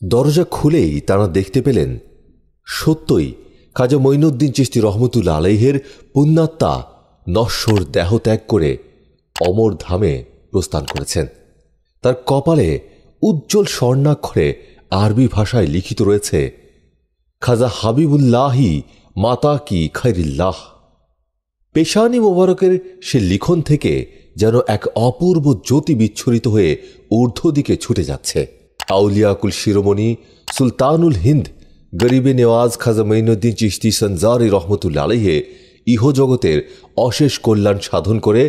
দরজা খুলেই তারা দেখতে পেলেন, সত্যই খাজা মঈনুদ্দিন চিস্তি রহমতুল্লা আলাইহের পুণ্যাত্মা নশ্বর দেহ ত্যাগ করে অমর ধামে প্রস্থান করেছেন। তার কপালে উজ্জ্বল স্বর্ণাক্ষরে আরবি ভাষায় লিখিত রয়েছে, খাজা হাবিবুল্লাহি মাতা কি খাইরিল্লাহ। পেশানি মোবারকের সে লিখন থেকে যেন এক অপূর্ব জ্যোতি বিচ্ছুরিত হয়ে ঊর্ধ্ব দিকে ছুটে যাচ্ছে। আউলিয়াকুল শিরোমণি সুলতানুল হিন্দ, গরিবে নেওয়াজ খাজা মঈনুদ্দিন চিস্তি সঞ্জারি রহমতুল্লা আলহে ইহজগতের অশেষ কল্যাণ সাধন করে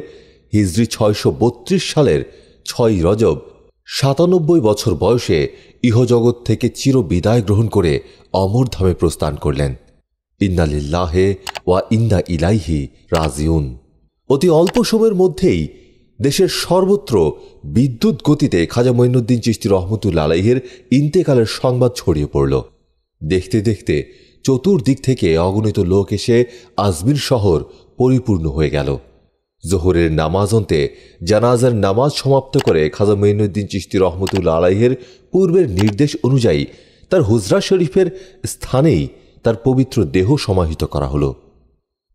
হিজরি ছয়শো বত্রিশ সালের ছয় রজব। সাতানব্বই বছর বয়সে ইহজগৎ থেকে চির বিদায় গ্রহণ করে অমরধামে প্রস্থান করলেন। ইন্নালিল্লাহে ওয়া ইন্না ইলাইহি রাজিউন। অতি অল্প সময়ের মধ্যেই দেশের সর্বত্র বিদ্যুৎ গতিতে খাজা মঈনুদ্দিন চিস্তি রহমতুল্লা আলাইহের ইন্তেকালের সংবাদ ছড়িয়ে পড়ল। দেখতে দেখতে চতুর্দিক থেকে অগণিত লোক এসে আজমির শহর পরিপূর্ণ হয়ে গেল। জোহরের নামাজ অন্তে জানাজার নামাজ সমাপ্ত করে খাজা মঈনুদ্দিন চিস্তি রহমতুল্লা আলাইহের পূর্বের নির্দেশ অনুযায়ী তার হুজরা শরীফের স্থানেই তার পবিত্র দেহ সমাহিত করা হলো।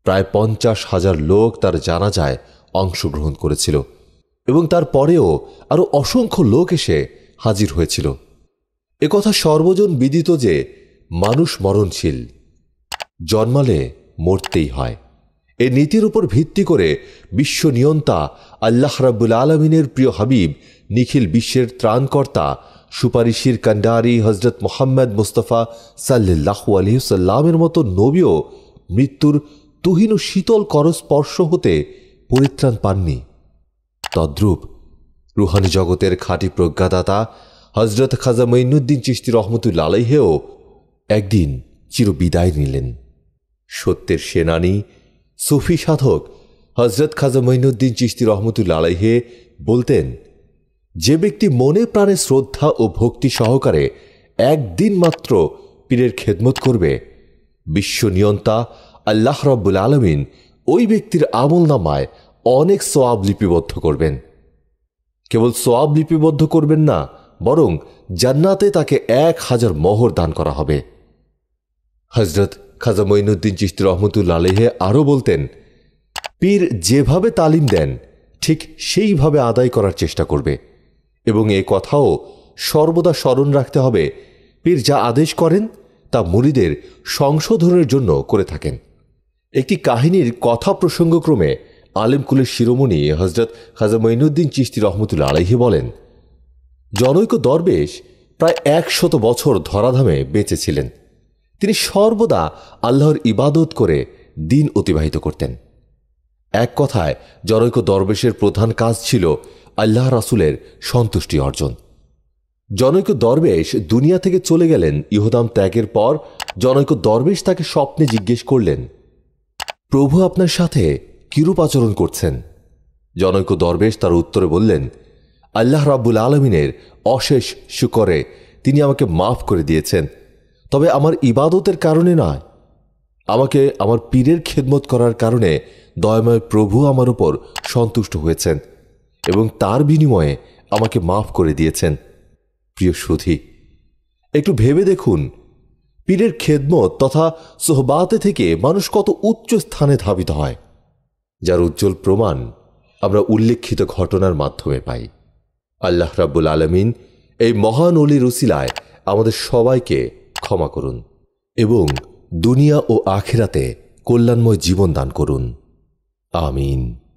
প্রায় পঞ্চাশ হাজার লোক তার জানাজায় অংশগ্রহণ করেছিল এবং তারপরেও আরও অসংখ্য লোক এসে হাজির হয়েছিল। একথা সর্বজন বিদিত যে মানুষ মরণশীল, জন্মালে মরতেই হয়। এ নীতির উপর ভিত্তি করে বিশ্ব নিয়ন্তা আল্লাহ রাব্বুল আলমিনের প্রিয় হাবিব নিখিল বিশ্বের ত্রাণকর্তা সুপারিশির কান্ডারি হজরত মোহাম্মদ মুস্তফা সাল্লাহু আলহিসাল্লামের মতো নবীও মৃত্যুর তুহিন শীতল করস্পর্শ হতে পরিত্রাণ পাননি। তদ্রূপ রুহানি জগতের খাঁটি প্রজ্ঞাদাতা হজরত খাজা মঈনুদ্দিন চিস্তি রহমতুল্লা আলাইহেও একদিন চিরবিদায় নিলেন। সত্যের সেনানী সুফি সাধক হজরত খাজা মঈনুদ্দিন চিস্তি রহমতুল্লা আলাইহে বলতেন, যে ব্যক্তি মনে প্রাণে শ্রদ্ধা ও ভক্তি সহকারে একদিন মাত্র পীরের খেদমত করবে, বিশ্ব নিয়ন্তা আল্লাহ রব্বুল আলমিন ওই ব্যক্তির আমল নামায় অনেক সোয়াব লিপিবদ্ধ করবেন। কেবল সোয়াব লিপিবদ্ধ করবেন না, বরং জান্নাতে তাকে এক হাজার মোহর দান করা হবে। হজরত খাজা মঈনুদ্দিন চিস্তি রহমতুল্লা আলহে আরও বলতেন, পীর যেভাবে তালিম দেন, ঠিক সেইভাবে আদায় করার চেষ্টা করবে। এবং এ কথাও সর্বদা স্মরণ রাখতে হবে, পীর যা আদেশ করেন, তা মুরিদের সংশোধনের জন্য করে থাকেন। একটি কাহিনীর কথা প্রসঙ্গক্রমে আলেমকুলের শিরোমণি হজরত খাজা মঈনুদ্দিন চিস্তি রহমতুল্লা আলহি বলেন, জনৈক দরবেশ প্রায় একশত বছর ধরাধামে বেঁচেছিলেন তিনি সর্বদা আল্লাহর ইবাদত করে দিন অতিবাহিত করতেন। এক কথায়, জনৈক দরবেশের প্রধান কাজ ছিল আল্লাহ রাসুলের সন্তুষ্টি অর্জন। জনৈক দরবেশ দুনিয়া থেকে চলে গেলেন, ইহুদাম ত্যাগের পর জনৈক দরবেশ তাকে স্বপ্নে জিজ্ঞেস করলেন, প্রভু আপনার সাথে কিরূপ আচরণ করছেন? জনৈক দরবেশ তার উত্তরে বললেন, আল্লাহ রাব্বুল আলমিনের অশেষ শুকরে তিনি আমাকে মাফ করে দিয়েছেন। তবে আমার ইবাদতের কারণে নয়। আমাকে আমার পীরের খেদমত করার কারণে দয়াময় প্রভু আমার উপর সন্তুষ্ট হয়েছেন এবং তার বিনিময়ে আমাকে মাফ করে দিয়েছেন। প্রিয় সুধী, একটু ভেবে দেখুন, পীরের খেদমত তথা সোহবাতে থেকে মানুষ কত উচ্চ স্থানে ধাবিত হয়, যার উজ্জ্বল প্রমাণ আমরা উল্লেখিত ঘটনার মাধ্যমে পাই। আল্লাহ রাব্বুল আলমিন এই মহান অলির উসিলায় আমাদের সবাইকে ক্ষমা করুন এবং দুনিয়া ও আখেরাতে কল্যাণময় জীবন দান করুন। আমিন।